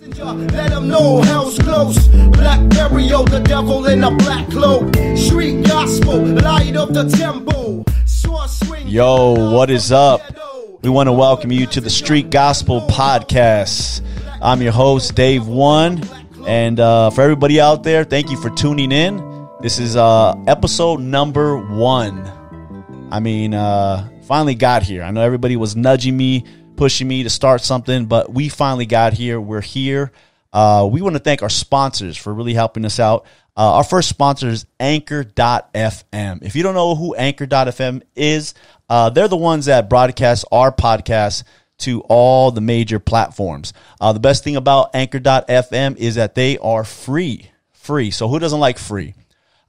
Let them know hell's close. Black burial, the devil in a black cloak. Street gospel, light of the temple. Yo, what is up? We want to welcome you to the Street Gospel Podcast. I'm your host, Dave One. And uh, for everybody out there, thank you for tuning in. This is uh, episode number one. I mean, uh, finally got here. I know everybody was nudging me, pushing me to start something, but we finally got here. We're here. Uh, we want to thank our sponsors for really helping us out. Uh, our first sponsor is Anchor.fm. If you don't know who Anchor.fm is, uh, they're the ones that broadcast our podcast to all the major platforms. Uh, the best thing about Anchor.fm is that they are free. Free. So who doesn't like free?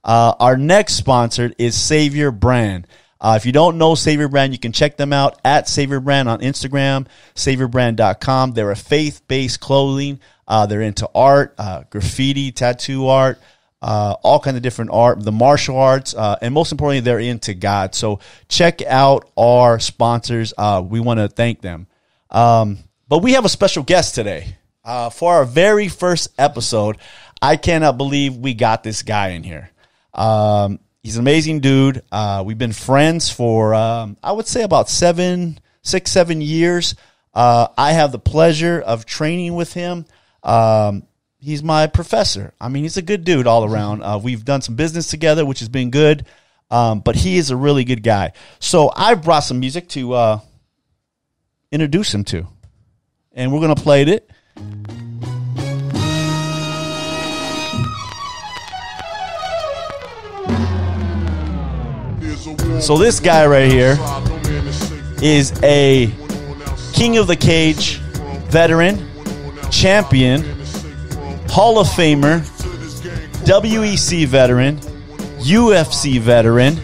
Uh, our next sponsor is Savior Brand. Uh, if you don't know Savior Brand, you can check them out at Savior Brand on Instagram, saviorbrand.com. They're a faith based clothing. Uh, they're into art, uh, graffiti, tattoo art, uh, all kinds of different art, the martial arts, uh, and most importantly, they're into God. So check out our sponsors. Uh, we want to thank them. Um, but we have a special guest today. For our very first episode, I cannot believe we got this guy in here. Um, he's an amazing dude. Uh, we've been friends for, um, I would say, about seven, six, seven years. Uh, I have the pleasure of training with him. Um, he's my professor. I mean, he's a good dude all around. Uh, we've done some business together, which has been good. Um, but he is a really good guy. So I brought some music to uh, introduce him to, and we're gonna play it. So this guy right here is a King of the Cage veteran, champion, Hall of Famer, WEC veteran, UFC veteran.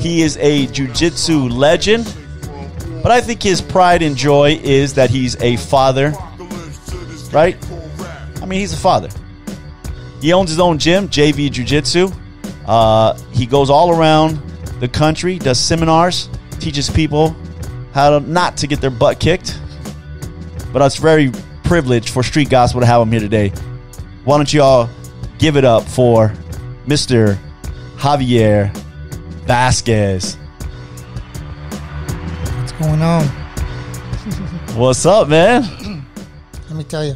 He is a jiu-jitsu legend, but I think his pride and joy is that he's a father, right? I mean, he's a father. He owns his own gym, JV Jiu Jitsu. Uh, he goes all around the country, does seminars, teaches people how to not to get their butt kicked. But it's very privileged for Street Gospel to have him here today. Why don't you all give it up for Mr. Javier Vazquez? What's going on? What's up, man? Let me tell you.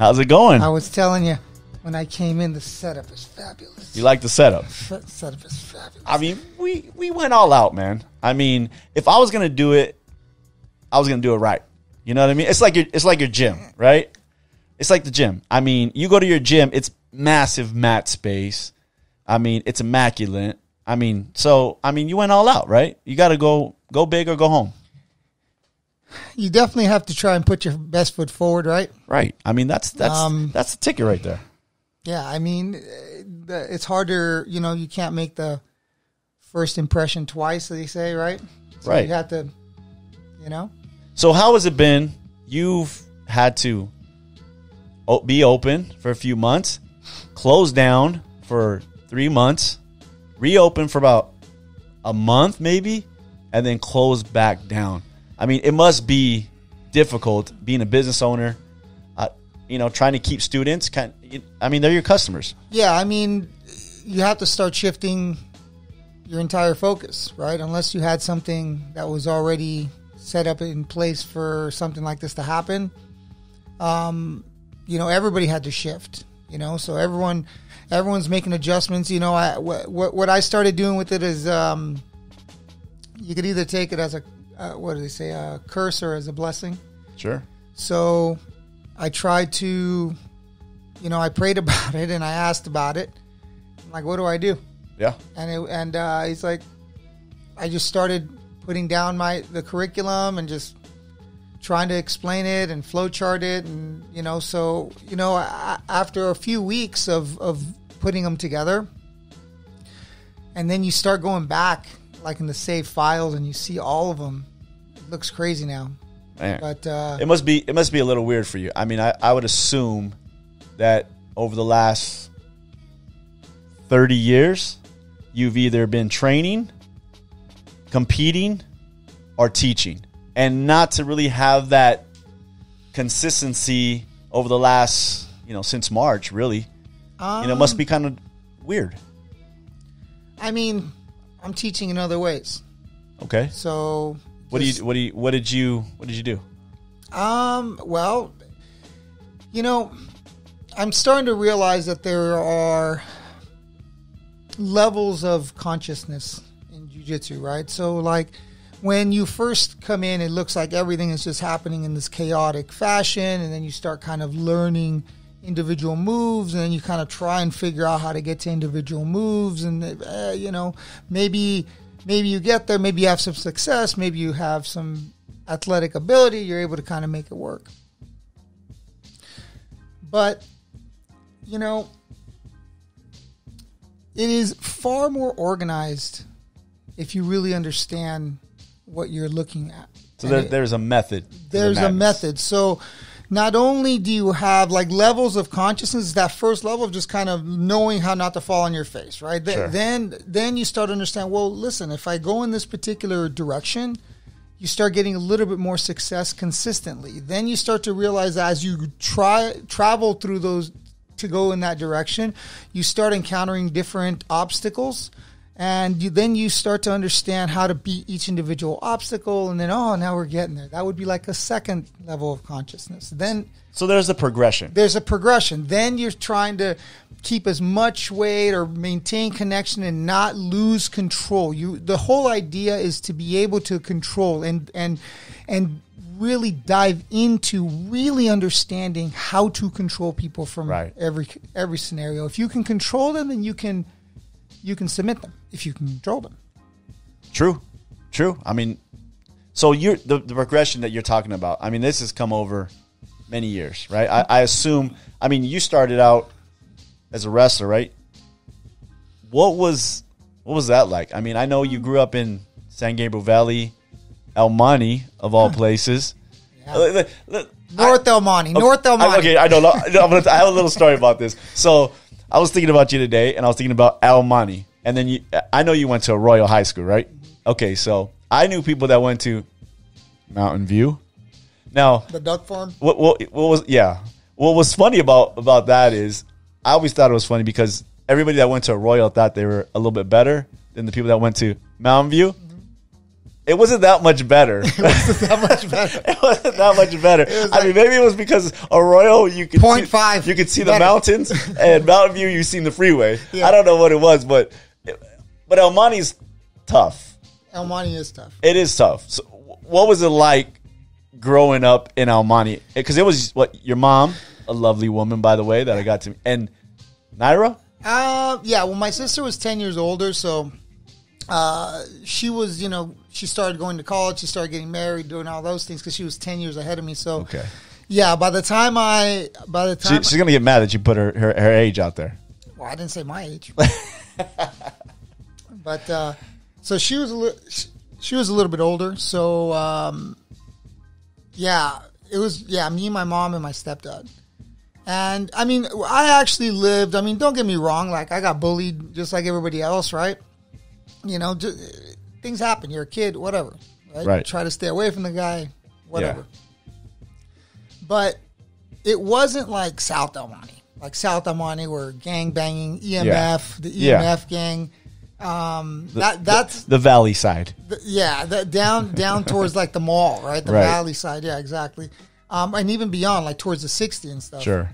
How's it going? I was telling you when I came in, the setup is fabulous. You like the setup? Setup is fabulous. I mean, we we went all out, man. I mean, if I was gonna do it, I was gonna do it right. You know what I mean? It's like your it's like your gym, right? It's like the gym. I mean, you go to your gym, it's massive mat space. I mean, it's immaculate. I mean, so I mean, you went all out, right? You got to go go big or go home, you definitely have to try and put your best foot forward, right? right? I mean, that's that's Um, that's the ticket right there. Yeah, I mean, eh, it's harder. You know, you can't make the first impression twice, they say, right? So Right. You have to, you know. So how has it been? You've had to be open for a few months, close down for three months, reopen for about a month maybe, and then close back down. I mean, it must be difficult being a business owner. You know, trying to keep students. Kind, I mean, they're your customers. Yeah, I mean, you have to start shifting your entire focus, right? Unless you had something that was already set up in place for something like this to happen. Um, you know, everybody had to shift. You know, so everyone, everyone's making adjustments. You know, I what what, what I started doing with it is, um, you could either take it as a uh, what do they say, a curse or as a blessing. Sure. So I tried to, you know, I prayed about it and I asked about it. I'm like, what do I do? Yeah. And it, and uh, he's like, I just started putting down my the curriculum and just trying to explain it and flowchart it and you know so you know a- after a few weeks of of putting them together and then you start going back like in the save files and you see all of them it looks crazy now Man. but uh It must be it must be a little weird for you. I mean, I, I would assume that over the last thirty years, you've either been training, competing, or teaching. And not to really have that consistency over the last, you know, since March, really. you know, it must be kind of weird. I mean, I'm teaching in other ways. Okay. So What do you what do you what did you what did you do? Um, well, you know, I'm starting to realize that there are levels of consciousness in jujitsu, right? So, like, when you first come in, it looks like everything is just happening in this chaotic fashion, and then you start kind of learning individual moves, and then you kind of try and figure out how to get to individual moves, and uh, you know, maybe maybe you get there, maybe you have some success, maybe you have some athletic ability, you're able to kind of make it work. But you know, it is far more organized if you really understand what you're looking at. So there, it- there's a method. to the there's a method. So not only do you have like levels of consciousness, that first level of just kind of knowing how not to fall on your face, right? Th- Sure. Then then you start to understand, well, listen, if I go in this particular direction, you start getting a little bit more success consistently. Then you start to realize as you try travel through those to go in that direction, you start encountering different obstacles. And you, then you start to understand how to beat each individual obstacle, and then oh, now we're getting there. That would be like a second level of consciousness. Then So there's a progression. there's a progression. Then you're trying to keep as much weight or maintain connection and not lose control. You the whole idea is to be able to control and and and really dive into really understanding how to control people from Right. every every scenario. If you can control them, then you can you can submit them. If you can control them. True, true. I mean, so you're the, the progression that you're talking about. I mean, this has come over many years, right? I, I assume. I mean, you started out as a wrestler, right? What was what was that like? I mean, I know you grew up in San Gabriel Valley, El Monte of all places. Look, look, look, North El Monte, North El I- Monte. okay, I know. I'm gonna, I have a little story about this. So I was thinking about you today, and I was thinking about El Monte, and then you. I know you went to Arroyo High School, right? Okay, so I knew people that went to Mountain View. Now, The duck farm. what, what, what was yeah? What was funny about about that is I always thought it was funny because everybody that went to Arroyo thought they were a little bit better than the people that went to Mountain View. It wasn't that much better. that much better. It wasn't that much better. I like- mean, maybe it was because Arroyo you could Point see, five You could see the mountains, and Mountain View you seen the freeway. Yeah. I don't know what it was, but but El Monte's tough. El Monte is tough. It is tough. So, what was it like growing up in El Monte? Because it was what your mom, a lovely woman by the way, that I got to, and Naira. Uh, yeah. Well, my sister was ten years older, so uh, she was, you know, she started going to college, she started getting married, doing all those things because she was ten years ahead of me. So, Okay. yeah. By the time I, by the She, time, she's gonna get mad that you put her, her her age out there. well, I didn't say my age, but uh, so she was a li- she, she was a little bit older. So, um, yeah, it was yeah, me, my mom, and my stepdad. And I mean, I actually lived. I mean, don't get me wrong. Like I got bullied just like everybody else, right? You know, ju- things happen. You're a kid, whatever. Right? Right. Try to stay away from the guy, whatever. But it wasn't like South El Monte. Like South El Monte, where gang banging, EMF, the EMF Yeah. gang. Um, that that's The Valley side. the- yeah, that down down towards like the mall, right? The Right. valley side, yeah, exactly. Um, and even beyond, like towards the sixty and stuff. Sure.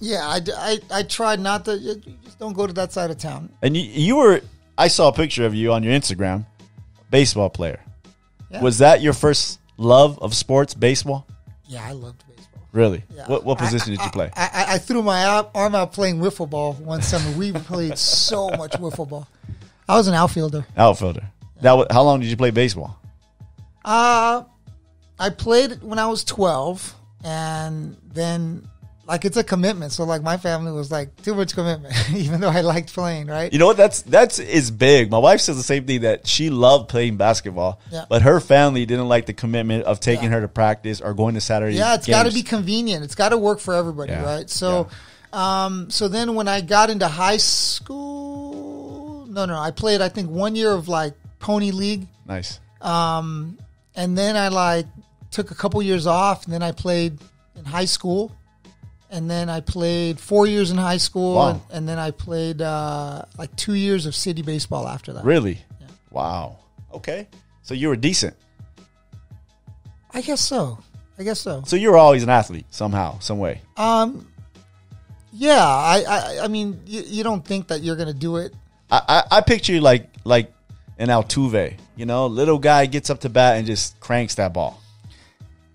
Yeah, I, I, I tried not to. Just don't go to that side of town. And you, you were, I saw a picture of you on your Instagram, baseball player. Yeah. Was that your first love of sports, baseball? Yeah, I loved baseball. Really? Yeah. What, what I- position did you play? I, I, I threw my arm out playing wiffle ball one summer. We played so much wiffle ball. I was an outfielder. Outfielder. That was, how long did you play baseball? Uh, I played when I was 12, and then, like, it's a commitment. So, like, my family was like, too much commitment, even though I liked playing, right? You know what? That's that's is big. My wife says the same thing that she loved playing basketball, Yeah. but her family didn't like the commitment of taking Yeah. her to practice or going to Saturday. Yeah, it's got to be convenient. It's got to work for everybody, Yeah, right? So, um, so then when I got into high school, no, no, I played. I think one year of like pony league, nice. Um, and then I like took a couple years off, and then I played in high school, and then I played four years in high school, Wow. and, and then I played uh, like two years of city baseball after that. Really? Wow. Okay. So you were decent. I guess so. I guess so. So you were always an athlete somehow, some way. Um, yeah. I, I, I mean, you, you don't think that you're gonna do it. I, I, I picture you like like an Altuve. You know, little guy gets up to bat and just cranks that ball.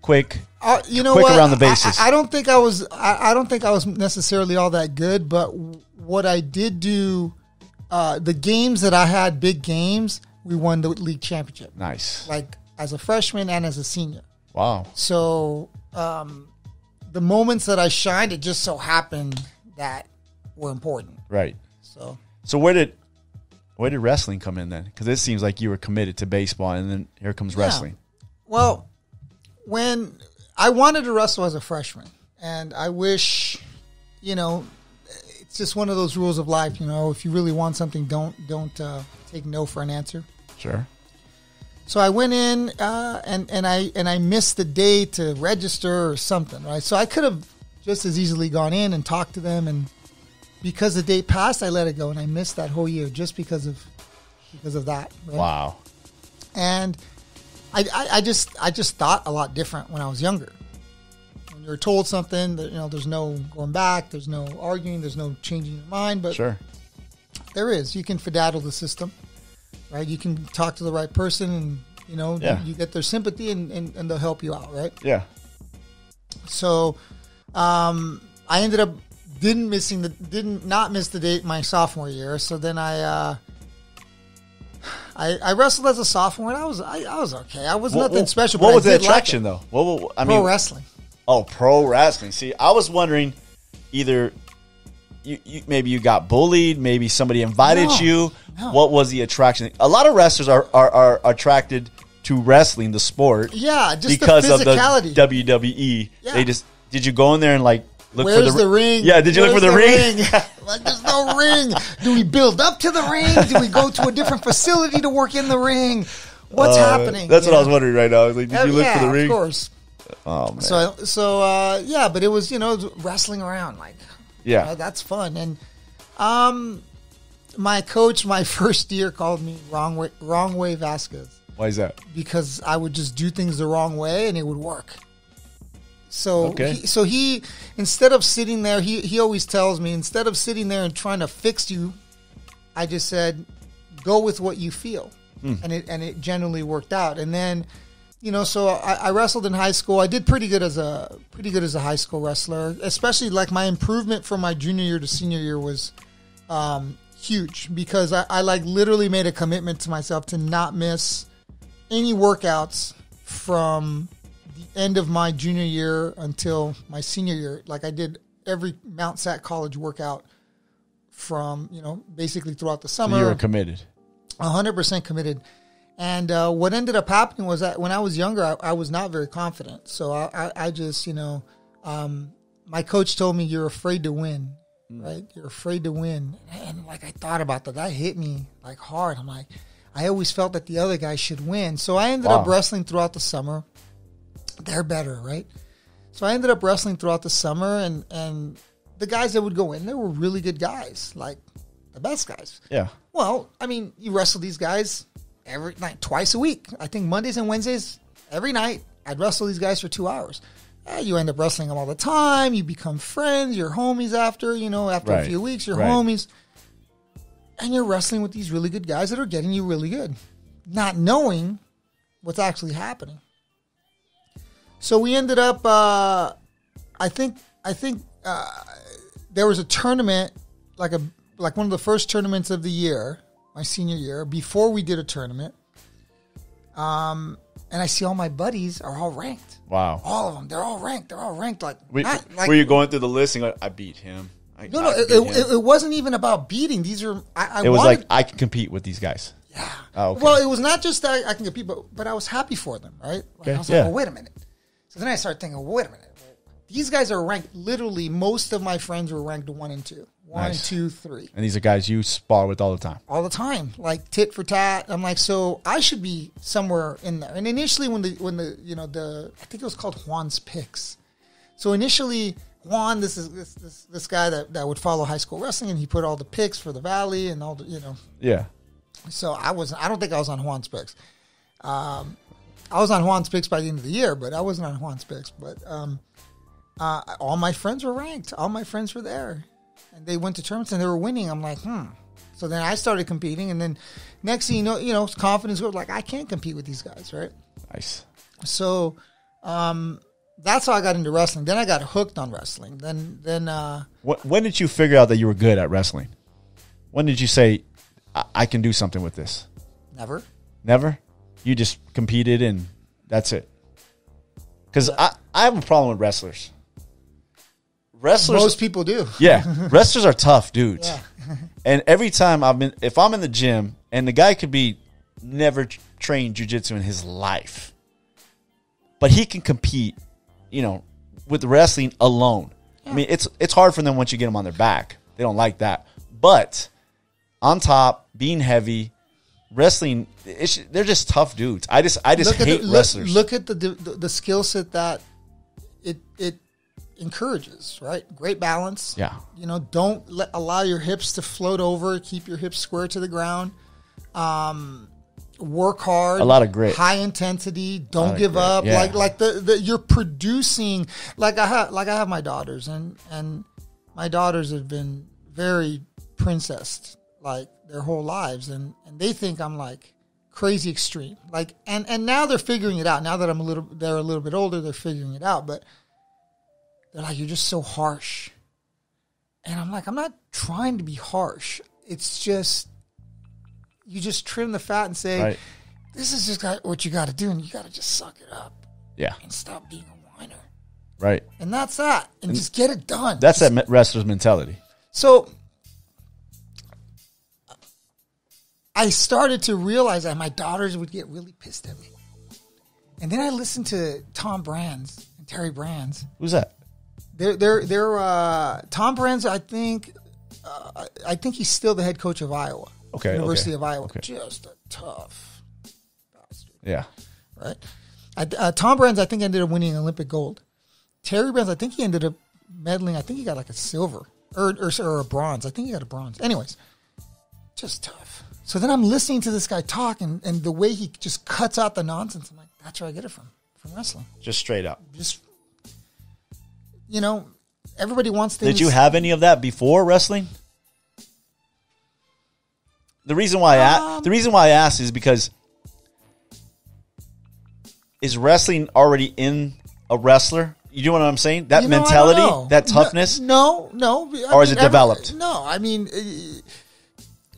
Quick. Uh, you know Quick what? around the I- bases. I, I don't think I was. I, I don't think I was necessarily all that good. But what I did do, uh, the games that I had, big games, we won the league championship. Nice. Like as a freshman and as a senior. Wow. So um, the moments that I shined, it just so happened that were important. Right. So So where did where did wrestling come in then? Because it seems like you were committed to baseball, and then here comes wrestling. Well, when I wanted to wrestle as a freshman, and I wish, you know, it's just one of those rules of life. You know, if you really want something, don't don't uh, take no for an answer. Sure. So I went in uh, and and I and I missed the day to register or something, right? So I could have just as easily gone in and talked to them, and because the day passed, I let it go, and I missed that whole year just because of because of that. right? Wow. and I, I, I just I just thought a lot different when I was younger. When you're told something, that, you know, there's no going back, there's no arguing, there's no changing your mind, but Sure. there is. You can fedaddle the system, right? You can talk to the right person, and you know, Yeah. you, you get their sympathy, and, and, and they'll help you out, right? Yeah. So, um, I ended up didn't missing the didn't not miss the date my sophomore year. So then I. Uh, I, I wrestled as a sophomore and I was I, I was okay. I was What- nothing what- special. What but was I the like attraction it. though? What, what- I Pro wrestling. oh, pro wrestling. See, I was wondering either you, you maybe you got bullied, maybe somebody invited No, you. no. What was the attraction? A lot of wrestlers are are, are attracted to wrestling, the sport, Yeah, just because of the. WWE. Yeah. They just did you go in there and like look Where's the, the, ring? Yeah, did you look for Where's the, ring? ring? like, there's no ring. Do we build up to the ring? Do we go to a different facility to work in the ring? What's Uh, happening? That's what I was wondering right now. Like, did Uh, you look yeah, for the ring? Of course. Oh man. So, so uh, yeah, but it was you know wrestling around like yeah. uh, that's fun. And um, my coach, my first year, called me wrong way, wrong way Vazquez Why is that? because I would just do things the wrong way and it would work. So, Okay. he, so he instead of sitting there, he he always tells me instead of sitting there and trying to fix you, I just said, go with what you feel, and it and it generally worked out. And then, you know, so I, I wrestled in high school. I did pretty good as a pretty good as a high school wrestler, especially like my improvement from my junior year to senior year was um, huge because I, I like literally made a commitment to myself to not miss any workouts from end of my junior year until my senior year. Like I did every Mount Sac College workout from you know basically throughout the summer. You were committed. hundred percent committed. And uh, what ended up happening was that when I was younger, I, I was not very confident. So I, I, I just, you know, um, my coach told me, "You're afraid to win, right? You're afraid to win." And like I thought about that, that hit me like hard. I'm like, I always felt that the other guy should win. So I ended up wrestling throughout the summer. They're better, right? So I ended up wrestling throughout the summer, and and the guys that would go in there were really good guys, like the best guys. Yeah. Well, I mean, you wrestle these guys every night, twice a week. I think Mondays and Wednesdays, every night, I'd wrestle these guys for two hours. Eh, you end up wrestling them all the time. You become friends. You're homies after, you know, after a few weeks, you're Right. homies. And you're wrestling with these really good guys that are getting you really good, not knowing what's actually happening. So we ended up, uh, I think, I think uh, there was a tournament, like a like one of the first tournaments of the year, my senior year, before we did a tournament. Um, and I see all my buddies are all ranked. Wow. All of them, they're all ranked. They're all ranked. Like, Were, not, like were you going through the list and going, I beat him? I, no, no. I It, beat him." it, it wasn't even about beating. These are I, I It was wanted, like I can compete with these guys. Yeah. Oh, okay. Well, it was not just that I can compete, but but I was happy for them, right? Like, Okay, I was yeah. like, well, wait a minute. So then I started thinking, well, wait a minute. These guys are ranked. Literally, most of my friends were ranked one and two, one, Nice. two, three, And these are guys you spar with all the time. all the time, like tit for tat. I'm like, so I should be somewhere in there. And initially, when the when the you know the I think it was called Juan's Picks. So initially, Juan, this is this this, this guy that, that would follow high school wrestling, and he put all the picks for the Valley and all the you know. Yeah. So I was I don't think I was on Juan's picks. Um, I was on Juan's picks by the end of the year, but I wasn't on Juan's picks. But um, uh, all my friends were ranked. All my friends were there, and they went to tournaments and they were winning. I'm like, hmm. So then I started competing, and then next thing you know, you know, confidence goes like I can't compete with these guys, right? Nice. So um, that's how I got into wrestling. Then I got hooked on wrestling. Then then uh, Wh- When did you figure out that you were good at wrestling? When did you say, I, I can do something with this? never. Never? You just competed and that's it? Because I, I have a problem with wrestlers. Wrestlers. Most people do. yeah. wrestlers are tough dudes. Yeah. And every time I've been, if I'm in the gym and the guy could be never trained jujitsu in his life, but he can compete, you know, with wrestling alone. I mean, it's it's hard for them once you get them on their back. They don't like that. But on top, being heavy, wrestling, it's, they're just tough dudes. I just I just look hate at the, wrestlers. Look, at the the, the skill set that it it encourages. Right, great balance. yeah, You know, don't let, allow your hips to float over. Keep your hips square to the ground. Um, work hard. A lot of grit. High intensity. Don't give up. yeah. Like like the, the you're producing. Like I have like I have my daughters and and my daughters have been very princessed like their whole lives and and they think I'm like crazy extreme. Like and and now they're figuring it out. Now that I'm a little they're a little bit older, they're figuring it out. But they're like, you're just so harsh. And I'm like, I'm not trying to be harsh. It's just you just trim the fat and say, right. this is just got- what you got to do, and you got to just suck it up Yeah, and stop being a whiner. right. And that's that, and just get it done. That's that wrestler's mentality. So I started to realize that my daughters would get really pissed at me. And then I listened to Tom Brands and Terry Brands. Who's that? They're they're they're uh, Tom Brands. I think uh, I think he's still the head coach of Iowa, Okay, University okay, of Iowa. okay. Just a tough bastard, Yeah, right? I, uh, Tom Brands, I think, ended up winning Olympic gold. Terry Brands, I think he ended up medaling. I think he got like a silver or or, or a bronze. I think he got a bronze. Anyways, just tough. So then I'm listening to this guy talk, and, and the way he just cuts out the nonsense. I'm like, that's where I get it from from wrestling. just straight up. Just you know, everybody wants things. Did you have any of that before wrestling? The reason why I Um, the reason why I asked is because is wrestling already in a wrestler? You know what I'm saying? That You know, mentality, that toughness. No, no. I Or is it every- developed? no, I mean, uh,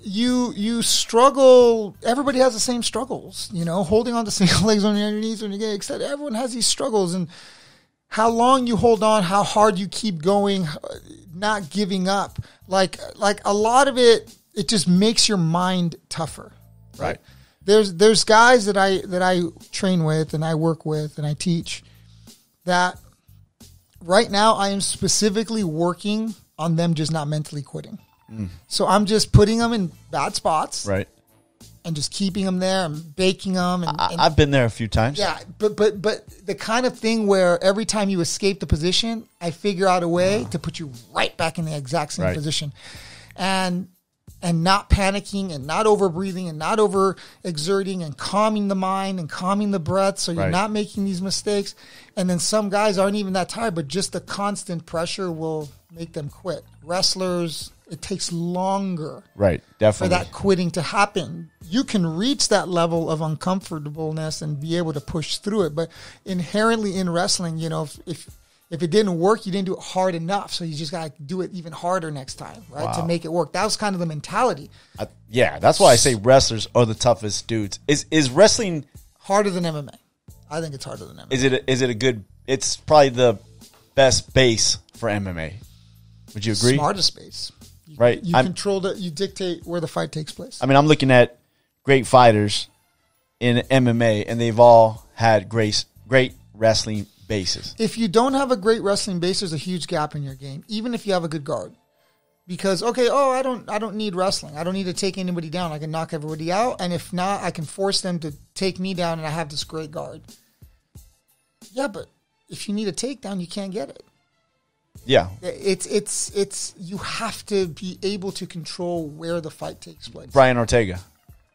you you struggle. Everybody has the same struggles. You know, holding on to single legs on your knees when you get excited. Everyone has these struggles, and how long you hold on, how hard you keep going, not giving up. Like like a lot of it, it just makes your mind tougher. Right. There's there's guys that I that I train with and I work with and I teach that right now I am specifically working on them just not mentally quitting. So I'm just putting them in bad spots Right. and just keeping them there and baking them and, I, I've been there a few times. yeah, but but but the kind of thing where every time you escape the position, I figure out a way to put you right back in the exact same Right. position, and and not panicking and not over breathing and not over exerting and calming the mind and calming the breath, so you're Right. not making these mistakes. And then some guys aren't even that tired, but just the constant pressure will make them quit. Wrestlers, it takes longer Right. definitely for that quitting to happen. You can reach that level of uncomfortableness and be able to push through it. But inherently in wrestling, you know, if if, if it didn't work, you didn't do it hard enough. So you just got to do it even harder next time, right? To make it work. That was kind of the mentality. I- yeah, that's why I say wrestlers are the toughest dudes. Is is wrestling Harder than MMA. I think it's harder than MMA. is it a, is it a good it's probably the best base for MMA. Would you agree? Smartest space. Right. You I'm- control the, you dictate where the fight takes place. I mean, I'm looking at great fighters in MMA, and they've all had great, great wrestling bases. if you don't have a great wrestling base, there's a huge gap in your game, even if you have a good guard. Because okay, oh, I don't, I don't need wrestling. I don't need to take anybody down. I can knock everybody out, and if not, I can force them to take me down, and I have this great guard. Yeah, but if you need a takedown, you can't get it. Yeah. It's it's it's you have to be able to control where the fight takes place. Brian Ortega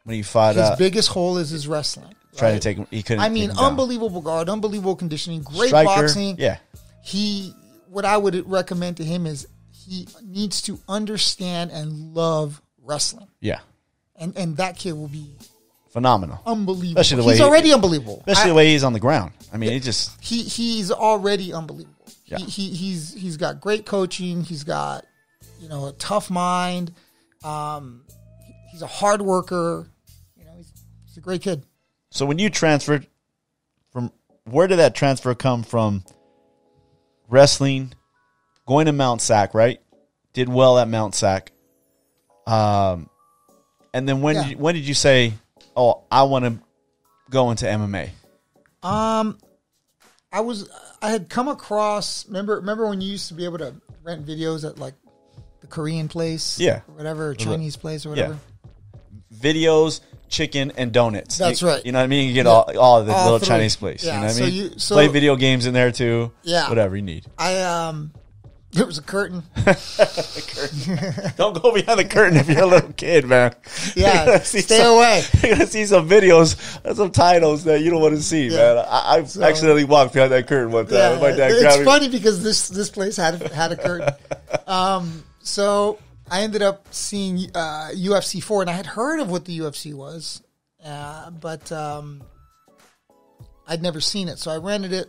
when he fought His uh, biggest hole is his wrestling. trying right? to take him he couldn't I mean, unbelievable guard, unbelievable conditioning, great Striker, boxing. Yeah. He, what I would recommend to him is he needs to understand and love wrestling, Yeah. and and that kid will be Phenomenal. unbelievable. Especially the way he's he- already unbelievable. Especially I- the way he's on the ground. I mean, it just he he's already unbelievable. Yeah. He, he he's he's got great coaching. He's got you know a tough mind. Um, he's a hard worker. You know, he's, he's a great kid. So when you transferred from where did that transfer come from? Wrestling, going to Mount Sac, right? Did well at Mount Sac. Um, and then when Yeah. did you, when did you say, "Oh, I want to go into MMA"? Um, I was I had come across remember remember when you used to be able to rent videos at like the Korean place, Yeah. or whatever, Chinese place or whatever. Videos, chicken, and donuts. That's You- right. You know what I mean? You get all all the All little three. Chinese place. Yeah, You know what so I mean? you- so- Play video games in there too. Yeah. Whatever you need. I um, there was a curtain. Don't go behind the curtain if you're a little kid, man. Yeah, stay some- away. You're gonna see some videos, some titles that you don't want to see, Yeah. man. I, I've So- accidentally walked behind that curtain one time. Yeah, My dad it's me. funny because this this place had had a curtain. Um, so I ended up seeing uh, UFC four, and I had heard of what the UFC was, uh, but um, I'd never seen it. So I rented it,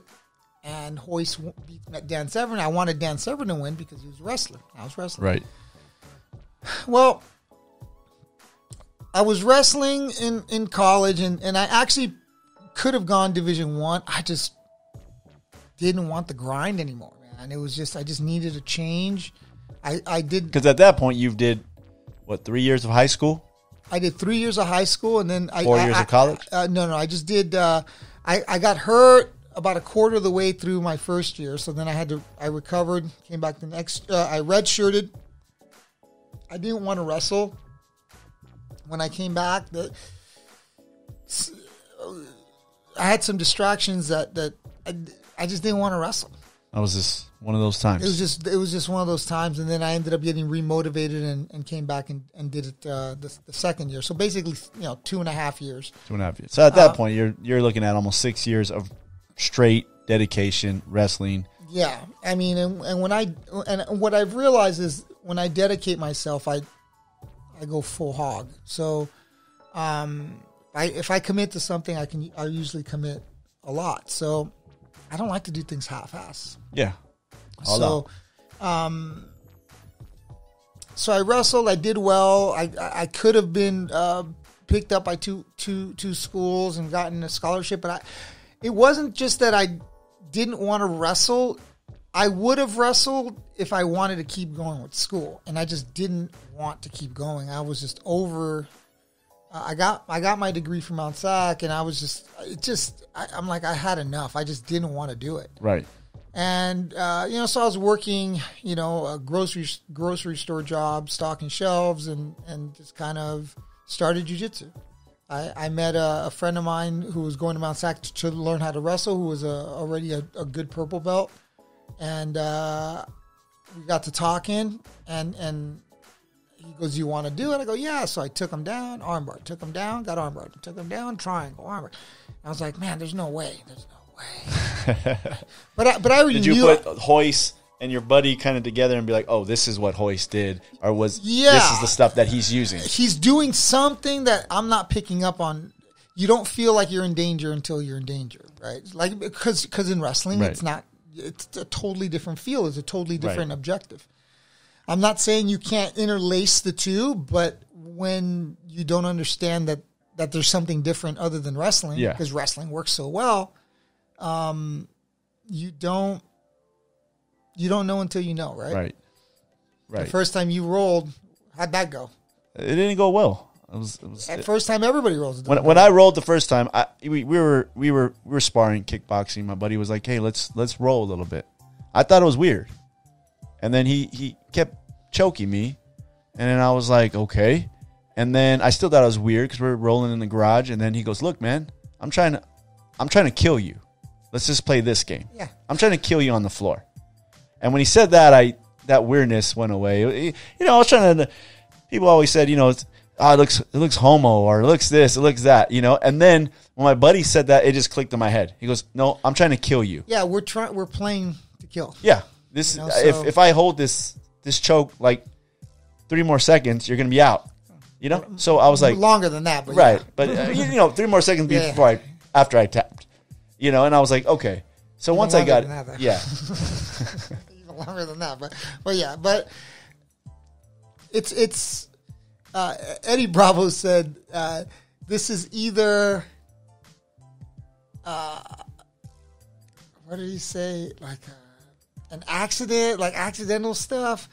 and Royce beat Dan Severn. I wanted Dan Severn to win because he was a wrestler. I was wrestling. Right. Well, I was wrestling in, in college, and, and I actually could have gone Division One. I. just didn't want the grind anymore, man. It was just I just needed a change. I, I did Because at that point, you did what three years of high school? I did three years of high school, and then I Four I- years I- of college? Uh, no, no, I just did. Uh, I I got hurt about a quarter of the way through my first year, so then I had to. I recovered, came back the next. Uh, I redshirted. I didn't want to wrestle. When I came back, the, I had some distractions that that I, I just didn't want to wrestle. That was just one of those times. It was just it was just one of those times, and then I ended up getting remotivated and, and came back and, and did it uh, the, the second year. So basically, you know, two and a half years. two and a half years. So at that Uh, point, you're you're looking at almost six years of straight dedication wrestling. Yeah, I mean, and, and when I and what I've realized is when I dedicate myself, I I go full hog. So, um, I if I commit to something, I can I usually commit a lot. So, I don't like to do things half-ass. Yeah. All so, um, so I wrestled. I did well. I I I could have been uh, picked up by two two two schools and gotten a scholarship, but I it wasn't just that I didn't want to wrestle. I would have wrestled if I wanted to keep going with school, and I just didn't want to keep going. I was just over. uh, I got I got my degree from Mount Sac, and I was just it just I, I'm like I had enough. I just didn't want to do it Right. and uh, you know, so I was working, you know, a grocery grocery store job, stocking shelves, and and just kind of started jujitsu. I, I met a, a friend of mine who was going to Mount Sac to, to learn how to wrestle, who was a, already a, a good purple belt, and uh, we got to talking, and and he goes, "You want to do it?" I go, "Yeah." So I took him down, armbar, took him down, got armbar, took him down, triangle, armbar. I was like, "Man, there's no way, there's no way." but I, but I already Did you knew. put Royce and your buddy kind of together and be like, "Oh, this is what Royce did," or was Yeah. this is the stuff that he's using? he's doing something that I'm not picking up on. You don't feel like you're in danger until you're in danger, right? Like because because in wrestling, Right. it's not. It's a totally different feel. It's a totally different Right. objective. I'm not saying you can't interlace the two, but when you don't understand that that there's something different other than wrestling, Yeah. because wrestling works so well, um, you don't you don't know until you know, right? Right. The Right. first time you rolled, how'd that go? it didn't go well. It was. It was At first time, everybody rolls. when when I rolled the first time, I we, we were we were we were sparring kickboxing. My buddy was like, "Hey, let's let's roll a little bit." I thought it was weird, and then he he kept choking me, and then I was like, "Okay," and then I still thought it was weird because we were rolling in the garage, and then he goes, "Look, man, I'm trying to I'm trying to kill you. Let's just play this game. Yeah. I'm trying to kill you on the floor." And when he said that, I that weirdness went away. You know, I was trying to. People always said, you know, it's, oh, it looks it looks homo or it looks this, it looks that, you know. And then when my buddy said that, it just clicked in my head. He goes, "No, I'm trying to kill you." Yeah, we're trying. We're playing to kill. Yeah, this know, if so- if I hold this this choke like three more seconds, you're gonna be out. You know. So I was like, longer than that, but right, yeah. but uh, you know, three more seconds Yeah. before I after I tapped. You know, and I was like, okay. So once I got than that, though. yeah, longer than that. But but yeah, but it's it's uh, Eddie Bravo said uh, this is either uh, what did he say like uh, an accident, like accidental stuff,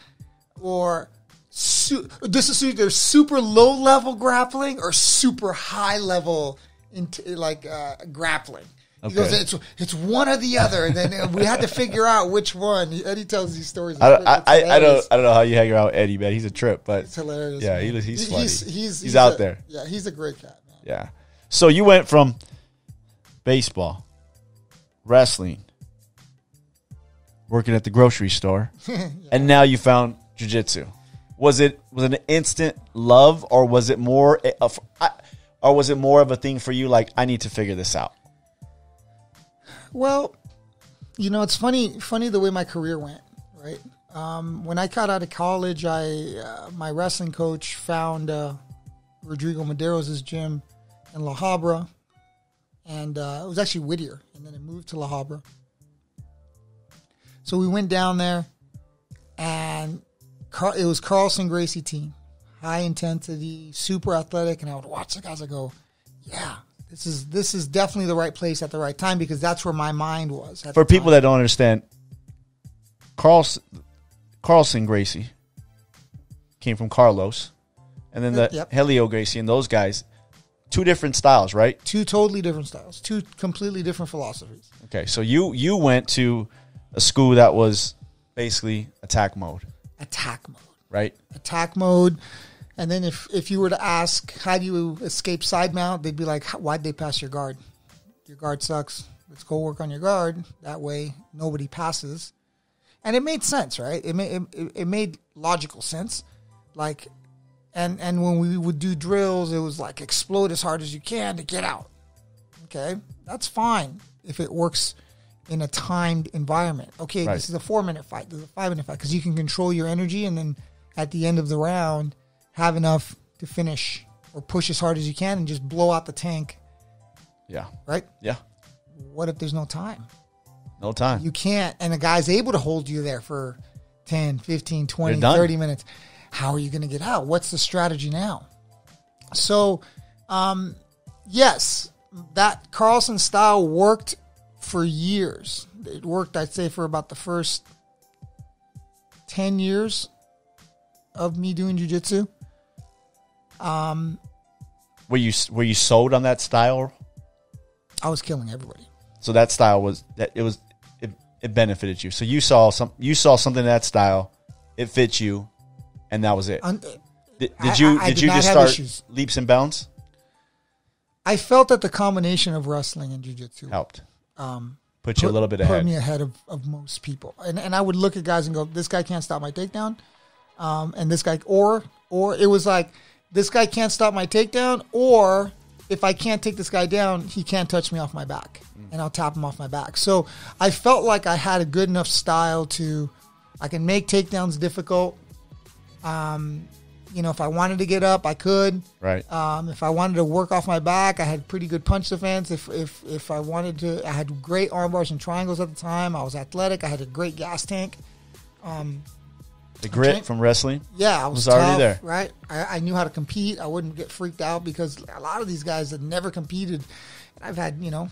or. Su- this is either super low level grappling or super high level into like uh, grappling. He goes, it's it's one or the other, and then uh, we had to figure out which one. Eddie tells these stories. I, It's I, I, I don't. I don't know how you hang around with Eddie, man. He's a trip, but It's hilarious. Yeah, he- he's He- funny. He's, He's he's, out a- there. Yeah, he's a great cat, man. yeah. So you went from baseball, wrestling, working at the grocery store, and now you found jujitsu. Was it was it an instant love, or was it more, a- of- or was it more of a thing for you? Like I need to figure this out. Well, you know, it's funny. Funny the way my career went. Right. Um, when I got out of college, I uh, my wrestling coach found uh, Rodrigo Medeiros' gym in La Habra, and uh, it was actually Whittier, and then it moved to La Habra. So we went down there, and Car- it was Carlson Gracie team, high intensity, super athletic, and I would watch the guys. I go, yeah, this is this is definitely the right place at the right time because that's where my mind was. For people time. that don't understand, Carlson, Carlson Gracie came from Carlos, and then the Yep. Helio Gracie and those guys, two different styles, right? two totally different styles, two completely different philosophies. Okay, so you you went to a school that was basically attack mode, Attack mode, right? attack mode, and then if if you were to ask how do you escape side mount, they'd be like, why'd they pass your guard? Your guard sucks. Let's go work on your guard. That way, nobody passes. And it made sense, right? It made it, it made logical sense. Like, and and when we would do drills, it was like explode as hard as you can to get out. Okay, that's fine if it works in a timed environment. Okay, Right. this is a four minute fight. This is a five minute fight because you can control your energy, and then at the end of the round, have enough to finish or push as hard as you can and just blow out the tank. Yeah, Right? yeah. What if there's no time? No time. You can't, and the guy's able to hold you there for 10, 15, 20, 30 minutes. How are you going to get out? What's the strategy now? So, um, yes, that Carlson style worked for years. It worked, I'd say, for about the first 10 years of me doing jujitsu. Were you were you sold on that style? I was killing everybody. So that style was that it was it, it benefited you. So you saw some you saw something in that style, it fits you, and that was it. Un- Did, did you I- I did did you just start issues. leaps and bounds? I felt that the combination of wrestling and jujitsu Helped um, put you a little bit put ahead. me ahead of, of most people. And and I would look at guys and go, this guy can't stop my takedown, um, and this guy or or it was like this guy can't stop my takedown, or if I can't take this guy down, he can't touch me off my back, and I'll tap him off my back. So I felt like I had a good enough style to I can make takedowns difficult. Um, you know, if I wanted to get up, I could. Right. Um, if I wanted to work off my back, I had pretty good punch defense. If if if I wanted to, I had great arm bars and triangles at the time. I was athletic. I had a great gas tank. The grit okay. from wrestling. Yeah, I was, Was already there. Right. I, I knew how to compete. I wouldn't get freaked out because a lot of these guys had never competed. I've had you know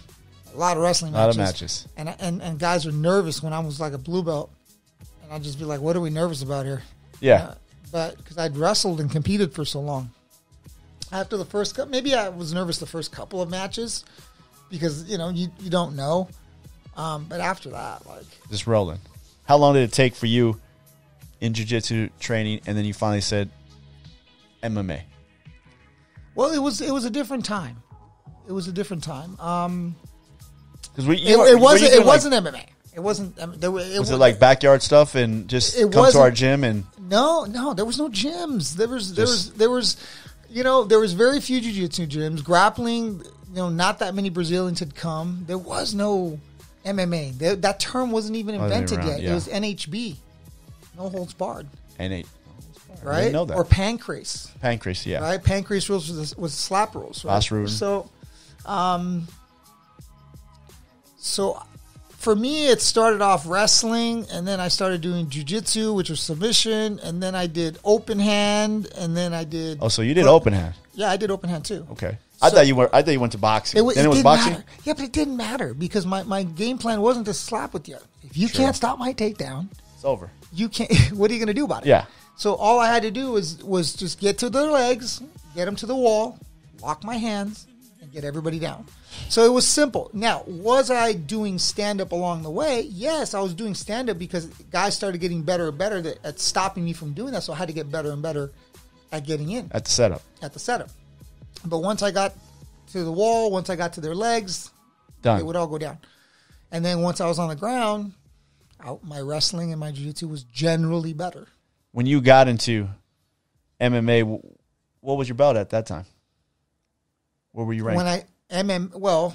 a lot of wrestling A lot of matches, matches. and and and guys were nervous when I was like a blue belt, and I'd just be like, "What are we nervous about here?" Yeah. Uh, but because I'd wrestled and competed for so long. After the first, cou- maybe I was nervous the first couple of matches because you know you, you don't know. Um, but after that, like Just rolling. How long did it take for you in jiu-jitsu training and then you finally said MMA? well, it was it was a different time. It was a different time. Um, Because we it, were- it wasn't it like- wasn't MMA. It wasn't. I mean, there, it Was wa- it like backyard stuff and just It come to our gym and No, no, there was no gyms. There was there Just- was there was you know, there was very few jiu-jitsu gyms. Grappling, you know, not that many Brazilians had come. There was no MMA. There, that term wasn't even Wasn't invented around, yet. yeah. It was NHB. No holds barred, and it, right? know that. Or Pancrase. Pancrase? Yeah, right? Pancrase rules was, was slap rules, right? Last rule. So, um, so for me, it started off wrestling, and then I started doing jujitsu, which was submission, and then I did open hand, and then I did. Oh, so you did open hand? Yeah, I did open hand too. Okay. I So- thought you were. I thought you went to boxing. It, then it, it was boxing. matter. Yeah, but it didn't matter because my, my game plan wasn't to slap with you. If you Sure. can't stop my takedown, It's over. You can't. What are you going to do about it? Yeah. So all I had to do was was just get to their legs, get them to the wall, lock my hands, and get everybody down. So it was simple. Now, was I doing stand up along the way? Yes, I was doing stand up because guys started getting better and better at- stopping me from doing that. So I had to get better and better at getting in At the setup. at the setup. But once I got to the wall, once I got to their legs, Done. it would all go down. And then once I was on the ground, my wrestling and my jiu-jitsu was generally better. when you got into MMA, what was your belt at that time? Where were you ranked? When I MM well,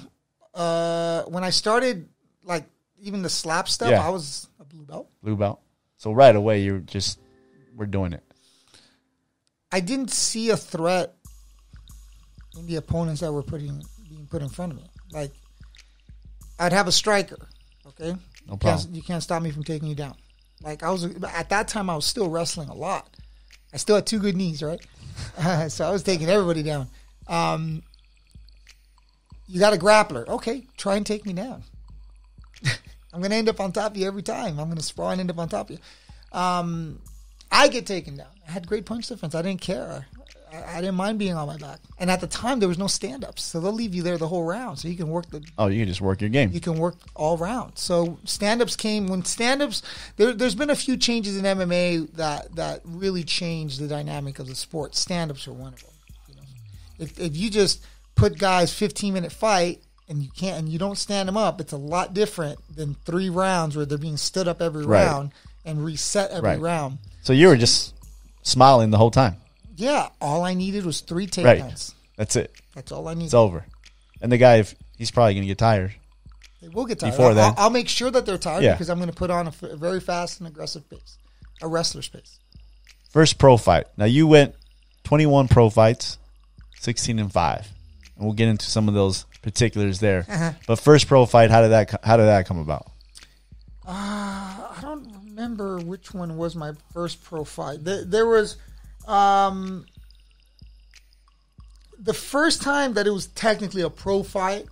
uh when I started like even the slap stuff, Yeah. I was a blue belt. Blue belt. So right away, you just we're doing it. I didn't see a threat in the opponents that were putting being put in front of me. Like I'd have a striker, okay? No You problem. can't, you can't stop me from taking you down. Like I was at that time, I was still wrestling a lot. I still had two good knees, right? so I was taking everybody down. Um, you got a grappler, okay? Try and take me down. I'm gonna end up on top of you every time. I'm gonna sprawl and end up on top of you. Um, I get taken down. I had great punch defense. I didn't care. I, I didn't mind being on my back. And at the time, there was no stand ups, so they'll leave you there the whole round, so you can work the Oh, you can just work your game. you can work all round. So stand-ups came when stand-ups there, there's been a few changes in MMA that that really changed the dynamic of the sport. Stand-ups are one of them. You know, if if you just put guys 15 minute fight and you can't and you don't stand them up, it's a lot different than three rounds where they're being stood up every Right. round and reset every Right. round. So you were just smiling the whole time. Yeah, all I needed was three takedowns. Right. That's it. That's all I needed. It's over. And the guy, if he's probably gonna get tired. They will get tired. Before I'll, then. I'll make sure that they're tired Yeah. because I'm going to put on a, f- a very fast and aggressive pace, a wrestler's pace. First pro fight. Now you went 21 pro fights, 16 and five, and we'll get into some of those particulars there. Uh-huh. But first pro fight, how did that how did that come about? I don't remember which one was my first pro fight. There, there was, um, the first time that it was technically a pro fight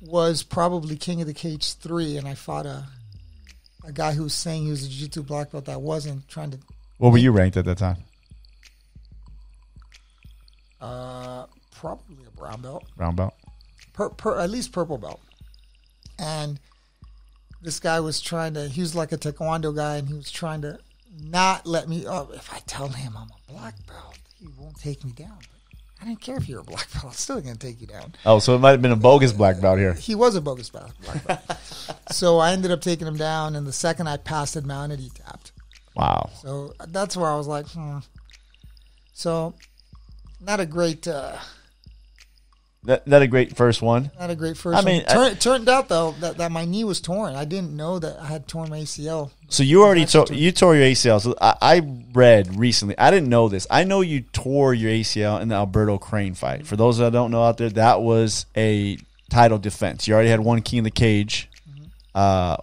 was probably King of the Cage three, and I fought a a guy who was saying he was a jiu-jitsu black belt that wasn't trying to. What were you ranked at that time? Uh, probably a brown belt. Brown belt. per, per, at least purple belt. And this guy was trying to, he was like a taekwondo guy, and he was trying to not let me, oh, if I tell him I'm a black belt, he won't take me down. I didn't care if you're a black belt, I'm still going to take you down. Oh, so it might have been a bogus black belt here. He was a bogus black belt. so I ended up taking him down, and the second I passed it mounted, he tapped. Wow. So that's where I was like, hmm. So, not a great, uh, That that a great first one. Not a great first. I one. mean, I- it turned out though that, that my knee was torn. I didn't know that I had torn my ACL. So you already tore you tore your ACL. So I, I read recently. I didn't know this. I know you tore your ACL in the Alberto Crane fight. For those that don't know out there, that was a title defense. You already had one key in the cage. Uh,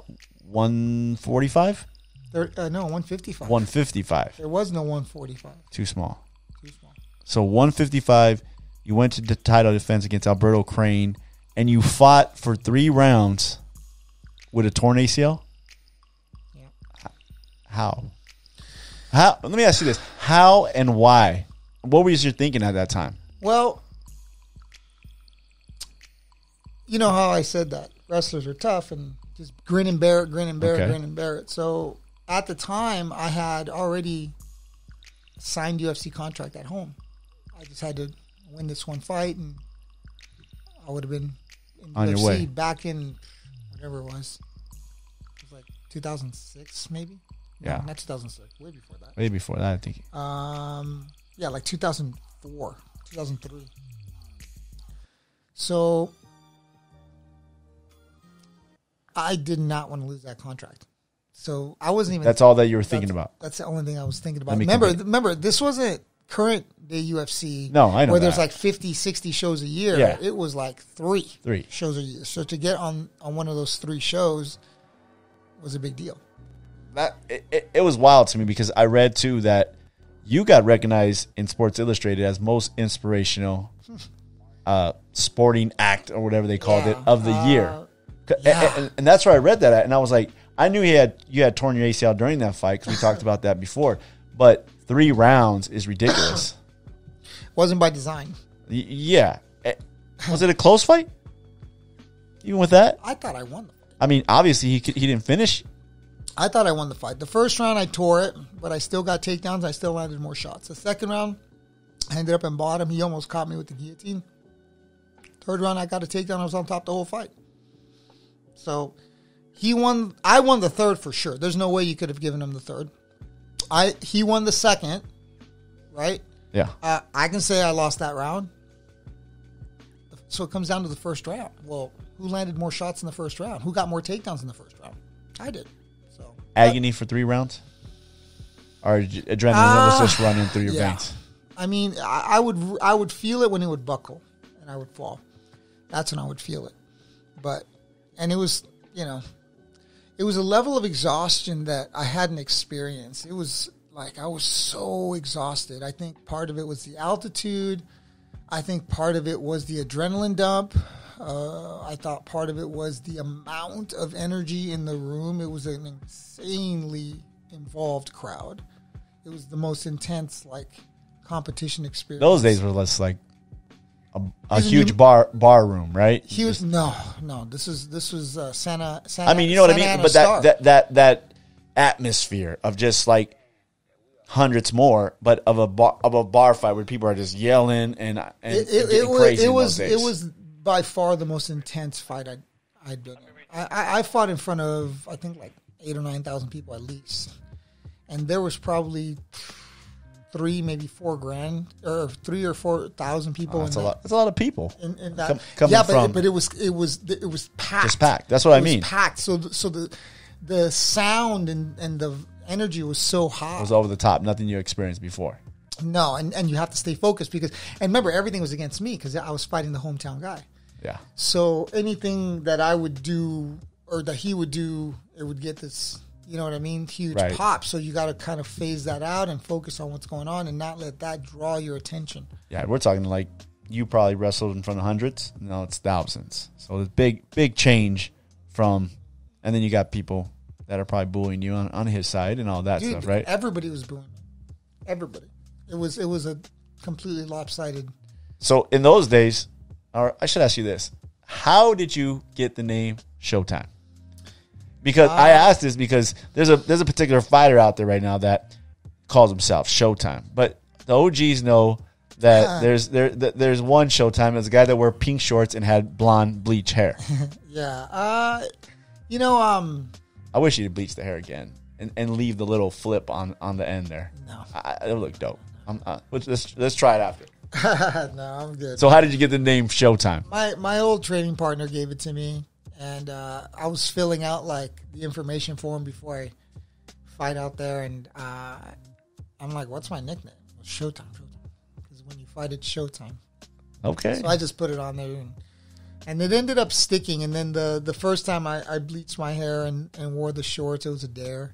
one forty five, uh, no, one fifty five. one fifty five. There was no one forty five. Too small. Too small. So 155, you went to the title defense against Alberto Crane, and you fought for three rounds with a torn ACL. Yeah. How? How? Let me ask you this: How and why? What was your thinking at that time? Well, you know how I said that wrestlers are tough and just grin and bear it, grin and bear Okay. it, grin and bear it. So at the time, I had already signed UFC contract at home. I just had to win this one fight, and I would have been in On your UFC way. back in whatever it was. It was like 2006 maybe. No, Yeah. not 2006. Way before that. Way before that, I think. Um, yeah, like 2004, 2003. So I did not want to lose that contract. So I wasn't even. That's all that you were thinking about. That's the only thing I was thinking about. Let me Remember, remember, this wasn't current day UFC. No, I know Where there's that. like 50, 60 shows a year. Yeah. It was like three, Three. shows a year. So to get on on one of those three shows was a big deal. that it, it, it was wild to me because I read too that you got recognized in Sports Illustrated as most inspirational uh, sporting act or whatever they called it of the year, Uh, C- yeah. and, and that's where I read that at, and I was like, I knew he had you had torn your ACL during that fight because we talked about that before, but three rounds is ridiculous. Wasn't by design. Y- yeah, Eh, was it a close fight? Even with that, I thought I won the fight. I mean, obviously he he didn't finish. I thought I won the fight. The first round I tore it, but I still got takedowns. I still landed more shots. The second round, I ended up in bottom. He almost caught me with the guillotine. Third round, I got a takedown. I was on top the whole fight. So he won. I won the third for sure. There's no way you could have given him the third. I he won the second, right? Yeah, Uh, I can say I lost that round. So it comes down to the first round. Well, who landed more shots in the first round? Who got more takedowns in the first round? I did. So agony for three rounds, or adrenaline Ah, was just running through your yeah. veins. I mean, I, I would I would feel it when it would buckle and I would fall. That's when I would feel it. But and it was you know, it was a level of exhaustion that I hadn't experienced. It was like I was so exhausted. I think part of it was the altitude. I think part of it was the adrenaline dump. Uh, I thought part of it was the amount of energy in the room. It was an insanely involved crowd. It was the most intense like competition experience. Those days were less like a, a huge bar bar room, right? He was no, no. This is this was uh, Santa, Santa. I mean, you know what I mean. Ana But Star. that, that that that atmosphere of just like hundreds more, but of a bar, of a bar fight where people are just yelling and and it, it, it was it was it was by far the most intense fight I'd I'd been in. I, I, I fought in front of I think like eight or nine thousand people at least, and there was probably three, maybe four grand or three or four thousand people. Oh, That's in a that- lot. That's a lot of people. in, in that. Com- coming yeah, but, from- but it was it was it was packed. Packed. That's what It I was mean. Packed. So th- so the the sound and and the energy was so high. It was over the top. Nothing you experienced before. No, and, and you have to stay focused because and remember everything was against me because I was fighting the hometown guy. Yeah. So anything that I would do or that he would do, it would get this, you know what I mean, huge Right. pop. So you got to kind of phase that out and focus on what's going on and not let that draw your attention. Yeah, we're talking like you probably wrestled in front of hundreds. No, it's thousands. So there's big, big change from, and then you got people that are probably bullying you on, on his side and all that Dude, stuff, right? everybody was booing me. Everybody. It was it was a completely lopsided. So in those days, or I should ask you this: How did you get the name Showtime? Because I Uh, asked this because there's a there's a particular fighter out there right now that calls himself Showtime, but the OGs know that there's there there's one Showtime. It's a guy that wore pink shorts and had blonde bleach hair. Yeah. Uh you know, um I wish he'd bleach the hair again and, and leave the little flip on on the end there. No. I, it would look dope. I'm, uh, let's, let's let's try it after. no, I'm good. So how did you get the name Showtime? my my old training partner gave it to me and uh, I was filling out like the information form before I fight out there and uh, I'm like, what's my nickname? Showtime, Showtime. Because when you fight, it's Showtime. Okay. So I just put it on there, and, and it ended up sticking. And then the the first time I, I bleached my hair and, and wore the shorts, it was a dare.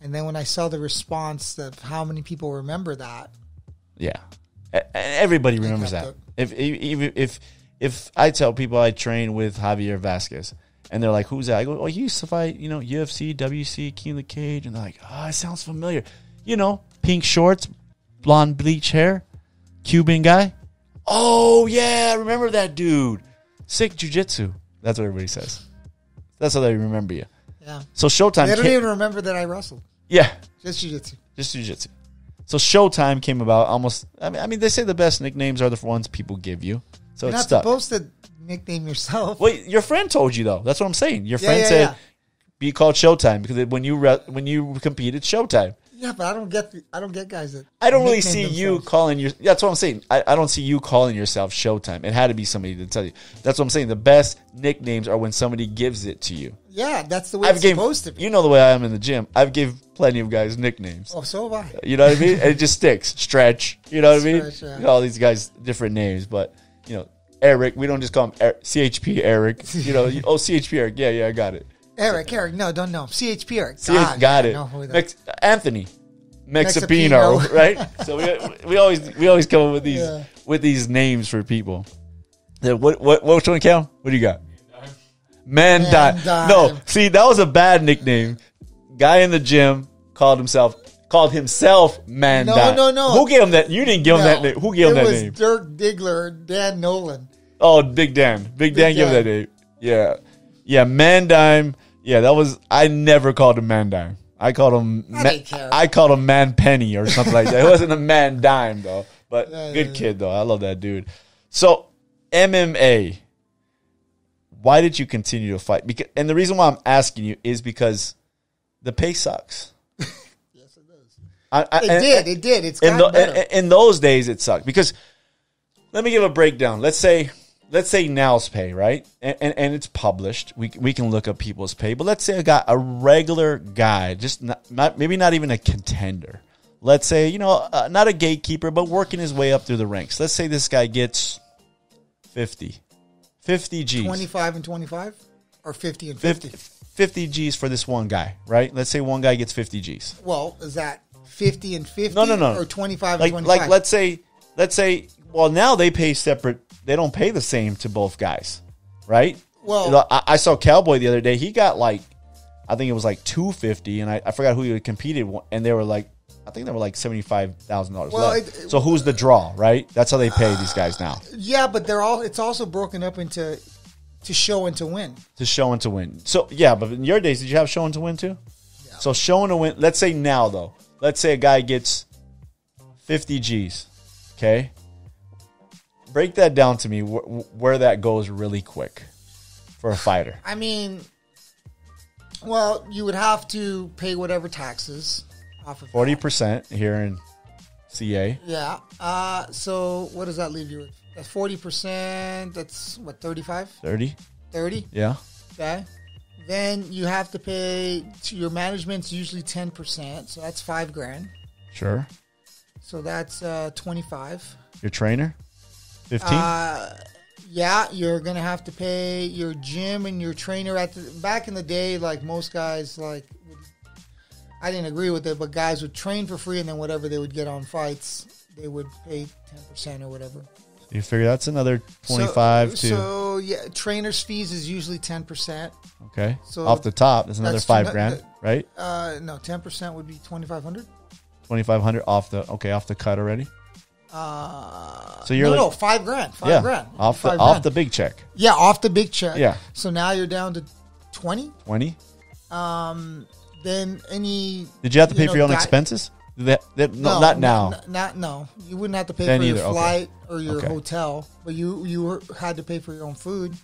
And then when I saw the response of how many people remember that, Yeah, everybody remembers that. If even if if I tell people I train with Javier Vazquez, and they're like, "Who's that?" I go, "Oh, he used to fight, you know, UFC, WEC, King of the Cage," and they're like, ah, "Oh, it sounds familiar." You know, pink shorts, blonde bleach hair, Cuban guy. Oh yeah, I remember that dude. Sick jujitsu. That's what everybody says. That's how they remember you. yeah, So Showtime. they don't ca- even remember that I wrestled. yeah, Just jiu-jitsu. just jiu-jitsu. So Showtime came about almost. I mean, I mean, they say the best nicknames are the ones people give you. So You're it's not stuck. supposed to nickname yourself. Well, your friend told you though. That's what I'm saying. Your Yeah, friend yeah, said, yeah. be called Showtime because when you re- when you compete, it's Showtime. Yeah, but I don't get the, I don't get guys that I don't really nickname see you themselves. calling your. That's what I'm saying. I, I don't see you calling yourself Showtime. It had to be somebody to tell you. That's what I'm saying. The best nicknames are when somebody gives it to you. Yeah, that's the way I've it's gave supposed to be. you know the way I am in the gym. I've gave plenty of guys nicknames. oh, so have I. You know what I mean? And it just sticks. Stretch. You know what I mean? Stretch, yeah. You know, all these guys different names, but you know Eric. We don't just call him CHP Eric. You know, you- oh CHP Eric. Yeah, yeah, I got it. Eric, Eric, no, don't know. CHP Eric. CH, God, got it. know who that- Mex- Anthony. Mexipino, Mexipino. right? So we, we always we always come up with these Yeah. with these names for people. What what which one, Cal? What do you got? Man, Man dime. Dime. No, see that was a bad nickname. Guy in the gym called himself called himself Man No, no, no. Who gave him that? You didn't give him that name. Who gave him that name? it was? Dirk Diggler, Dan Nolan. Oh, Big Dan. Big, Dan gave him that name. Yeah. Yeah, Man Dime. Yeah, that was I never called him Man Dime. I called him I Ma- care. I called him Man Penny or something like that. It wasn't a Man Dime though. But good kid though. I love that dude. So MMA. Why did you continue to fight? Because and the reason why I'm asking you is because the pay sucks. Yes, it does. I, I, It and- did. It did. It's in, the, in, those days it sucked. Because let me give a breakdown. Let's say let's say now's pay right? And, and, and it's published. We, we can look up people's pay. But let's say i got a regular guy just not, not maybe not even a contender. Let's say you know uh, not a gatekeeper but working his way up through the ranks. Let's say this guy gets 50 50 g's. 25 and 25 or 50 and 50, 50. 50 g's for this one guy right? Let's say one guy gets 50 g's. Well, is that 50 and 50 No, no, no. or 25 like and 25? like let's say let's say well now they pay separate they don't pay the same to both guys right Well- I, I saw cowboy the other day he got like i think it was like 250 and i, I forgot who he competed and they were like i think they were like $75000 Well, left. it- so who's the draw right that's how they pay these guys now Yeah, but they're all it's also broken up into to show and to win. to show and to win so yeah but in your days did you have show and to win too so show and to win let's say now though let's say a guy gets 50 g's okay break that down to me wh- where that goes really quick for a fighter I mean, well, you would have to pay whatever taxes off of 40% here in ca Yeah. Uh, so what does that leave you with? That's 40%. That's what, 35? 30 30? yeah Okay. Then you have to pay to your management's usually 10%. So that's five grand. sure So that's uh, 25. your trainer 15 Uh, yeah, you're gonna have to pay your gym and your trainer at the back in the day. Like most guys, like I didn't agree with it, but guys would train for free, and then whatever they would get on fights, they would pay ten percent or whatever. You figure that's another 25 so, to So yeah, trainers' fees is usually ten percent. okay so off the top that's another that's five grand that- right Uh, no, ten percent would be twenty five hundred. 2500 off the okay off the cut already Uh, So you're no, like- no, five grand, five yeah grand, off the five off grand. the big check yeah, off the big check. Yeah. So now you're down to twenty. 20 Um, then any Did you have to pay know, for your own expenses? That, that, no, not now. Not, not no. You wouldn't have to pay Then for either, your okay. flight or your Okay. hotel, but you you were, had to pay for your own food.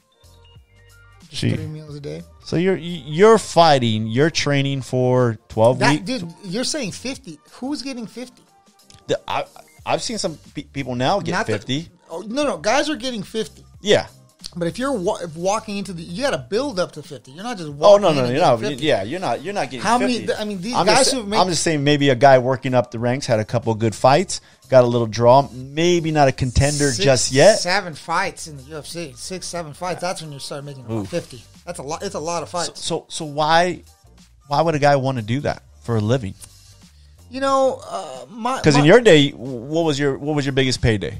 Just three meals a day. So you're you're fighting, you're training for twelve That weeks. dude, you're saying fifty. Who's getting fifty? The- I, I've seen some pe- people now get Not the- fifty. oh, no, no, guys are getting fifty. yeah. But if you're wa- if walking into the, you got to build up to fifty. You're not just Oh walking no no no getting no. 50. Yeah, you're not you're not getting. How many- 50. I mean, these I'm guys just, who make- I'm just saying maybe a guy working up the ranks had a couple good fights, got a little draw. Maybe not a contender Six, just yet. Seven fights in the UFC. Six, seven fights. That's when you start making fifty. That's a lot. It's a lot of fights. So so why why would a guy want to do that for a living? you know, uh, my Because in your day, what was your what was your biggest payday?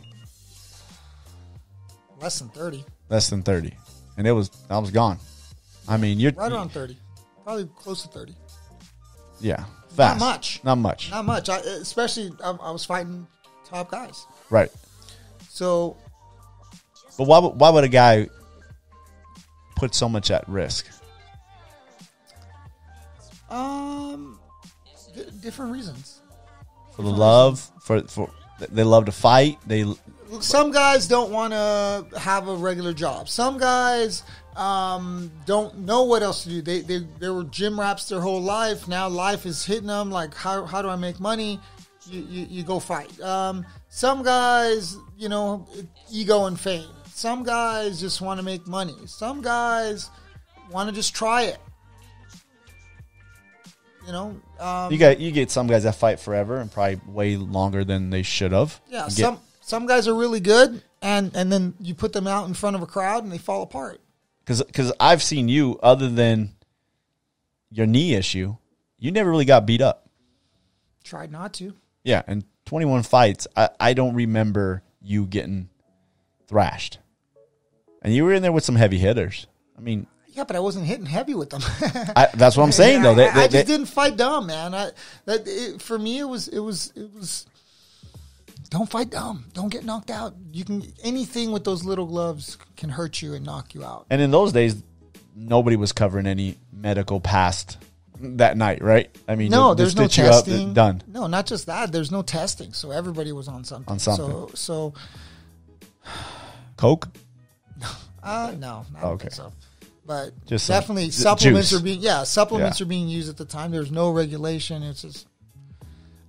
Less than thirty. Less than thirty, and it was I was gone. I mean, you're Right around 30. Probably close to 30. Yeah, fast. much. Not much. Not much. I, especially, I, I was fighting top guys. right. So, But why? would- Why would a guy put so much at risk? um, di different reasons. For the love, for for they love to fight. They Some guys don't want to have a regular job. Some guys um, don't know what else to do. They, they they were gym rats their whole life. Now life is hitting them. Like how how do I make money? You you, you go fight. Um, some guys, you know, ego and fame. Some guys just want to make money. Some guys want to just try it. You know, um, You got you get some guys that fight forever and probably way longer than they should have. yeah. Some some guys are really good, and and then you put them out in front of a crowd and they fall apart. because I've seen you other than your knee issue, you never really got beat up. Tried not to. Yeah, and 21 fights, I, I don't remember you getting thrashed. And you were in there with some heavy hitters. I mean, Yeah, but I wasn't hitting heavy with them. I, that's what I'm saying though. I, They, I they- just they- didn't fight dumb, man. I that it, for me it was it was it was. Don't fight dumb. Don't get knocked out. You can anything with those little gloves can hurt you and knock you out. and in those days, nobody was covering any medical past that night, right? I mean, No, there's no you up, testing. done. No, not just that. There's no testing, so everybody was on something. On something. So so Coke? uh no, Okay. so. But Just definitely supplements juice. are being yeah supplements Yeah. are being used at the time. There's no regulation. It's just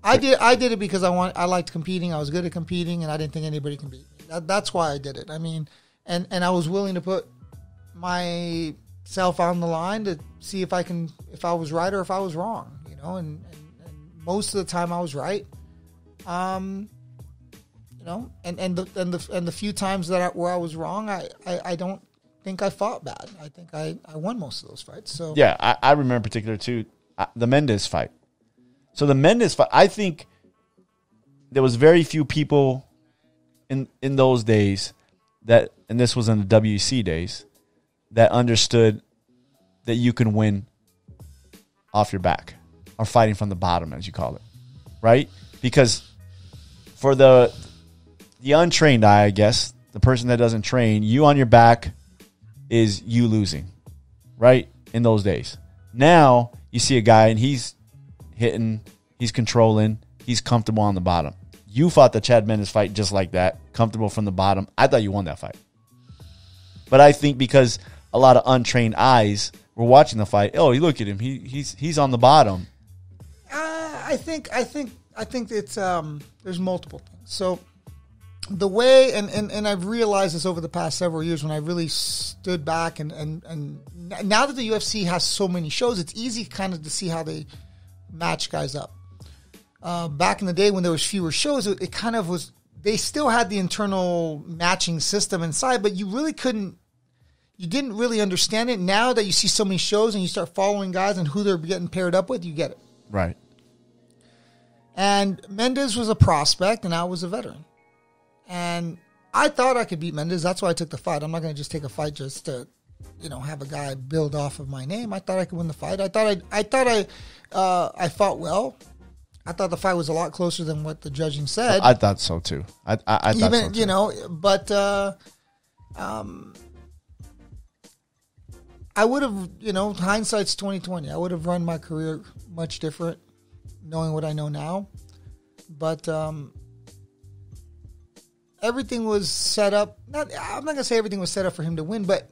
I did I did it because I want I liked competing. I was good at competing, and I didn't think anybody can beat me. That, that's why I did it. I mean, and and I was willing to put myself on the line to see if I can if I was right or if I was wrong. You know, and, and, and most of the time I was right. Um, you know, and and the and the and the few times that I, where I was wrong, I, I I don't think I fought bad. I think I I won most of those fights. So Yeah, I, I remember in particular too uh, the Mendes fight. So the Mendes fight, I think there was very few people in in those days that, and this was in the WEC days, that understood that you can win off your back or fighting from the bottom, as you call it, right? Because for the the untrained eye, I guess the person that doesn't train, you on your back is you losing right? In those days. Now you see a guy and he's hitting, he's controlling, he's comfortable on the bottom. You fought the Chad Mendes fight just like that, comfortable from the bottom. I thought you won that fight. But I think because a lot of untrained eyes were watching the fight, oh, look at him, he, he's he's on the bottom. Uh, I think I think I think it's um there's multiple things. So the way and, and, and I've realized this over the past several years when I really stood back and, and, and now that the UFC has so many shows, it's easy kind of to see how they match guys up. Uh, back in the day when there was fewer shows, it, it kind of was they still had the internal matching system inside, but you really couldn't you didn't really understand it. Now that you see so many shows and you start following guys and who they're getting paired up with, you get it. Right. And Mendes was a prospect, and I was a veteran. And I thought I could beat Mendes. That's why I took the fight. I'm not going to just take a fight just to, you know, have a guy build off of my name. I thought I could win the fight. I thought I, I thought I, uh, I fought well. I thought the fight was a lot closer than what the judging said. I thought so too. I I, I thought Even so too. you know, but uh, um, I would have, you know, hindsight's twenty twenty. I would have run my career much different, knowing what I know now. But um, everything was set up. Not, I'm not gonna say everything was set up for him to win, but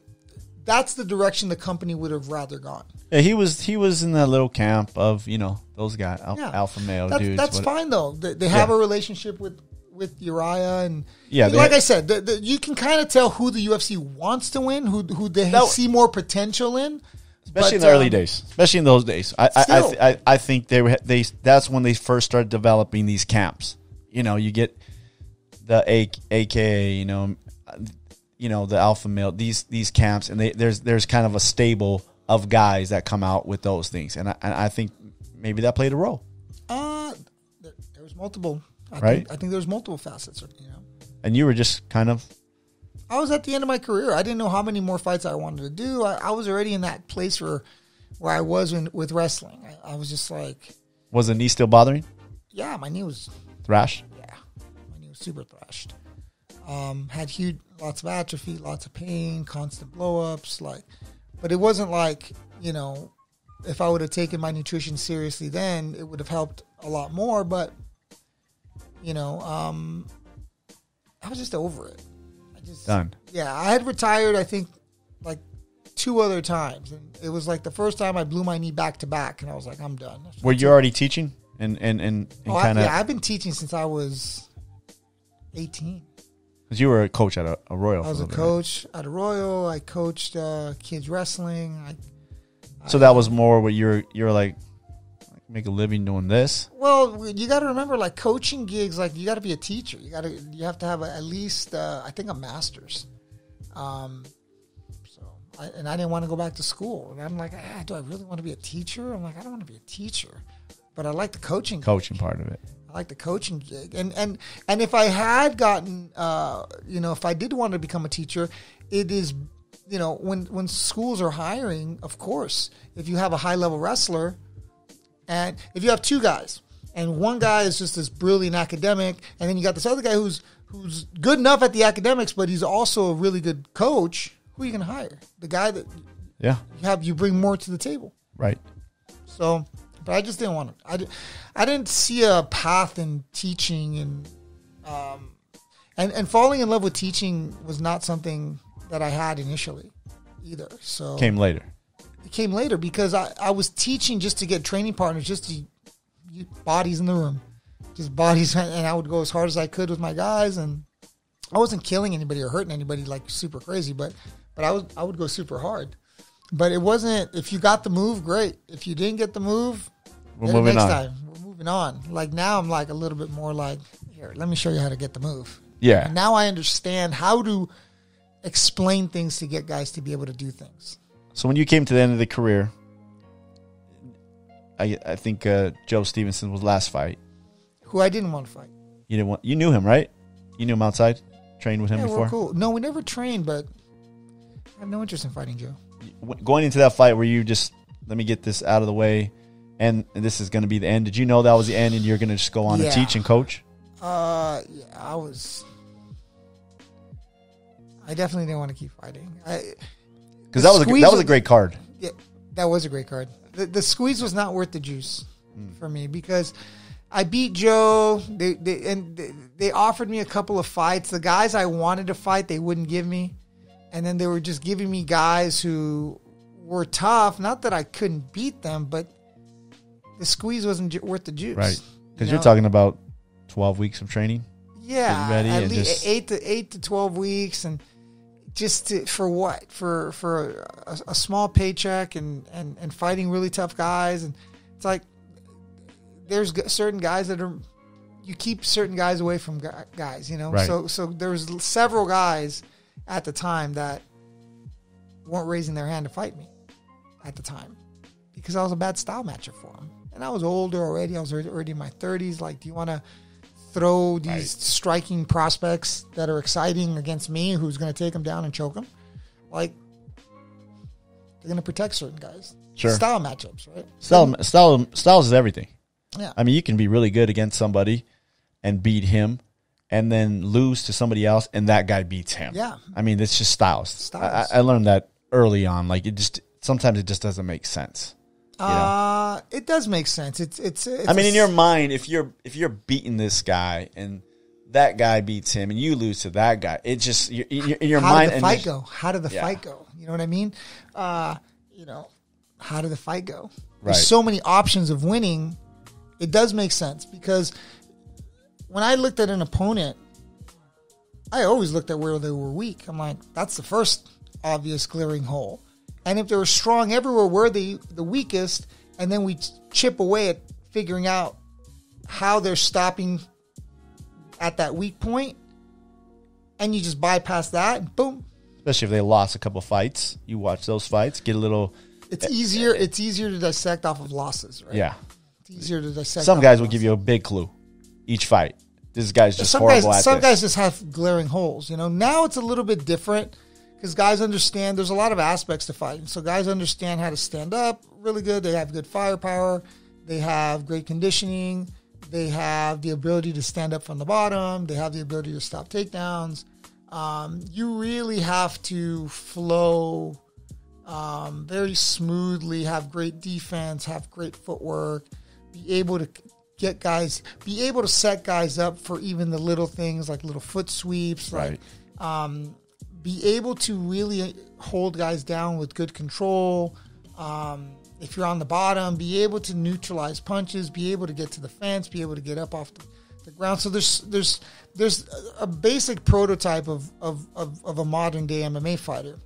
that's the direction the company would have rather gone. Yeah, he was he was in that little camp of you know those guys al- Yeah. alpha male That's, dudes. that's fine though. They, they have Yeah. a relationship with with Urijah, and Yeah, like I said, the, the, you can kind of tell who the UFC wants to win, who who they That- see more potential in. especially in But, the early um, days, especially in those days. I I, I, th- I I think they were they that's when they first started developing these camps. You know, you get the A, AKA, you know, you know the alpha male these these camps, and they, there's there's kind of a stable of guys that come out with those things, and I, and I think maybe that played a role. Uh, there, there was multiple. I Right. Think, I think there was multiple facets. You know, And you were just kind of I was at the end of my career. I didn't know how many more fights I wanted to do. I, I was already in that place where where I was in, with wrestling. I, I was just like, was the knee still bothering? yeah, my knee was Thrashed. yeah, my knee was super thrashed. Um, had huge, lots of atrophy, lots of pain, constant blowups. Like, but it wasn't like you know, if I would have taken my nutrition seriously, then it would have helped a lot more. But you know, um, I was just over it. I just Done. Yeah, I had retired. I think like two other times, and it was like the first time I blew my knee back to back, and I was like, I'm done. Were you already teaching and and and, and Oh, kind of yeah, I've been teaching since I was 18. Because you were a coach at a, Arroyo. I was a bit, coach at Arroyo. I coached uh, kids wrestling. I? So that was more what you're you're like, like make a living doing this. well, you got to remember, like coaching gigs, like you got to be a teacher. You got to you have to have a, at least, uh, I think, a master's. Um, so, I, and I didn't want to go back to school. And I'm like, ah, do I really want to be a teacher? I'm like, I don't want to be a teacher, but I like the coaching. Coaching part of it. I like the coaching gig, and and and if I had gotten, uh, you know, if I did want to become a teacher, it is, you know, when when schools are hiring, of course, if you have a high level wrestler, and if you have two guys, and one guy is just this brilliant academic, and then you got this other guy who's who's good enough at the academics, but he's also a really good coach, who are you going to hire? The guy that Yeah. you have you bring more to the table. Right. So, but I just didn't want to. I, di- I didn't see a path in teaching and, um, and and falling in love with teaching was not something that I had initially, either. So Came later. it came later because I, I was teaching just to get training partners, just to bodies in the room, just bodies, and I would go as hard as I could with my guys, and I wasn't killing anybody or hurting anybody like super crazy, but but I was I would go super hard. But it wasn't. If you got the move, great. If you didn't get the move, We're moving next on. time. We're moving on. Like now, I'm like a little bit more like, here, let me show you how to get the move. Yeah. And now I understand how to explain things to get guys to be able to do things. So when you came to the end of the career, I I think uh, Joe Stevenson was last fight. Who I didn't want to fight. You didn't want. You knew him, right? You knew him outside. Trained with him Yeah, before. cool. No, we never trained, but I have no interest in fighting Joe. Going into that fight, where you just let me get this out of the way, and this is going to be the end. Did you know that was the end, and you're going to just go on Yeah. and teach and coach? Uh, yeah, I was. I definitely didn't want to keep fighting. I, Because that was a, that was a great card. yeah, that was a great card. The, the squeeze was not worth the juice for me because I beat Joe. They, they and they, they offered me a couple of fights. The guys I wanted to fight, they wouldn't give me, and then they were just giving me guys who were tough. Not that I couldn't beat them, but the squeeze wasn't ju- worth the juice. Right. Because You you're talking about 12 weeks of training. Yeah, ready at least just- eight to eight to twelve weeks, and just to, for what? For for a, a small paycheck and, and and fighting really tough guys, and it's like there's g- certain guys that are you keep certain guys away from guys, you know. Right. So so there was several guys at the time that weren't raising their hand to fight me at the time because I was a bad style matcher for them, and I was older already. I was already, in my thirties. Like, do you want to? throw these Right. striking prospects that are exciting against me, who's going to take them down and choke them. Like they're going to protect certain guys. Sure. Style matchups, right? Style, style, styles is everything. Yeah. I mean, you can be really good against somebody and beat him, and then lose to somebody else, and that guy beats him. Yeah. I mean, it's just styles. Styles. I, I learned that early on. Like it just sometimes it just doesn't make sense. Uh, it does make sense. It's it's. it's I mean, in your mind, if you're if you're beating this guy and that guy beats him and you lose to that guy, it just you in your, in your how mind did the fight go? How did the Yeah. fight go? You know what I mean? Uh, you know, how did the fight go? Right. There's so many options of winning. It does make sense because when I looked at an opponent, I always looked at where they were weak. I'm like, that's the first obvious glaring hole. And if they were strong everywhere, where they the weakest, and then we chip away at figuring out how they're stopping at that weak point, and you just bypass that, and boom, especially if they lost a couple fights. You watch those fights, get a little it's easier. It's easier to dissect off of losses, right? yeah. it's easier to dissect. Some guys will give you a big clue each fight. This guy's just some horrible guys, some this. guys just have glaring holes. You know, now it's a little bit different because guys understand. There's a lot of aspects to fighting, so guys understand how to stand up really good. They have good firepower. They have great conditioning. They have the ability to stand up from the bottom. They have the ability to stop takedowns. Um, you really have to flow um, very smoothly, have great defense, have great footwork, be able to get guys, be able to set guys up for even the little things like little foot sweeps, Right. like um, be able to really hold guys down with good control. Um, if you're on the bottom, be able to neutralize punches, be able to get to the fence, be able to get up off the, the ground. So there's there's there's a basic prototype of, of, of, of a modern day MMA fighter.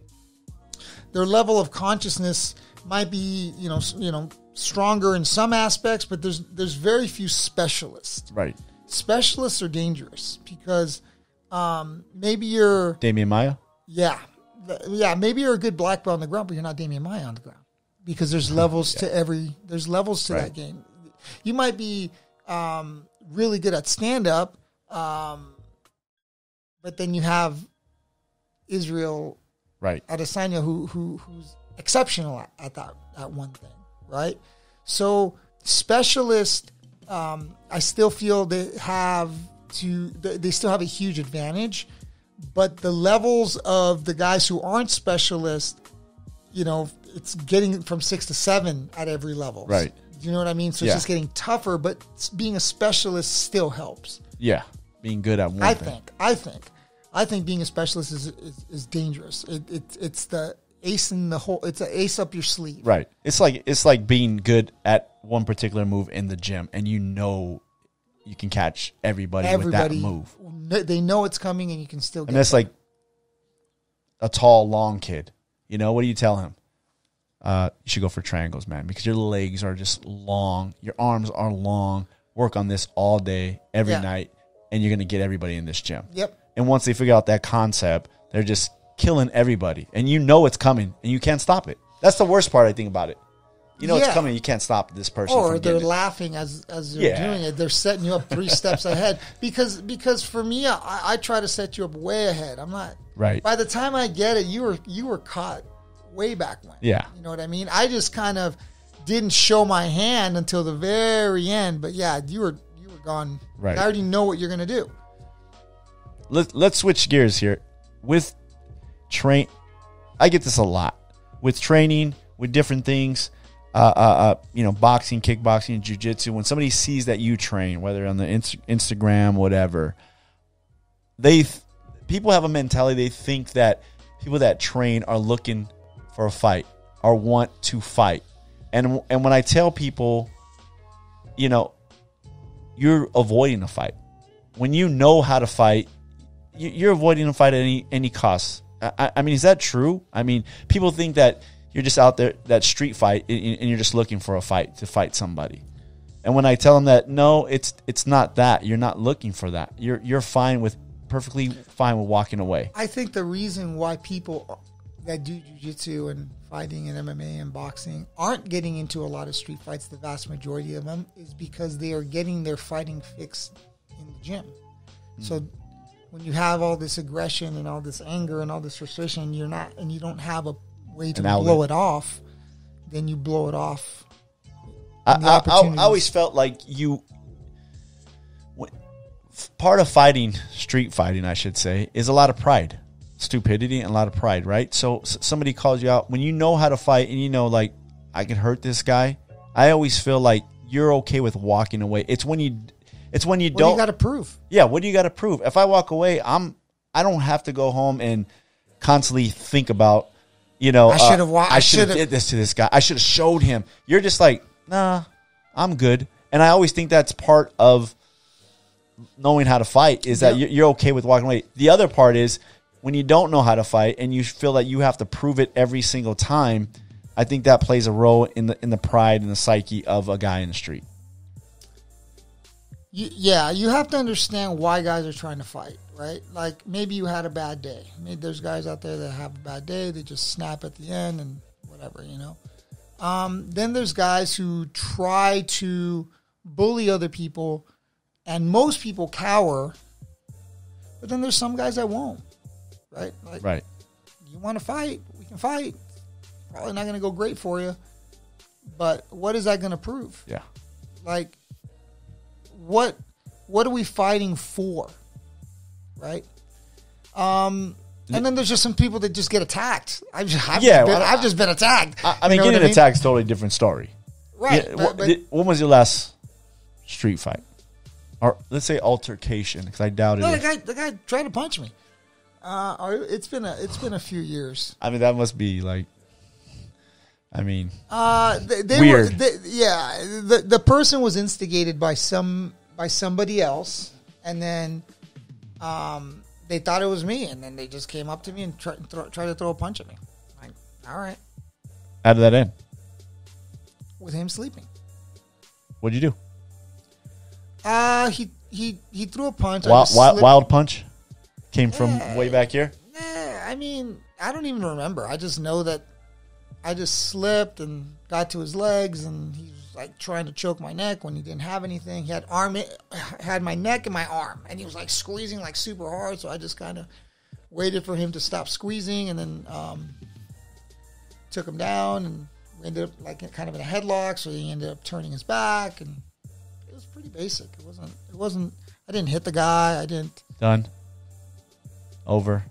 Their level of consciousness might be you know you know stronger in some aspects, but there's there's very few specialists. Right. Specialists are dangerous because um, maybe you're Demian Maia. yeah yeah maybe you're a good black belt on the ground, but you're not Demian Maia on the ground because there's levels to every there's levels to Right. that game. You might be um, really good at stand up, um, but then you have Israel Right. Adesanya who who who's exceptional at, at that at one thing, right? So specialist, um, I still feel they have to they they still have a huge advantage, but the levels of the guys who aren't specialists, you know, it's getting from six to seven at every level, Right. You know what I mean? So Yeah. it's just getting tougher, but being a specialist still helps. Yeah. Being good at one I thing. think. I think. I think being a specialist is is, is dangerous. It, it it's the ace in the hole. It's an ace up your sleeve. Right. It's like it's like being good at one particular move in the gym, and you know you can catch everybody, Everybody, with that move. kn- they know it's coming, and you can still get. And that's them. like a tall, long kid. You know, what do you tell him? Uh, you should go for triangles, man, because your legs are just long, your arms are long. Work on this all day, every Yeah. night, and you're gonna get everybody in this gym. Yep. And once they figure out that concept, they're just killing everybody, and you know it's coming, and you can't stop it. That's the worst part I think about it. You know it's coming, you can't stop this person. or from they're laughing as as they're Yeah. doing it. They're setting you up three steps ahead because because for me, I, I try to set you up way ahead. I'm not Right. By the time I get it, you were you were caught way back when. Yeah. you know what I mean. I just kind of didn't show my hand until the very end. But yeah, you were you were gone. Right. I already know what you're gonna do. let, let's switch gears here with train i get this a lot with training with different things uh, uh, uh, you know boxing kickboxing jiu-jitsu. When somebody sees that you train whether on the Inst- instagram whatever they th- people have a mentality they think that people that train are looking for a fight or want to fight. And and when i tell people you know you're avoiding a fight. When you know how to fight you- you're avoiding a fight at any any cost. I, I- mean, is that true? I mean, people think that you're just out there that street fight and and you're just looking for a fight to fight somebody. And when I tell them that no, it's it's not that. You're not looking for that. You're you're fine with perfectly fine with walking away. I think the reason why people that do jujitsu and fighting and MMA and boxing aren't getting into a lot of street fights, the vast majority of them, is because they are getting their fighting fix in the gym. So hmm. When you have all this aggression and all this anger and all this frustration, you're not, and you don't have a way to blow it off, then you blow it off. I, I- I- always felt like you. when- Part of fighting, street fighting, I should say, is a lot of pride, stupidity, and a lot of pride, right? So somebody calls you out when you know how to fight and you know, like, I can hurt this guy. I always feel like you're okay with walking away. It's when you, it's when you What do don't. you got to prove? yeah, what do you got to prove? If I walk away, I'm, I don't have to go home and constantly think about, you know, I should've uh, wa- I I should have did this to this guy. I should have showed him. You're just like, nah, I'm good. And I always think that's part of knowing how to fight is that Yeah. you're, you're okay with walking away. The other part is when you don't know how to fight and you feel that you have to prove it every single time. I think that plays a role in the in the pride and the psyche of a guy in the street. You, yeah, you have to understand why guys are trying to fight, right? Like maybe you had a bad day. Maybe there's guys out there that have a bad day. They just snap at the end and whatever, you know. Um, then there's guys who try to bully other people, and most people cower. But then there's some guys that won't, right? Like Right. you want to fight, we can fight. Probably not going to go great for you, but what is that going to prove? Yeah. like what what are we fighting for right um and then there's just some people that just get attacked i've just, I've Yeah, just been, well, I've just been attacked I, I mean, You know getting attacked is totally different story. right Yeah, but- what- but when was your last street fight, or let's say altercation? Because I doubt it. no, the is. guy the guy tried to punch me Uh, it's been a it's been a few years. I mean, that must be like. I mean, Uh, they, they Weird. Were, they, yeah, the the person was instigated by some by somebody else, and then um, they thought it was me, and then they just came up to me and tried throw, tried to throw a punch at me. Like, all right, how did that end? with him sleeping. What'd you do? Uh he he he threw a punch. Wild, wild, wild punch came from way back here. Nah, I mean, I don't even remember. I just know that I just slipped and got to his legs, and he was like trying to choke my neck when he didn't have anything. He had arm, had my neck and my arm, and he was like squeezing like super hard. So I just kind of waited for him to stop squeezing, and then um, took him down, and ended up like kind of in a headlock. So he ended up turning his back, and it was pretty basic. It wasn't. It wasn't. I didn't hit the guy. I didn't. Done. Over.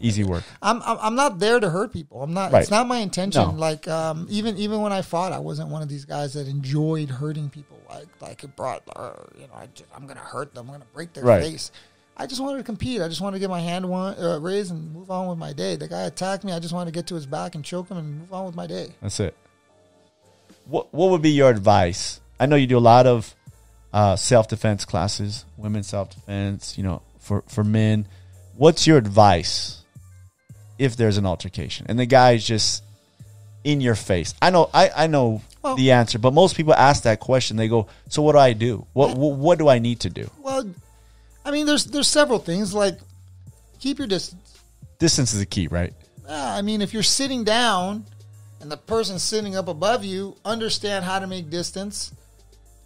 Easy work. I'm, I'm I'm not there to hurt people. I'm not. Right. It's not my intention. No. Like um, even even when I fought, I wasn't one of these guys that enjoyed hurting people. Like like it brought, uh, you know, I I'm gonna hurt them. I'm gonna break their Right. face. I just wanted to compete. I just wanted to get my hand one, uh, raised and move on with my day. The guy attacked me. I just wanted to get to his back and choke him and move on with my day. That's it. What What would be your advice? I know you do a lot of uh, self defense classes, women's self defense. You know, for for men. What's your advice if there's an altercation and the guy's just in your face? I know, I I know Well- the answer, but most people ask that question. They go, "So what do I do? What what, what do I need to do?" Well, I mean, there's there's several things like keep your distance. Distance is a key, right? Yeah, I mean, if you're sitting down and the person's sitting up above you, understand how to make distance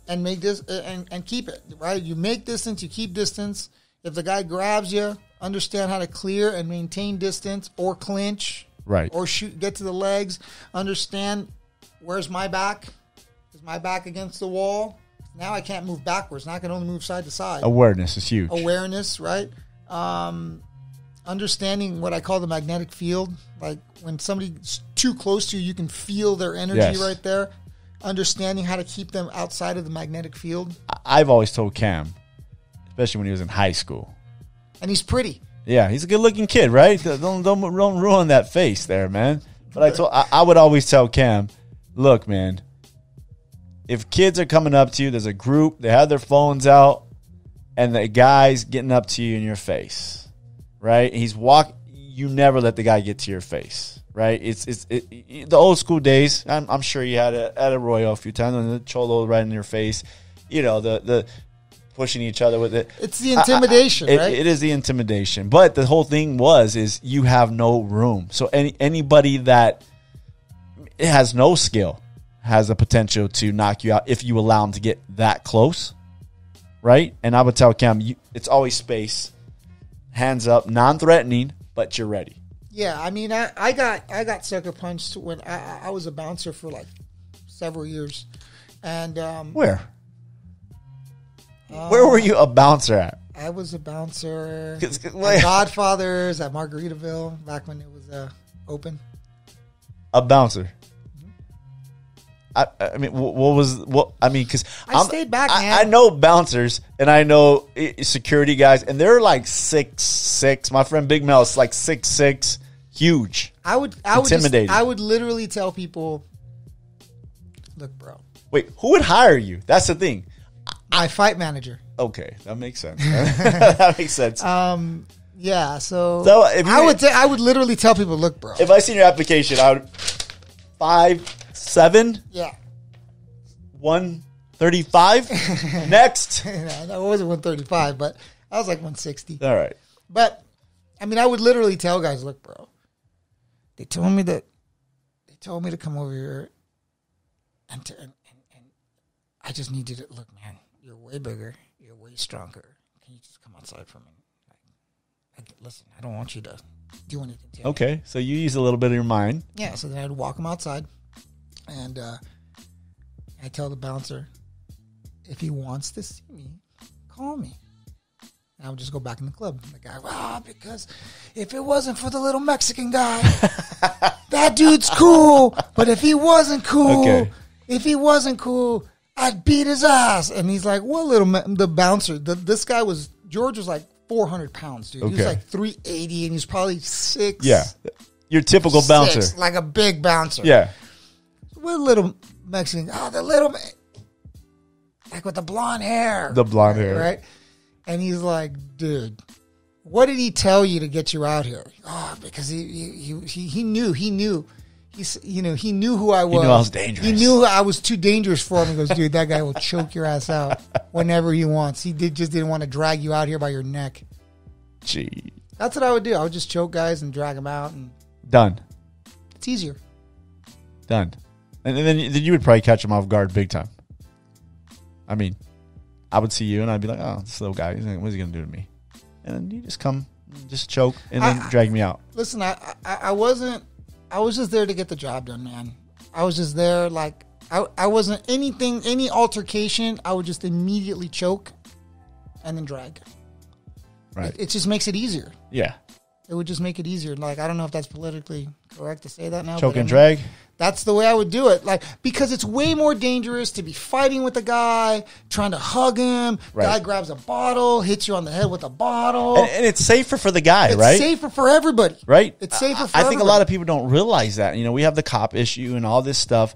and make this and, and keep it right. You make distance, you keep distance. If the guy grabs you, understand how to clear and maintain distance or clinch, Right. Or shoot, get to the legs. Understand where's my back? Is my back against the wall? Now I can't move backwards. Now I can only move side to side Awareness is huge. awareness, right? Um, understanding what I call the magnetic field. Like when somebody's too close to you, you can feel their energy Yes. right there. Understanding how to keep them outside of the magnetic field. I've always told Cam, especially when he was in high school. And he's pretty. Yeah, he's a good looking kid, right? Don't, don't don't ruin that face there, man. But I told I, I would always tell Cam, look, man, if kids are coming up to you, there's a group, they have their phones out, and the guy's getting up to you in your face, right? He's walk. You never let the guy get to your face, right? It's it's it, it- the old school days. I'm, I'm sure you had a at a Royal a few times, and the cholo right in your face. You know the the pushing each other with it. It's the intimidation, It- right? it is the intimidation. But the whole thing was is you have no room. So any anybody that has no skill has the potential to knock you out if you allow them to get that close. Right? And I would tell Cam, you, it's always space, hands up, non-threatening, but you're ready. yeah, I mean, I, I got I got sucker punched when I, I- I was a bouncer for like several years, and um, Where? Where were you a bouncer at? I was a bouncer 'Cause- at. Godfathers at Margaritaville back when it was uh, open. A bouncer. I, I mean, wh- what was what? I mean, because I stayed back, I, man. I know bouncers and I know security guys, and they're like six six. My friend Big Mel is like six six, huge. I would I would just, I would literally tell people, look, bro, Wait, who would hire you? That's the thing. My fight manager. Okay, that makes sense. that makes sense. Um, yeah, so, So, I would t- I would literally tell people, look, bro, if I seen your application, I would five seven yeah, one thirty five. Next. I wasn't one thirty five, but I was like one sixty. All right. But I mean, I would literally tell guys, look, bro, they told me that they told me to come over here, and to, and, and, and I just need you to look, man. You're way bigger. You're way stronger. Can you just come outside for me? Like, like, listen, I don't want you to do anything to me. Okay, so you use a little bit of your mind. Yeah, so then I'd walk him outside, and uh, I tell the bouncer, if he wants to see me, call me. And I would just go back in the club. The guy, ah, because if it wasn't for the little Mexican guy, that dude's cool. But if he wasn't cool, Okay. if he wasn't cool, I'd beat his ass. And he's like, what little, me-? the bouncer, the, this guy was, George was like 400 pounds, dude. He was Okay. like 380, and he's probably six. Yeah. Your typical six, bouncer. like a big bouncer. Yeah. with a little Mexican. Oh, the little man, like with the blonde hair, The blonde hair. right? And he's like, dude, what did he tell you to get you out here? Oh, because he he he, he knew he knew. He's, you know, he knew who I was. knew I was dangerous. He knew I was too dangerous for him. He goes, dude, that guy will choke your ass out whenever he wants. He did just didn't want to drag you out here by your neck. Gee. That's what I would do. I would just choke guys and drag them out, and Done. it's easier. Done. And, and then, then you would probably catch him off guard big time. I mean, I would see you and I'd be like, oh, this little guy, what's he going to do to me? And then you just come, just choke, and then I- drag me out. listen, I, I I wasn't. I was just there to get the job done, man. I was just there, like I I wasn't anything, any altercation. I would just immediately choke, and then drag. Right. It, it just makes it easier. yeah. It would just make it easier. Like I don't know if that's politically correct to say that now. Choke but I and mean, drag. That's the way I would do it. Like because it's way more dangerous to be fighting with a guy, trying to hug him. Right. Guy grabs a bottle, hits you on the head with a bottle. And, and it's safer for the guy, it's right? safer for everybody. right? It's safer I- for I think a lot of people don't realize that. You know, we have the cop issue and all this stuff.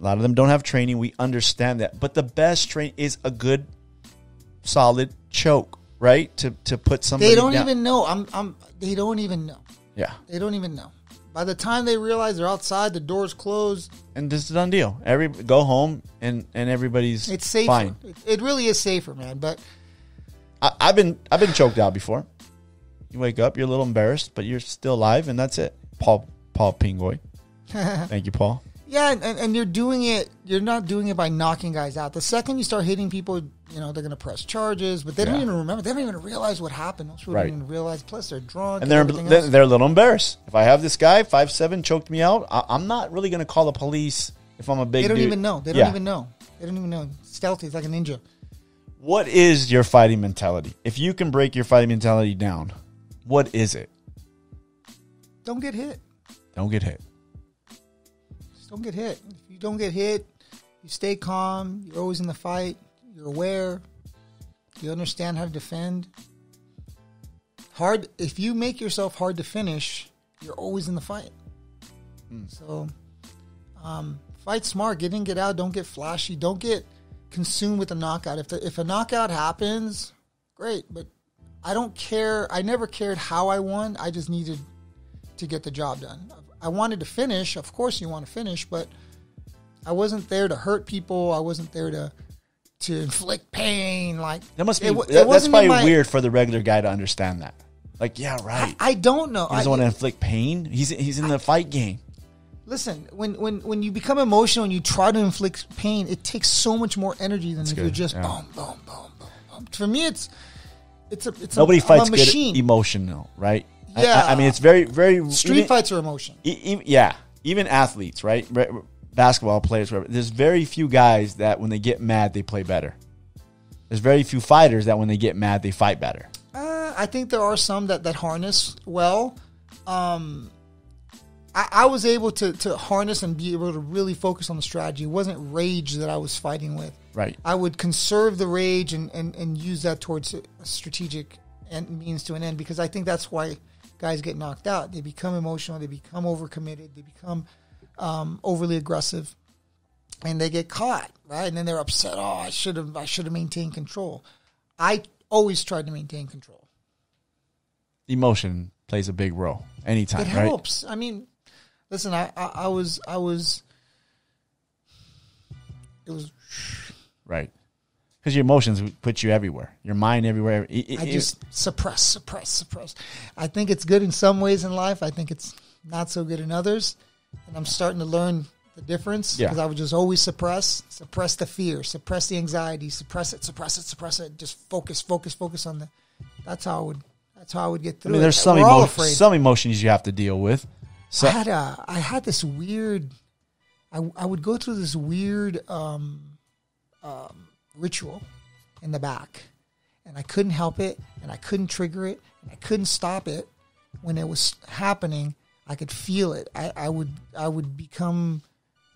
A lot of them don't have training. We understand that. But the best train is a good, solid choke, right? To to put somebody They don't down. even know. I'm. I'm. They don't even know. Yeah. They don't even know. By the time they realize they're outside, the door's closed. And this is a done deal. Every go home and and everybody's It's safer. fine. It, really is safer, man. But I, I've been I've been choked out before. You wake up, you're a little embarrassed, but you're still alive, and that's it. Paul Paul Pingoy. Thank you, Paul. Yeah, and, and you're doing it. You're not doing it by knocking guys out. The second you start hitting people, you know they're going to press charges, but they don't Yeah. even remember. They don't even realize what happened. Most people Right. don't even realize. Plus, they're drunk and they're everything they're, else. they're a little embarrassed. If I have this guy five seven choked me out, I, I'm not really going to call the police if I'm a big. They don't dude. even know. They don't Yeah. even know. They don't even know. Stealthy. It's like a ninja. What is your fighting mentality? If you can break your fighting mentality down, what is it? Don't get hit. Don't get hit. Don't get hit. If you don't get hit, you stay calm. You're always in the fight. You're aware. You understand how to defend. Hard. If you make yourself hard to finish, you're always in the fight. So, um, fight smart. Get in, get out. Don't get flashy. Don't get consumed with a knockout. If the, if a knockout happens, great. But I don't care. I never cared how I won. I just needed to get the job done. I wanted to finish. Of course, you want to finish, but I wasn't there to hurt people. I wasn't there to to inflict pain. Like That must be it wa- it that's probably my- weird for the regular guy to understand that. Like, yeah, right. I don't know. he doesn't I- want to inflict pain. He's he's in the fight game. listen, when when when you become emotional and you try to inflict pain, it takes so much more energy than if you're just yeah. boom, boom, boom, boom, boom. For me, it's it's a it's Nobody a, fights a good machine. emotional, right? I- Yeah. I, I mean, it's very very Street even- fights are emotion. E- yeah, even athletes, right? Basketball players, whatever. There's very few guys that when they get mad, they play better. There's very few fighters that when they get mad, they fight better. Uh, I think there are some that, that harness well. Um, I, I was able to, to harness and be able to really focus on the strategy. It wasn't rage that I was fighting with. Right. I would conserve the rage and, and, and use that towards a strategic end, means to an end because I think that's why guys get knocked out. They become emotional, they become overcommitted, they become um, overly aggressive, and they get caught, right? And then they're upset. Oh, I should have I should have maintained control. I always tried to maintain control. Emotion plays a big role anytime, It right? helps. I mean, listen, I, I, I was I was it was Right. Because your emotions put you everywhere. Your mind everywhere. E- I just suppress, suppress, suppress. I think it's good in some ways in life. I think it's not so good in others. And I'm starting to learn the difference Yeah. because I would just always suppress, suppress the fear, suppress the anxiety, suppress it, suppress it, suppress it. Just focus, focus, focus on the. That's how I would. That's how I would get through. I mean, it. there's some emo- some emotions you have to deal with. So I had a I had this weird I I would go through this weird um, um, ritual in the back, and I couldn't help it, and I couldn't trigger it, and I couldn't stop it when it was happening. I could feel it. I, I would I would become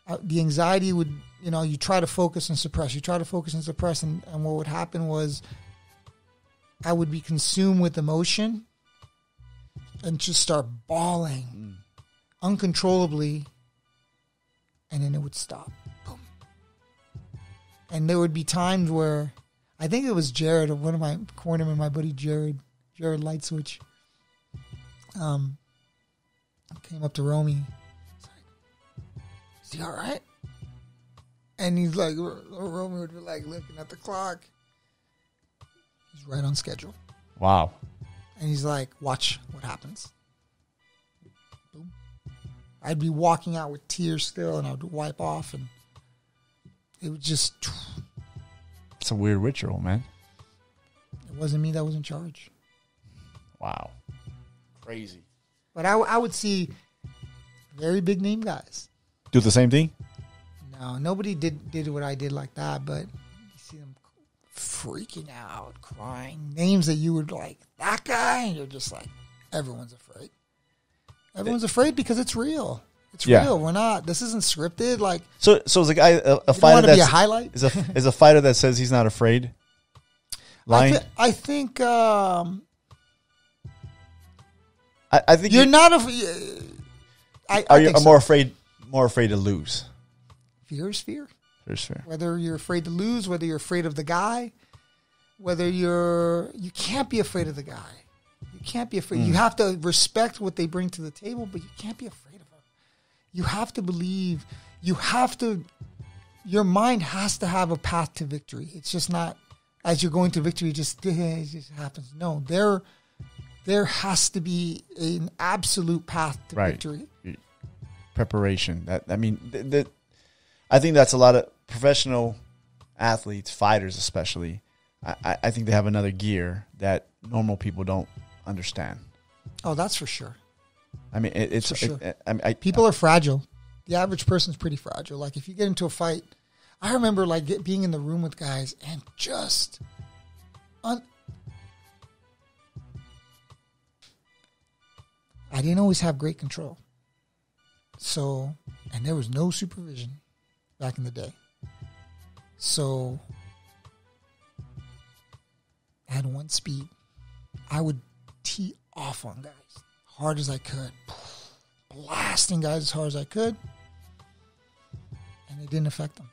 uh, the anxiety would you know you try to focus and suppress. You try to focus and suppress, and, and what would happen was I would be consumed with emotion and just start bawling uncontrollably, and then it would stop. And there would be times where I think it was Jared, or one of my cornermen, my buddy Jared, Jared Lightswitch, um, came up to Romy. He's like, Is he all right? And he's like, Romy would be like looking at the clock. He's right on schedule. Wow. And he's like, watch what happens. Boom. I'd be walking out with tears still, and I would wipe off, and it was just, It's a weird ritual, man. it wasn't me that was in charge. Wow. Crazy. But I, I would see very big name guys. Do the same thing? No, nobody did did what I did like that, but you see them freaking out, crying, names that you would like that guy, and you're just like, everyone's afraid. Everyone's afraid because it's real. It's Yeah. real. We're not. This isn't scripted. Like So, so is a guy a, a fighter be a that's highlight. is a is a fighter that says he's not afraid. I, Lying. thi- I think um, I, I think you're you- not a. I, Are I you are so. more afraid more afraid to lose? fear is fear. Fear is fear. whether you're afraid to lose, whether you're afraid of the guy, whether you're you can't be afraid of the guy. You can't be afraid. You have to respect what they bring to the table, but you can't be afraid. You have to believe. You have to. Your mind has to have a path to victory. It's just not as you're going to victory. It just it just happens. No, there there has to be an absolute path to Right. victory. Preparation. That I mean, th- th- I think that's a lot of professional athletes, fighters especially. I, I- I think they have another gear that normal people don't understand. Oh, that's for sure. I mean, it, it's sure. it- I, mean, I, people are fragile. The average person's pretty fragile. Like if you get into a fight, I remember like get, being in the room with guys and just un- I didn't always have great control. So, and there was no supervision back in the day. So, I had one speed. I would tee off on guys hard as I could blasting guys as hard as I could, and it didn't affect them.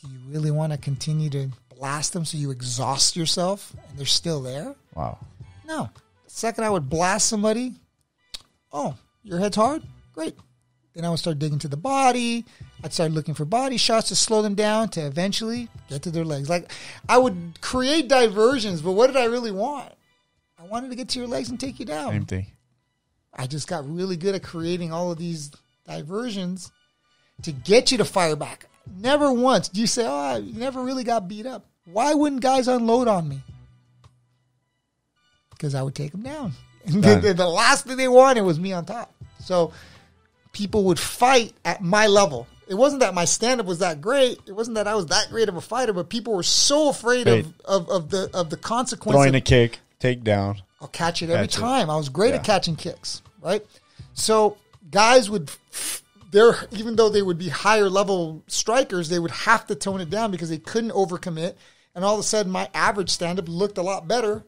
Do you really want to continue to blast them so you exhaust yourself and they're still there? wow. No. The second I would blast somebody, oh, your head's hard? Great. Then I would start digging to the body. I'd start looking for body shots to slow them down to eventually get to their legs. Like I would create diversions, but what did I really want? I wanted to get to your legs and take you down. Same thing. I just got really good at creating all of these diversions to get you to fire back. Never once do you say, "Oh, I never really got beat up." Why wouldn't guys unload on me? Because I would take them down. And the, the last thing they wanted was me on top. So people would fight at my level. It wasn't that my stand up was that great. It wasn't that I was that great of a fighter, but people were so afraid Right. of, of, of the of the consequence Throwing of a kick, takedown. I'll catch it every Catch it. time. I was great at catching kicks, right? So guys would, they're even though they would be higher level strikers, they would have to tone it down because they couldn't overcommit. And all of a sudden, my average stand up looked a lot better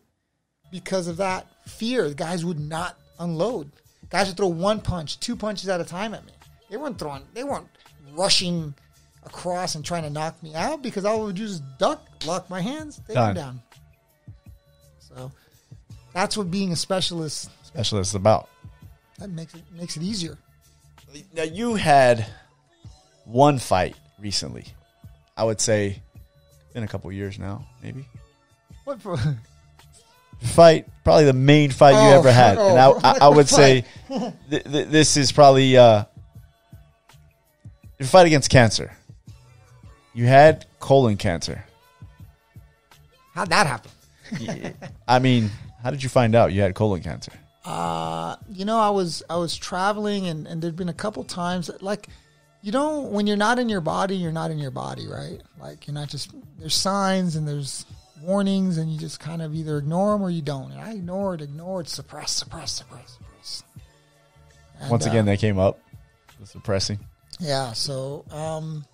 because of that fear. Guys would not unload. Guys would throw one punch, two punches at a time at me. They weren't throwing. They weren't rushing across and trying to knock me out because all I would do is duck, lock my hands, take Done. them down. So that's what being a specialist Specialist is about. that makes it makes it easier. Now you had one fight recently. I would say in a couple years now, maybe. What for? Fight probably the main fight you Oh, ever had, and I, oh, I, I would say th- th- this is probably uh, your fight against cancer. You had colon cancer. How'd that happen? I mean, how did you find out you had colon cancer? Uh, you know, I was I was traveling and, and there'd been a couple times that, like you know, when you're not in your body, you're not in your body, right? Like you're not just there's signs and there's warnings and you just kind of either ignore them or you don't. And I ignored, ignored, suppress, suppress, suppress, suppress. And, Once again, uh, they came up. The suppressing. Yeah, so um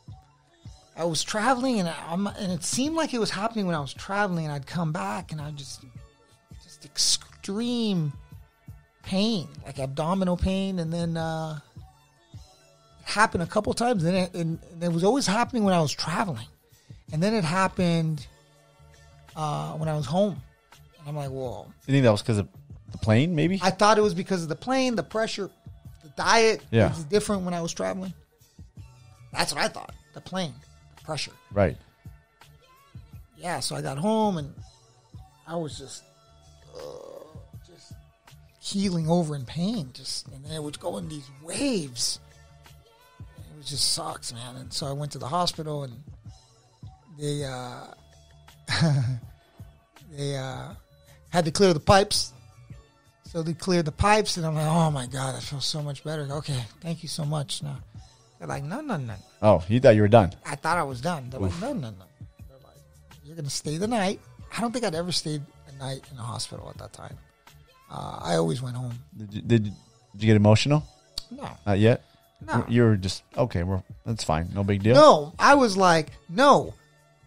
I was traveling, and I'm, and it seemed like it was happening when I was traveling. And I'd come back, and I just just extreme pain, like abdominal pain, and then uh, it happened a couple times. And it, and it was always happening when I was traveling, and then it happened uh, when I was home. And I'm like, whoa. You think that was because of the plane? Maybe. I thought it was because of the plane, the pressure, the diet Yeah. was different when I was traveling. That's what I thought. The plane, the pressure. right. Yeah, so I got home and I was just uh, just healing over in pain. Just and then it would go in these waves. It was just sucks, man. And so I went to the hospital and they uh they uh had to clear the pipes. So they cleared the pipes and I'm like, oh my god, I feel so much better. Okay, thank you so much. Now they're like, no, no, no. Oh, you thought you were done. I thought I was done. They're like, no, no, no. They're like, you're gonna stay the night. I don't think I'd ever stayed night in the hospital at that time. Uh, I always went home. Did you, did, you- did you get emotional? No, Not yet. no, You were just okay. Well, that's fine. No big deal. no. I was like, no.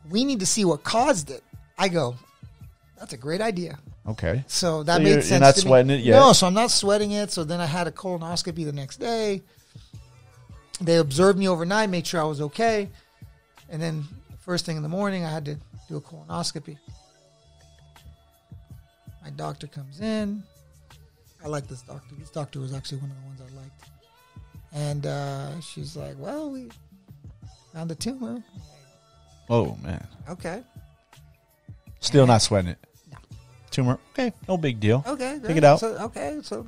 We need to see what caused it. I go, that's a great idea. Okay. So that So made you're- sense. you're not to me. sweating it yet? No, so I'm not sweating it. So then I had a colonoscopy the next day. They observed me overnight, made sure I was okay, and then the first thing in the morning, I had to do a colonoscopy. My doctor comes in. I like this doctor. This doctor was actually one of the ones I liked. And uh, she's like, "Well, we found the tumor. Oh man. Okay, Still not sweating it. No. Tumor. Okay. No big deal. okay, Take it out. So, okay, so,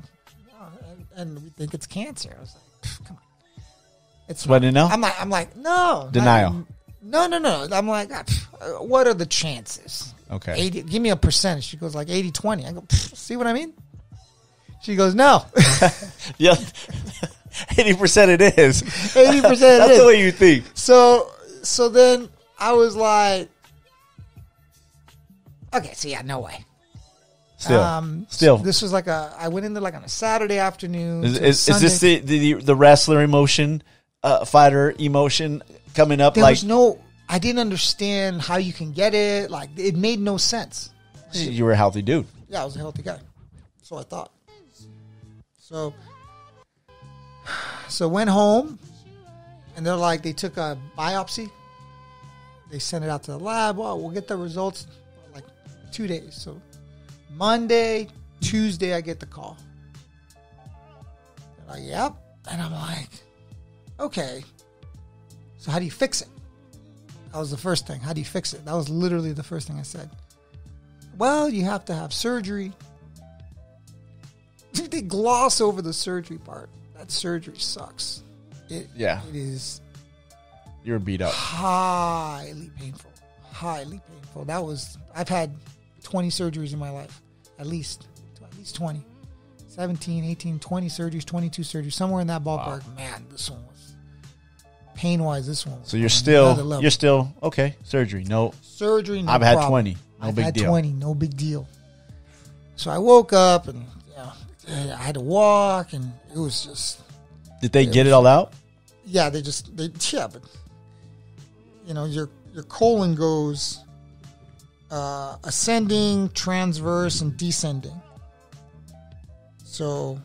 and, and we think it's cancer. I was like, "Come on, it's Sweating now? I'm like, I'm like, no Denial. not- no, no, no. I'm like, ah, what are the chances? Okay. 80, give me a percentage. She goes like 80, 20. I go, see what I mean? She goes, no, Yeah. Eighty percent it is. 80% That's it is. the way you think. So, so then I was like, okay, so yeah, no way. Still. Um, Still. this was like a. I went in there like on a Saturday afternoon. Is, is, is this the, the the wrestler emotion, uh, fighter emotion coming up? There like was no. I didn't understand how you can get it. Like it made no sense. you were a healthy dude. Yeah, I was a healthy guy. So I thought. So so went home and they're like they took a biopsy. They sent it out to the lab. Well, we'll get the results in, like two days. So Monday, Tuesday I get the call. They're like, yep. And I'm like, okay. So how do you fix it? That was the first thing. How do you fix it? That was literally the first thing I said. Well, you have to have surgery. they gloss over the surgery part. That surgery sucks. It, Yeah. It is You were beat up. highly painful. Highly painful. That was I've had 20 surgeries in my life. At least. At least 20. 17, 18, 20 surgeries, 22 surgeries, somewhere in that ballpark. Man, this one was pain wise, this one was So you're still you're still okay. Surgery. No. surgery. No I've had 20. No I've big had deal. 20, no big deal. So I woke up and you know, I had to walk, and it was just Did they get it all out? yeah. They just they yeah, but you know your your colon goes uh, ascending, transverse, and descending. So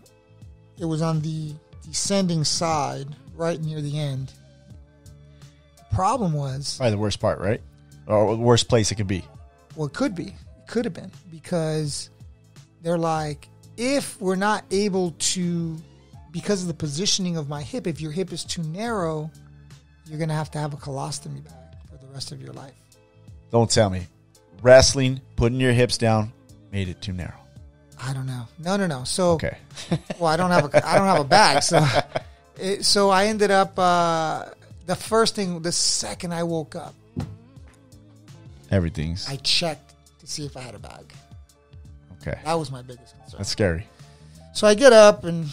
it was on the descending side, right near the end. Problem was Probably the worst part, right? Or the worst place it could be. Well, it could be. It could have been because they're like, if we're not able to, because of the positioning of my hip, if your hip is too narrow, you're going to have to have a colostomy bag for the rest of your life. Don't tell me. Wrestling, putting your hips down, made it too narrow. I don't know. No, no, no. So, Okay. well, I don't have a, I don't have a bag. So, it, so I ended up, uh, the first thing, the second I woke up, Everything's I checked to see if I had a bag. okay. That was my biggest concern. That's scary. So I get up and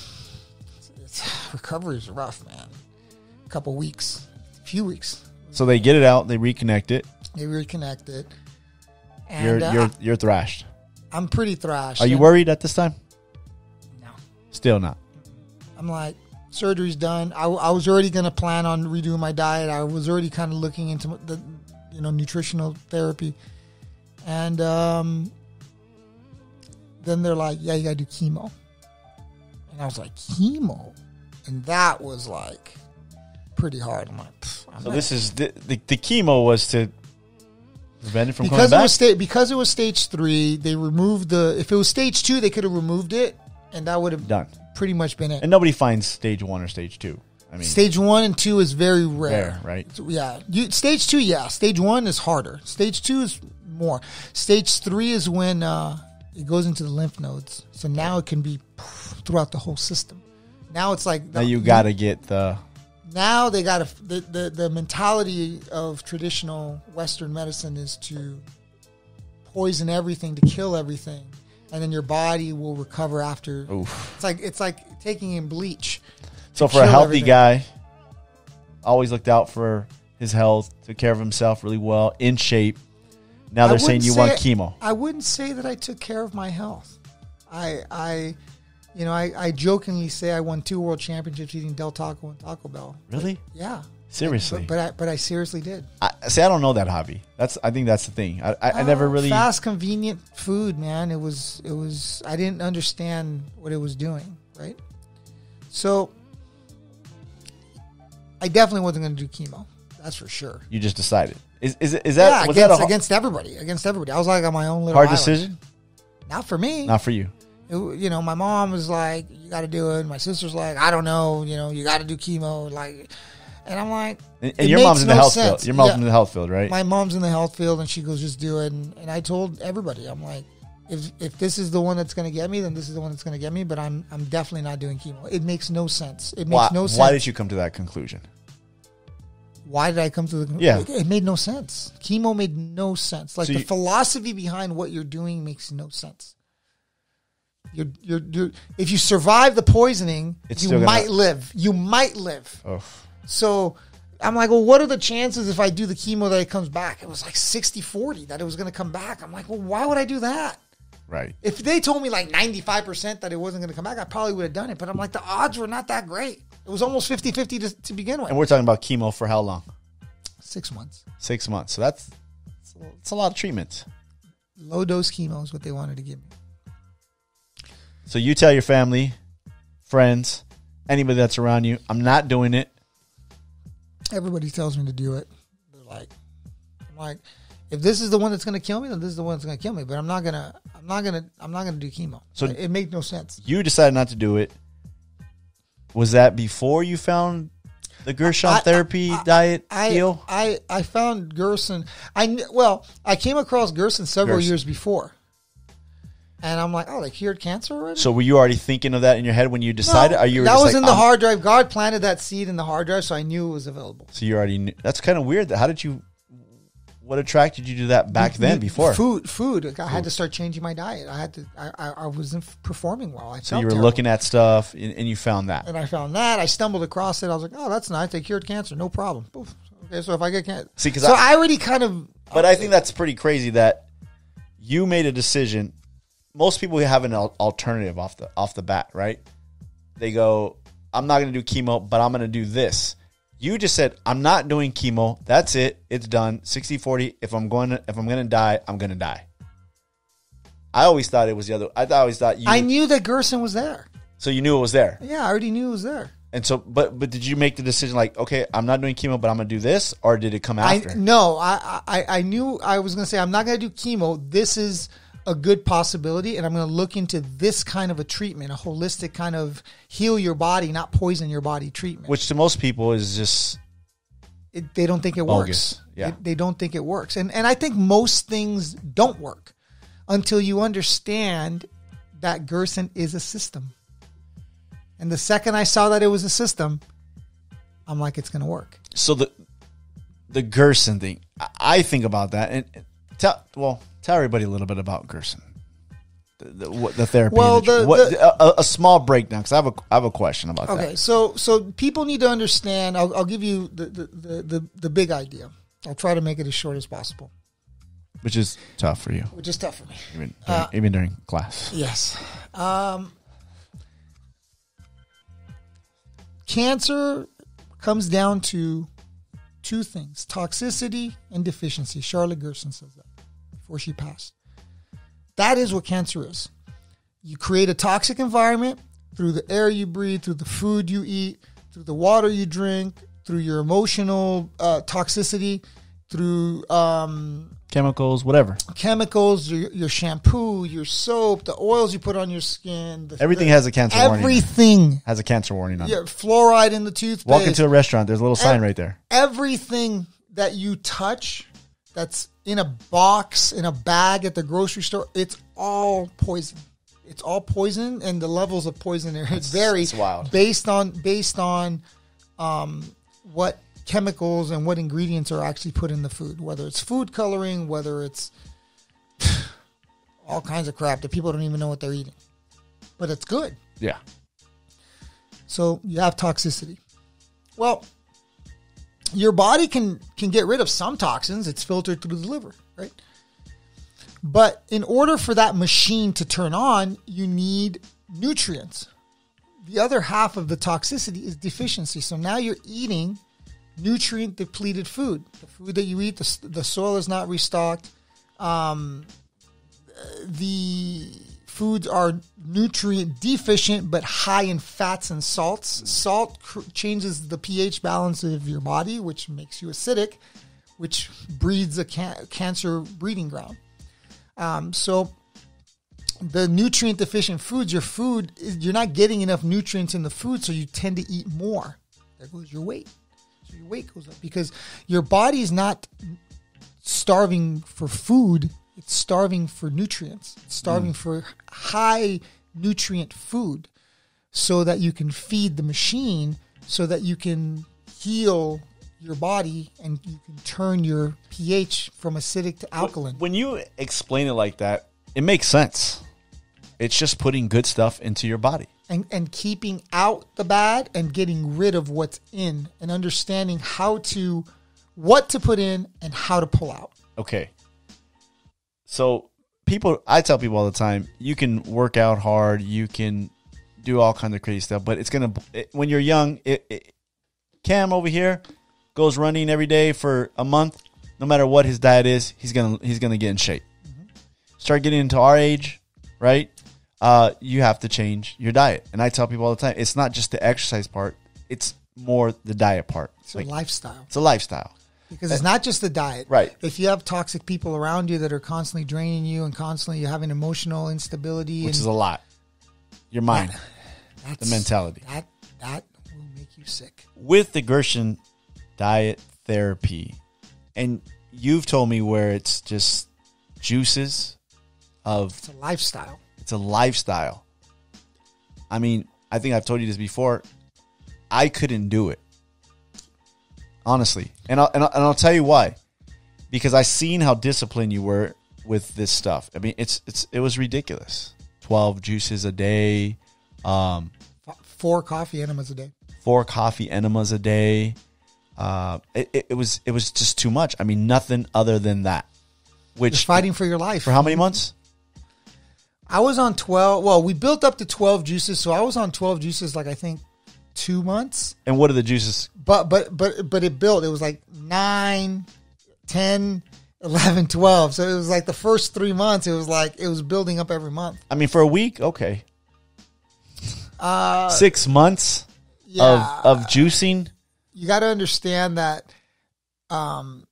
it's, recovery is rough, man. A couple weeks, a few weeks. So they get it out, they reconnect it. They reconnect it. And You're uh, you're you're thrashed. I'm pretty thrashed. Are you worried at this time? No. Still not. I'm like, surgery's done. I, I was already going to plan on redoing my diet. I was already kind of looking into the, you know, nutritional therapy, and um, then they're like, "Yeah, you got to do chemo," and I was like, "Chemo," and that was like pretty hard. I'm like, I'm So this is the, the, the chemo was to prevent it from because it coming back. was sta- because it was stage three. They removed the. If it was stage two, they could have removed it, and that would have Done. Pretty much been it. And nobody finds stage one or stage two. I mean, Stage one and two is very rare. Rare, right? Yeah. You, stage two, yeah. Stage one is harder. Stage two is more. Stage three is when uh, it goes into the lymph nodes. So now it can be throughout the whole system. Now it's like now you got to get the. now they got to the, the the mentality of traditional Western medicine is to poison everything to kill everything, and then your body will recover after. Oof. It's like it's like taking in bleach. So for a healthy everything. guy, always looked out for his health, took care of himself really well, in shape. Now they're saying you say- want chemo. I wouldn't say that I took care of my health. I, I, you know, I, I jokingly say I won two world championships eating Del Taco and Taco Bell. Really? Yeah, Seriously? but but I, but I seriously did. I, see, I don't know that hobby. That's I think that's the thing. I, I, I never Oh, really. fast, convenient food, man. It was it was. I didn't understand what it was doing. Right. So, I definitely wasn't going to do chemo. That's for sure. You just decided. Is is, is that yeah, against, that against everybody, against everybody. I was like on my own little hard island. decision? Not for me. Not for you. it- you know, my mom was like, "You got to do it." My sister's like, "I don't know." You know, you got to do chemo. Like, and I'm like, And, and your mom's in the no health sense. field. Your mom's Yeah. in the health field, right? my mom's in the health field, and she goes, "Just do it." And, and I told everybody, I'm like, if if this is the one that's going to get me, then this is the one that's going to get me. But I'm I'm definitely not doing chemo. It makes no sense. It makes why, no sense. why did you come to that conclusion? Why did I come to the? Yeah. it, it made no sense. Chemo made no sense. Like So the you- philosophy behind what you're doing makes no sense. You're, you're, you're, if you survive the poisoning, It's you might live. You might live. Oh, So I'm like, well, what are the chances if I do the chemo that it comes back? It was like 60 40 that it was going to come back. I'm like, well, why would I do that? right. If they told me like 95% that it wasn't going to come back, I probably would have done it. But I'm like, the odds were not that great. It was almost 50 50 to, to begin with. And we're talking about chemo for how long? Six months. Six months. So that's it's a lot of treatments. Low dose chemo is what they wanted to give me. So you tell your family, friends, anybody that's around you, I'm not doing it. Everybody tells me to do it. They're like, I'm like, if this is the one that's going to kill me, then this is the one that's going to kill me. But I'm not gonna, I'm not gonna, I'm not gonna do chemo. So- So it made no sense. You decided not to do it. Was that before you found the Gerson I- therapy I- diet I, deal? I, I found Gerson. I well, I came across Gerson several Gerson. years before, and I'm like, oh, they cured cancer already. So were you already thinking of that in your head when you decided? No, Are you that was like, in the I'm- hard drive. God planted that seed in the hard drive, so I knew it was available. So you already knew. That's kind of weird. How did you? What attracted you to that back then? Food- Before, food, food. I had to start changing my diet. I had to. I, I, I wasn't performing well. I so you were terrible. looking at stuff and, and you found that. and I found that. I stumbled across it. I was like, oh, that's nice. They cured cancer, no problem. Poof. Okay, so if I get cancer, See, 'cause so I- I, already kind of. But I think that's pretty crazy that you made a decision. Most people have an alternative off the off the bat, right? They go, "I'm not going to do chemo, but I'm going to do this." You just said, "I'm not doing chemo. That's it. It's done. 60-40. If I'm going to if I'm going to die, I'm going to die." I always thought it was the other. I always thought you. I knew that Gerson was there. so you knew it was there, Yeah, I already knew it was there. and so but but did you make the decision like, okay, I'm not doing chemo, but I'm going to do this, or did it come I after? no, I, I I knew I was going to say I'm not going to do chemo. This is a good possibility, and I'm going to look into this kind of a treatment, a holistic kind of heal your body, not poison your body treatment. Which to most people is just it, they don't think it Bogus. works. Yeah. They, they don't think it works, and and I think most things don't work until you understand that Gerson is a system. And the second I saw that it was a system, I'm like, it's going to work. so the the Gerson thing. I- think about that and and tell well tell everybody a little bit about Gerson. The, the, what, the therapy. Well, the- what, a, a small breakdown because I have a I have a question about Okay, that. Okay, so so people need to understand. I'll, I'll give you the, the, the, the, big idea. I'll try to make it as short as possible, which is tough for you, which is tough for me. even during, even during class. Yes. Um, cancer comes down to two things toxicity and deficiency. Charlotte Gerson says that before she passed. That is what cancer is. You create a toxic environment through the air you breathe, through the food you eat, through the water you drink, through your emotional uh, toxicity, through um, Chemicals, whatever. chemicals, your, your shampoo, your soap, the oils you put on your skin. The, Everything the- has a cancer warning. Everything. Has a cancer warning on it. Yeah, fluoride in the toothpaste. Walk into a restaurant. There's a little sign Ev- right there. everything that you touch that's in a box, in a bag at the grocery store, it's all poison. It's all poison, and the levels of poison there it vary it's wild. based on based on um, what chemicals and what ingredients are actually put in the food. Whether it's food coloring, whether it's all kinds of crap that people don't even know what they're eating, but it's good. Yeah. So you have toxicity. Well, your body can can get rid of some toxins. It's filtered through the liver, right? But in order for that machine to turn on, you need nutrients. The other half of the toxicity is deficiency. So now you're eating nutrient depleted food. The food that you eat, the, the soil is not restocked. Um, the foods are nutrient deficient but high in fats and salts. Salt cr- changes the pH balance of your body, which makes you acidic, which breeds a ca- cancer breeding ground. Um, so the nutrient deficient foods, your food, you're not getting enough nutrients in the food, so you tend to eat more. There goes your weight. So your weight goes up because your body's not starving for food, it's starving for nutrients. It's starving mm. for high nutrient food so that you can feed the machine so that you can heal your body and you can turn your pH from acidic to alkaline. When you explain it like that, it makes sense. It's just putting good stuff into your body. and, and keeping out the bad and getting rid of what's in and understanding how to what to put in and how to pull out. Okay. So people, I tell people all the time, you can work out hard, you can do all kinds of crazy stuff, but it's gonna it, when you're young. It, it, Cam over here goes running every day for a month. No matter what his diet is, he's gonna he's gonna get in shape. Start getting into our age, right? Uh, you have to change your diet, and I tell people all the time, it's not just the exercise part; it's more the diet part. It's Like, a lifestyle it's a lifestyle. Because it's not just the diet. Right. If you have toxic people around you that are constantly draining you and constantly you're having emotional instability, which and is a lot. Your mind, that's, the mentality. that that will make you sick. with the Gerson diet therapy, and you've told me where it's just juices of It's a lifestyle. it's a lifestyle. I mean, I think I've told you this before. I couldn't do it, honestly, and I'll, and I'll, and I'll tell you why. Because I seen how disciplined you were with this stuff. I mean, it's it's it was ridiculous. Twelve juices a day, um, Four coffee enemas a day. four coffee enemas a day. Uh, it, it, it was it was just too much. I mean, nothing other than that. Which fighting for your life. for how many months? I was on 12. Well, we built up to 12 juices. So I was on 12 juices, like I think two months. And what are the juices? But, but, but, but it built. It was like 9, 10, 11, 12. So it was like the first three months, it was like it was building up every month. I mean, for a week, okay. Uh, Six months yeah. of of juicing. you got to understand that um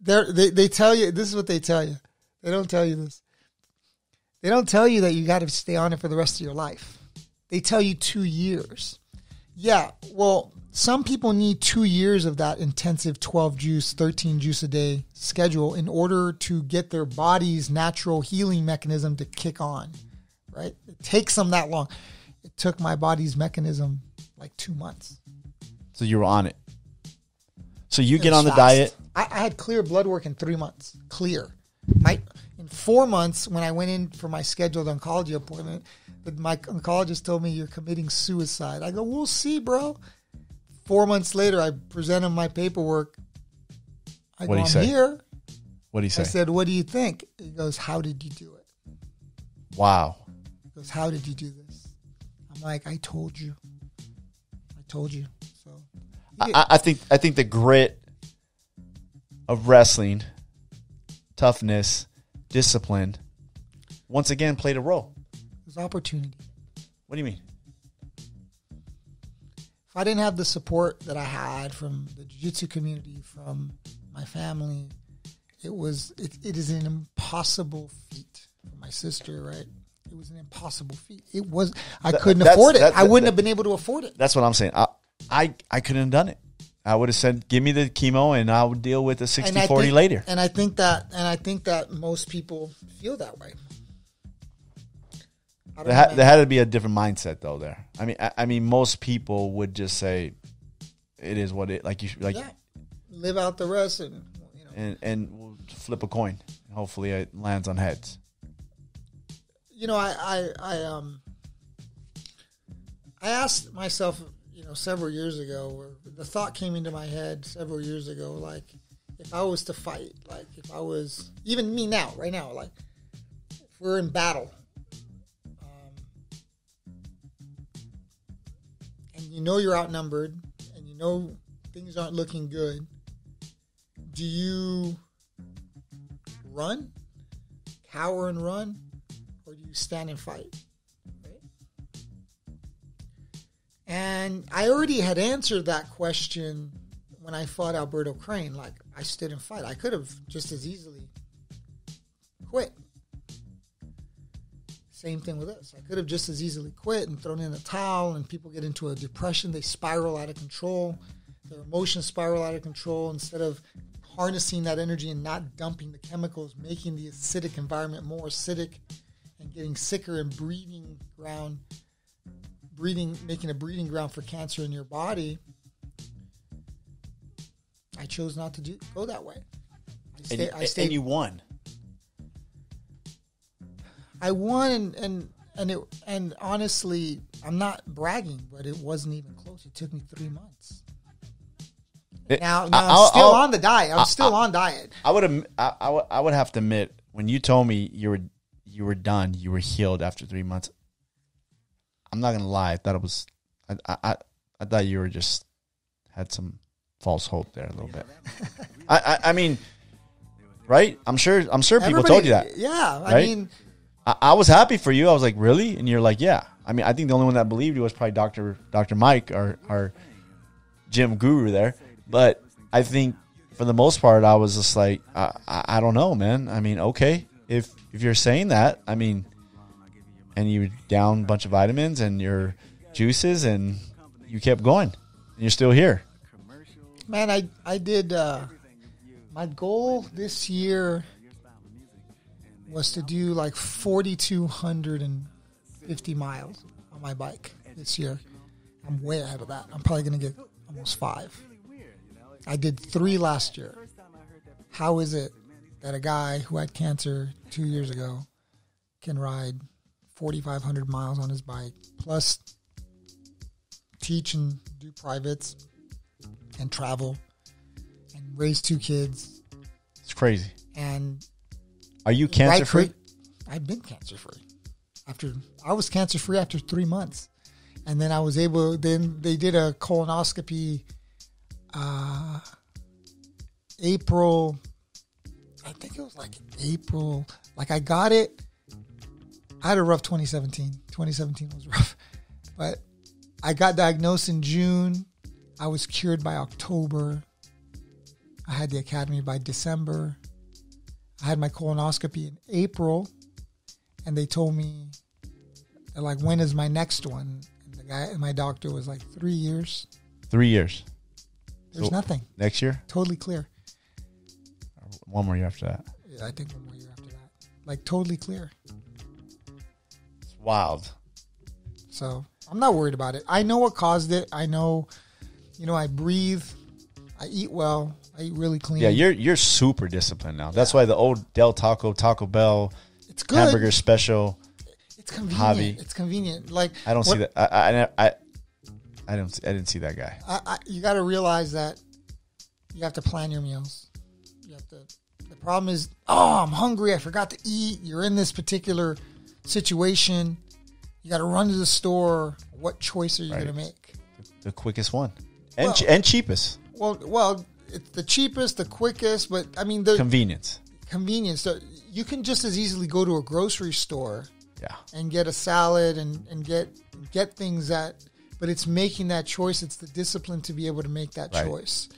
they they tell you this is what they tell you they don't tell you this they don't tell you that you got to stay on it for the rest of your life they tell you two years yeah well some people need two years of that intensive 12 juice 13 juice a day schedule in order to get their body's natural healing mechanism to kick on right it takes them that long it took my body's mechanism like two months So you were on it. So you It get on the fast. diet. I, I had clear blood work in three months. Clear. My in four months when I went in for my scheduled oncology appointment, but my oncologist told me you're committing suicide. I go, we'll see, bro. Four months later, I present him my paperwork. I What'd go, he I'm say? here. What do you say? I said, what do you think? He goes, how did you do it? wow. He goes, how did you do this? I'm like, I told you. I told you. So I, I- I think I think the grit of wrestling, toughness, discipline, once again played a role. There's opportunity. What do you mean? If I didn't have the support that I had from the jiu-jitsu community, from my family, it was it, it is an impossible feat for my sister, right? It was an impossible feat. It was I That- couldn't afford it. that- I wouldn't have been able to afford it. That's what I'm saying. I I, I couldn't have done it. I would have said, "Give me the chemo, and I would deal with the And 60 I 40 think- later." And I think that and I think that most people feel that way. There, ha- there had to be a different mindset though. There, I mean, I, I mean, most people would just say, "It is what it like." You should, like, yeah. Live out the rest and you know and and we'll flip a coin. Hopefully, it lands on heads. you know, I, I, I, um, I asked myself, you know, several years ago, or the thought came into my head several years ago, like, if I was to fight, like, if I was, even me now, right now, like, if we're in battle, you know you're outnumbered, and you know things aren't looking good, do you run, cower and run, or do you stand and fight? And I already had answered that question when I fought Alberto Crane. Like I stood and fight. I could have just as easily quit. Same thing with us. I could have just as easily quit and thrown in a towel, and people get into a depression. They spiral out of control. Their emotions spiral out of control. Instead of harnessing that energy and not dumping the chemicals, making the acidic environment more acidic, and getting sicker and breeding ground, breeding, making a breeding ground for cancer in your body. I chose not to do go that way. I And, stay, you- I stayed and you won. I won and and and it and honestly, I'm not bragging, but it wasn't even close. It took me three months. It- Now, now I'll- I'm still I'll- on the diet. I'm still on diet. I would have. I, I, would- I would have to admit when you told me you were you were done, you were healed after three months. I'm not gonna lie. I thought it was. I I I, I thought you were just had some false hope there a little bit. I, I I mean, right? I'm sure. I'm sure people told you that. Everybody- Yeah, I right? mean, I, I was happy for you. I was like, really? And you're like, yeah. I mean, I think the only one that believed you was probably Doctor Doctor Mike, our our gym guru there. But I think for the most part, I was just like, I, I, I don't know, man. I mean, okay, if if you're saying that, I mean, and you down a bunch of vitamins and your juices, and you kept going, and you're still here. man, I I did. Uh, my goal this year was to do like 4,250 miles on my bike this year. I'm way ahead of that. I'm probably going to get almost five. I did three last year. How is it that a guy who had cancer two years ago can ride 4,500 miles on his bike, plus teach and do privates and travel and raise two kids It's crazy. and Are you cancer ride free? I've been cancer free. After I was cancer free after three months, and then I was able. Then they did a colonoscopy. Uh, April, I think it was like April. Like I got it. I had a rough 2017. 2017 was rough, but I got diagnosed in June. I was cured by October. I had the academy by December. I had my colonoscopy in April, and they told me, like, when is my next one? And the guy, my doctor was like, three years. Three years. There's So- nothing. Next year, Totally clear. one more year after that. Yeah, I think one more year after that. Like totally clear. It's wild. So I'm not worried about it. I know what caused it. I know, you know, I breathe. I eat well. I eat really clean. Yeah, you're you're super disciplined now. That's why the old Del Taco, Taco Bell it's good. hamburger special. It's convenient. hobby. It's convenient. Like I don't see that. I I I, I don't. See, I didn't see that guy. I, I, you got to realize that you have to plan your meals. You have to. The problem is, oh, I'm hungry. I forgot to eat. You're in this particular situation. You got to run to the store. What choice are you Right. going to make? the quickest one and Well- che- and cheapest Well, well, it's the cheapest, the quickest, but I mean the convenience. convenience. So you can just as easily go to a grocery store Yeah, and get a salad and, and get get things that but it's making that choice it's the discipline to be able to make that Right. choice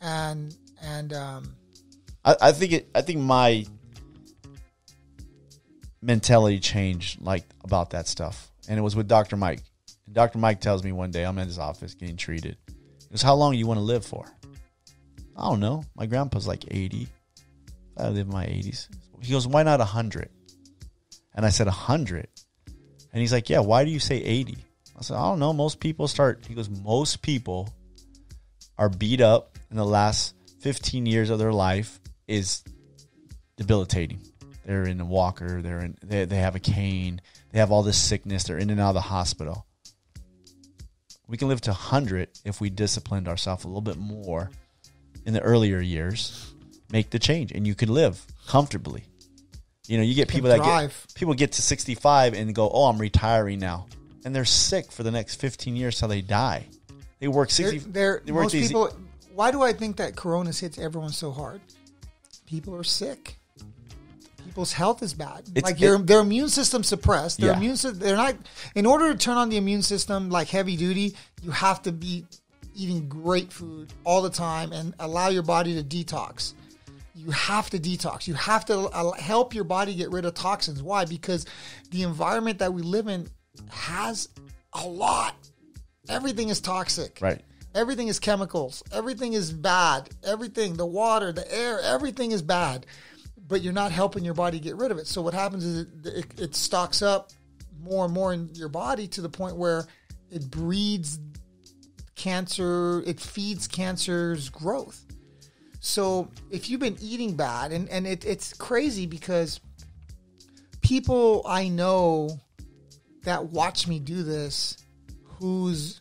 and and um I, I think it. I think my mentality changed like about that stuff, and it was with Doctor Mike. And Doctor Mike tells me one day I'm in his office getting treated. He goes, "How long you want to live for?" I don't know. My grandpa's like 80. I live in my 80s. He goes, "Why not 100?" And I said, "100." And he's like, "Yeah. Why do you say 80?" I said, "I don't know. Most people start." He goes, "Most people are beat up in the last 15 years of their life is debilitating. They're in a walker. They're in. They, they have a cane. They have all this sickness. They're in and out of the hospital. We can live to 100 if we disciplined ourselves a little bit more in the earlier years. Make the change, and you can live comfortably. You know, you get people that thrive. get people get to 65 and go, "Oh, I'm retiring now," and they're sick for the next 15 years till they die. They work 60. they're, they're they work most these- people why do i think that corona hits everyone so hard people are sick people's health is bad It's- like your it- their immune system suppressed their Yeah. immune system they're not in order to turn on the immune system like heavy duty you have to be eating great food all the time and allow your body to detox you have to detox. You have to help your body get rid of toxins. Why? Because the environment that we live in has a lot. Everything is toxic. Right. Everything is chemicals. Everything is bad. Everything, the water, the air, everything is bad. But you're not helping your body get rid of it. So what happens is it, it, it stocks up more and more in your body to the point where it breeds cancer, it feeds cancer's growth. So if you've been eating bad, and, and it, it's crazy because people I know that watch me do this, who's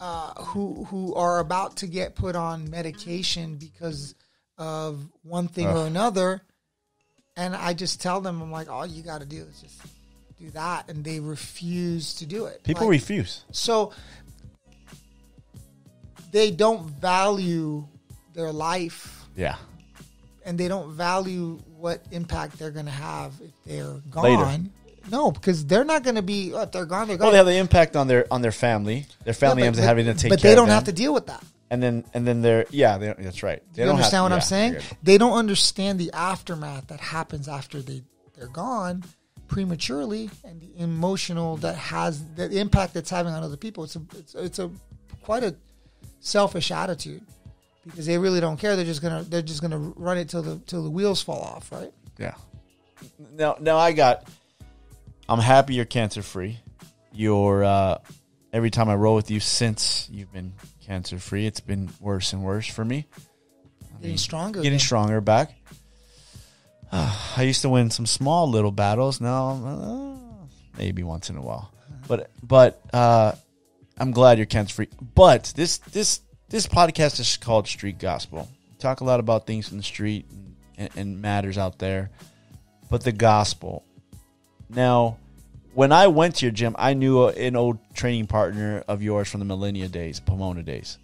uh, who who are about to get put on medication because of one thing or another, and I just tell them, I'm like, all you got to do is just do that, and they refuse to do it. People Like, refuse. so they don't value their life Yeah. and they don't value what impact they're going to have if they're gone. Later. No, because they're not going to be. Oh, if they're gone, they're gone. Well, they have the impact on their on their family. Their family Yeah, ends up having to take But they don't have to deal with that. and then and then they're yeah they, that's right they You don't understand have, what I'm saying? I get it. They don't understand the aftermath that happens after they they're gone prematurely and the emotional that has the impact that's having on other people. It's a it's, it's a quite a selfish attitude because they really don't care. They're just gonna they're just gonna run it till the till the wheels fall off, right? yeah now now I got I'm happy you're cancer free you're uh every time I roll with you since you've been cancer free it's been worse and worse for me Getting stronger. getting again. stronger back I used to win some small little battles now uh, maybe once in a while but but uh I'm glad you're cancer free but this this this podcast is called Street Gospel we talk a lot about things in the street and, and, matters out there but the gospel now when I went to your gym I knew an old training partner of yours from the millennia days Pomona days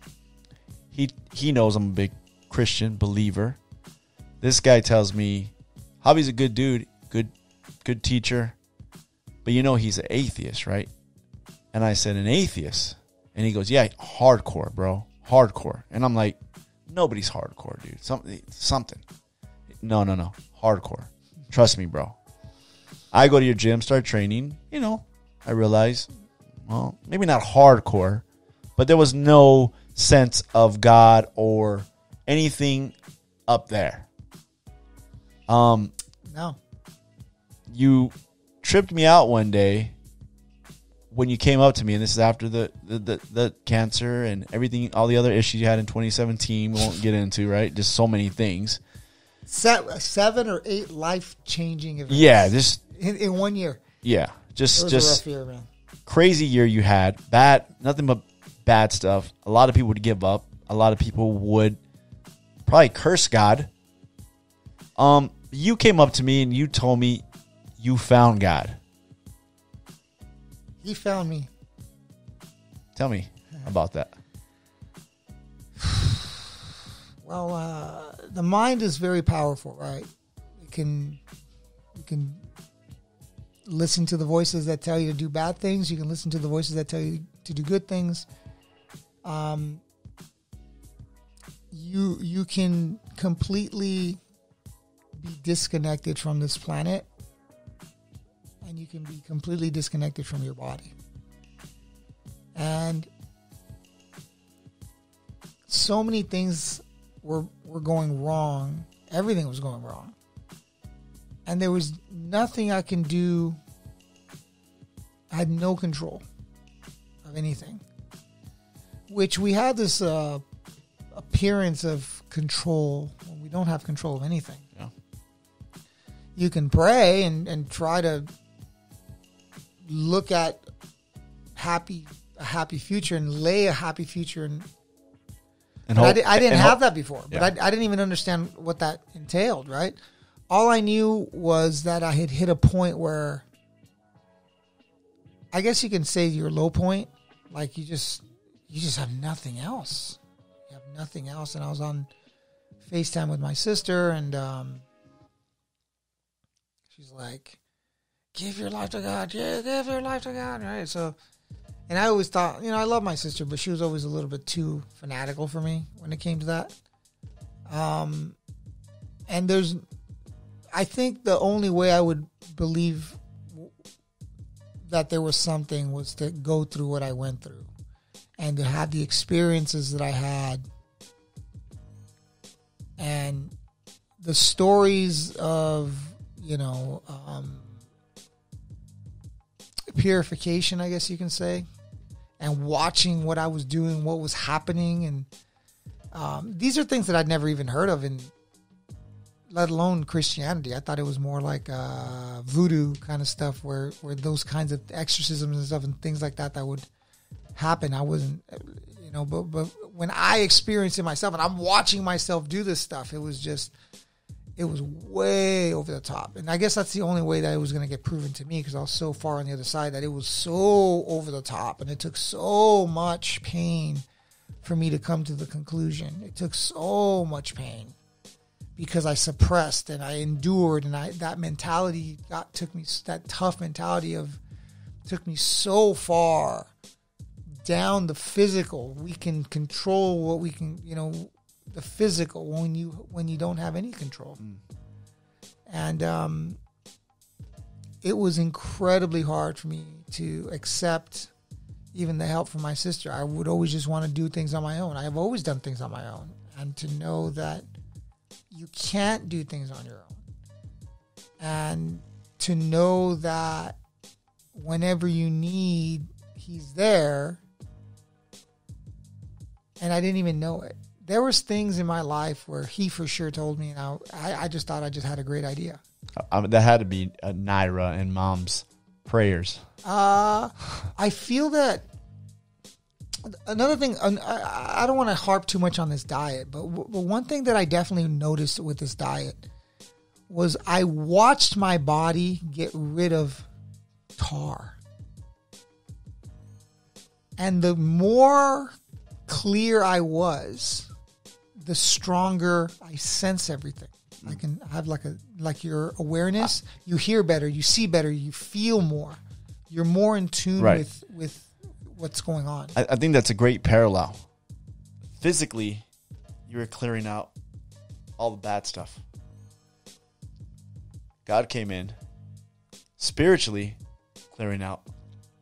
he he knows I'm a big Christian believer. This guy tells me Javi's a good dude, good good teacher, but you know he's an atheist, right? And I said an atheist, and he goes, "Yeah, hardcore, bro, hardcore." And I'm like, "Nobody's hardcore, dude. Something, something." No, no, no, hardcore. Trust me, bro. I go to your gym, start training. You know, I realize, well, maybe not hardcore, but there was no sense of God or anything up there. Um, No. you tripped me out one day when you came up to me, and this is after the the, the, the cancer and everything, all the other issues you had in 2017. We won't get into, right? Just so many things. Se- seven or eight life changing events. Yeah, just in, in one year. yeah, just just year, crazy year you had. Bad, nothing but bad stuff. A lot of people would give up. A lot of people would probably curse God. Um, you came up to me and you told me you found God. He found me. Tell me about that? Well, uh, the mind is very powerful, right? It can, you can listen to the voices that tell you to do bad things. You can listen to the voices that tell you to do good things. Um, you you can completely be disconnected from this planet, and you can be completely disconnected from your body. And so many things were were going wrong. Everything was going wrong. And there was nothing I can do. I had no control of anything. Which we had this uh, appearance of control when we don't have control of anything. Yeah. You can pray and, and try to look at happy a happy future and lay a happy future and And but I, di- I didn't have hope- that before. But Yeah. I, I didn't even understand what that entailed, right? All I knew was that I had hit a point where I guess you can say your low point. Like you just you just have nothing else. You have nothing else. And I was on FaceTime with my sister and um she's like, Give your life to God, yeah, give your life to God. Right. So and I always thought, you know, I love my sister, but she was always a little bit too fanatical for me when it came to that. Um, and there's, I think the only way I would believe that there was something was to go through what I went through and to have the experiences that I had and the stories of, you know, um, purification, I guess you can say, and watching what I was doing, what was happening, and um, these are things that I'd never even heard of, in let alone Christianity. I thought it was more like uh, voodoo kind of stuff, where where those kinds of exorcisms and stuff and things like that that would happen. I wasn't, you know, but but when I experienced it myself, and I'm watching myself do this stuff, it was just it was way over the top. And I guess that's the only way that it was going to get proven to me because I was so far on the other side that it was so over the top and it took so much pain for me to come to the conclusion. It took so much pain because I suppressed and I endured and I that mentality got took me that tough mentality of took me so far down the physical. We can control what we can, you know, the physical when you when you don't have any control. And um, it was incredibly hard for me to accept even the help from my sister. I would always just want to do things on my own. I have always done things on my own, and to know that you can't do things on your own, and to know that whenever you need, he's there. And I didn't even know it there was things in my life where he for sure told me, and I, I, just thought I just had a great idea. I mean, that had to be uh, Naira and Mom's prayers. Uh, I feel that another thing. I, I don't want to harp too much on this diet, but, but one thing that I definitely noticed with this diet was I watched my body get rid of tar, and the more clear I was, the stronger I sense everything. I mm. can have like a like your awareness. You hear better, you see better, you feel more. You're more in tune Right. with with what's going on. I, I think that's a great parallel. Physically, you're clearing out all the bad stuff. God came in, spiritually, clearing out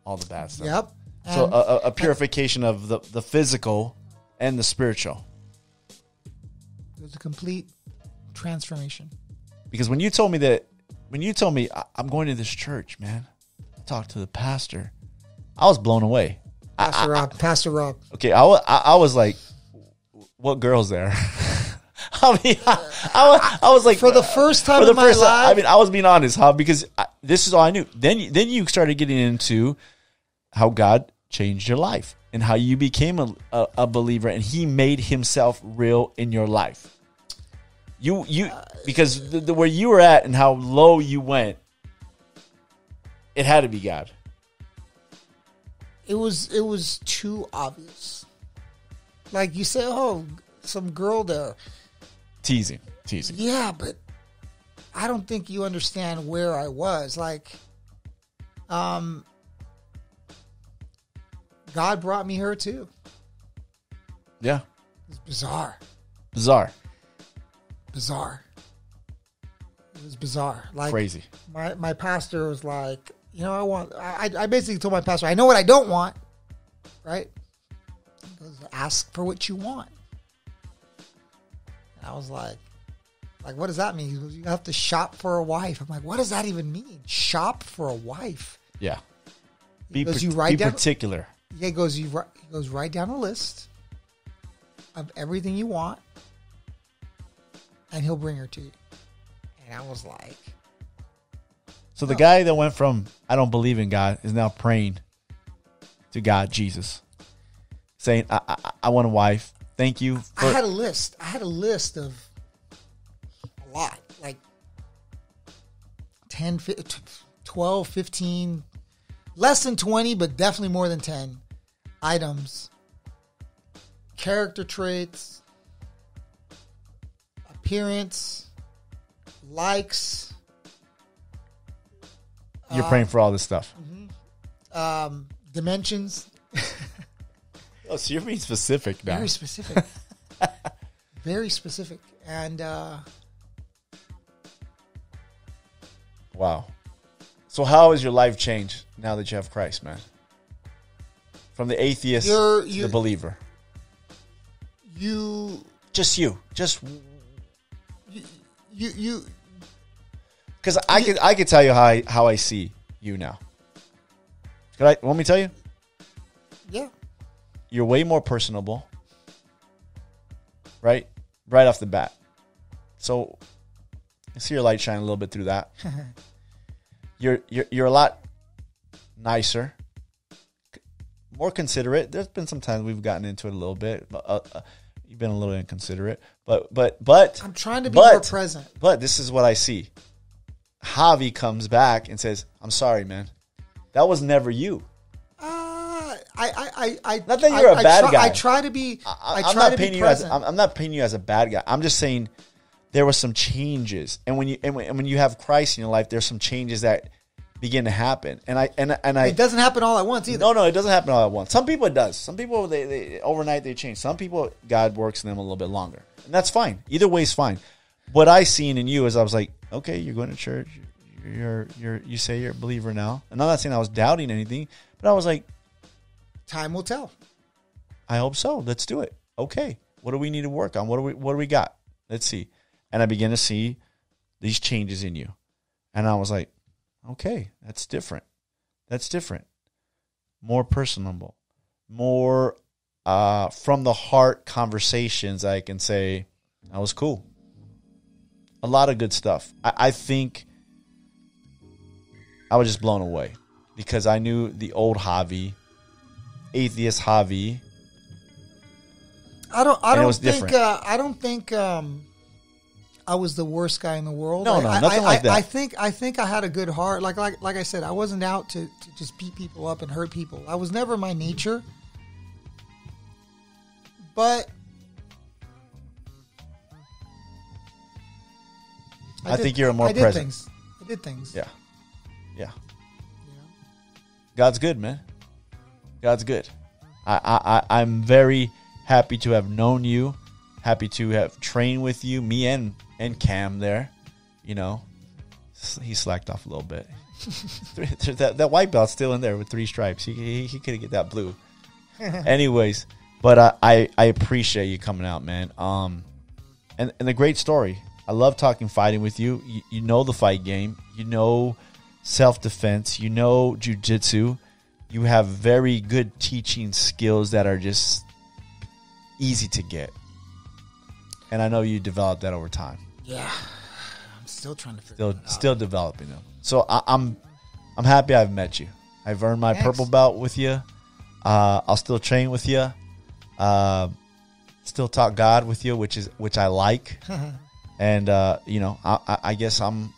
all the bad stuff. Yep. So a, a purification of the, the physical and the spiritual. A complete transformation. Because when you told me that, when you told me "I- I'm going to this church, man, I talked to the pastor, I was blown away. I- Pastor Rob, Pastor Rob. Okay, I I, I was like, what girls there? I mean, I, I, was, I was like, For the first time for the in my first time, I mean, I was being honest, huh? Because I, this is all I knew. Then, you- then you started getting into how God changed your life and how you became a, a, a believer, and He made Himself real in your life. You, you, because the, the where you were at and how low you went, it had to be God. it was it was too obvious. Like you say, oh, some girl there. Teasing, teasing. Yeah, but I don't think you understand where I was. Like, um, God brought me her too. Yeah, It's bizarre, bizarre, bizarre. It was bizarre. Like crazy. my my pastor was like, you know, I want. I I basically told my pastor, I know what I don't want. Right? He goes, ask for what you want. And I was like, like, what does that mean? He goes, you have to shop for a wife. I'm like, what does that even mean? Shop for a wife? Yeah. Be, Because par- you write be down- particular. He goes, you he goes, write down a list of everything you want, and he'll bring her to you. And I was like, So the guy that went from I don't believe in God is now praying to God, Jesus, saying, "I, I, I want a wife. Thank you." For, I had a list. I had a list of a lot, like 10, 12, 15, less than 20, but definitely more than 10 items, character traits, appearance, likes, You're praying for all this stuff. um, dimensions. Oh, so you're being specific now. Very specific. Very specific. And, uh, Wow. So how has your life changed now that you have Christ, man? From the atheist You're- to the believer. you Just you. Just you you because I could I could tell you how I how I see you now. Could I want me to tell you? yeah You're way more personable. Right? Right off the bat. So I see your light shine a little bit through that. you're you're you're a lot nicer, more considerate. There's been some times we've gotten into it a little bit. But, uh, uh, you've been a little inconsiderate, but but but I'm trying to be But- more present. but this is what I see. Javi comes back and says, "I'm sorry, man. That was never you. Uh, I, I, I, I Not that you're a a bad try, guy. I try to be. I, I, try am not to painting be you as present. I'm, I'm not painting you as a bad guy. I'm just saying there were some changes, and when you and when, and when you have Christ in your life, there's some changes that begin to happen. And I and and I it doesn't happen all at once either. no no it doesn't happen all at once. Some people it does. Some people they, they overnight they change. Some people God works in them a little bit longer, and that's fine. Either way is fine. What I seen in you is I was like, okay, you're going to church. You're you're you say you're a believer now, and I'm not saying I was doubting anything, but I was like, Time will tell. I hope so. Let's do it. Okay. What do we need to work on? What do we what do we got? Let's see. And I began to see these changes in you. And I was like, okay, that's different. That's different. More personable. More uh from the heart conversations I can say that was cool. A lot of good stuff. I, I think I was just blown away because I knew the old Javi, atheist Javi, I don't. I don't think. Uh, I don't think. Um, I was the worst guy in the world. No, I, no, nothing I, like I, that. I think. I think I had a good heart. Like, like, like I said, I wasn't out to, to just beat people up and hurt people. I was never my nature. But I think you're a more I did present. things. I did things. Yeah. Yeah. you? God's good, man. God's good. I, I, I I'm very happy to have known you, happy to have trained with you, me and and Cam there. You know, he slacked off a little bit. that that white belt's still in there with three stripes. He he, he could get that blue. Anyways, but I, I I appreciate you coming out, man. Um, and and the great story. I love talking fighting with you. You, you know the fight game. You know self defense. You know jujitsu. You have very good teaching skills that are just easy to get. And I know you developed that over time. Yeah. I'm still trying to figure Still still developing them. So I, I'm I'm happy I've met you. I've earned my Thanks. purple belt with you. Uh, I'll still train with you. Uh, still talk God with you, which is which I like. and uh, you know, I, I, I guess I'm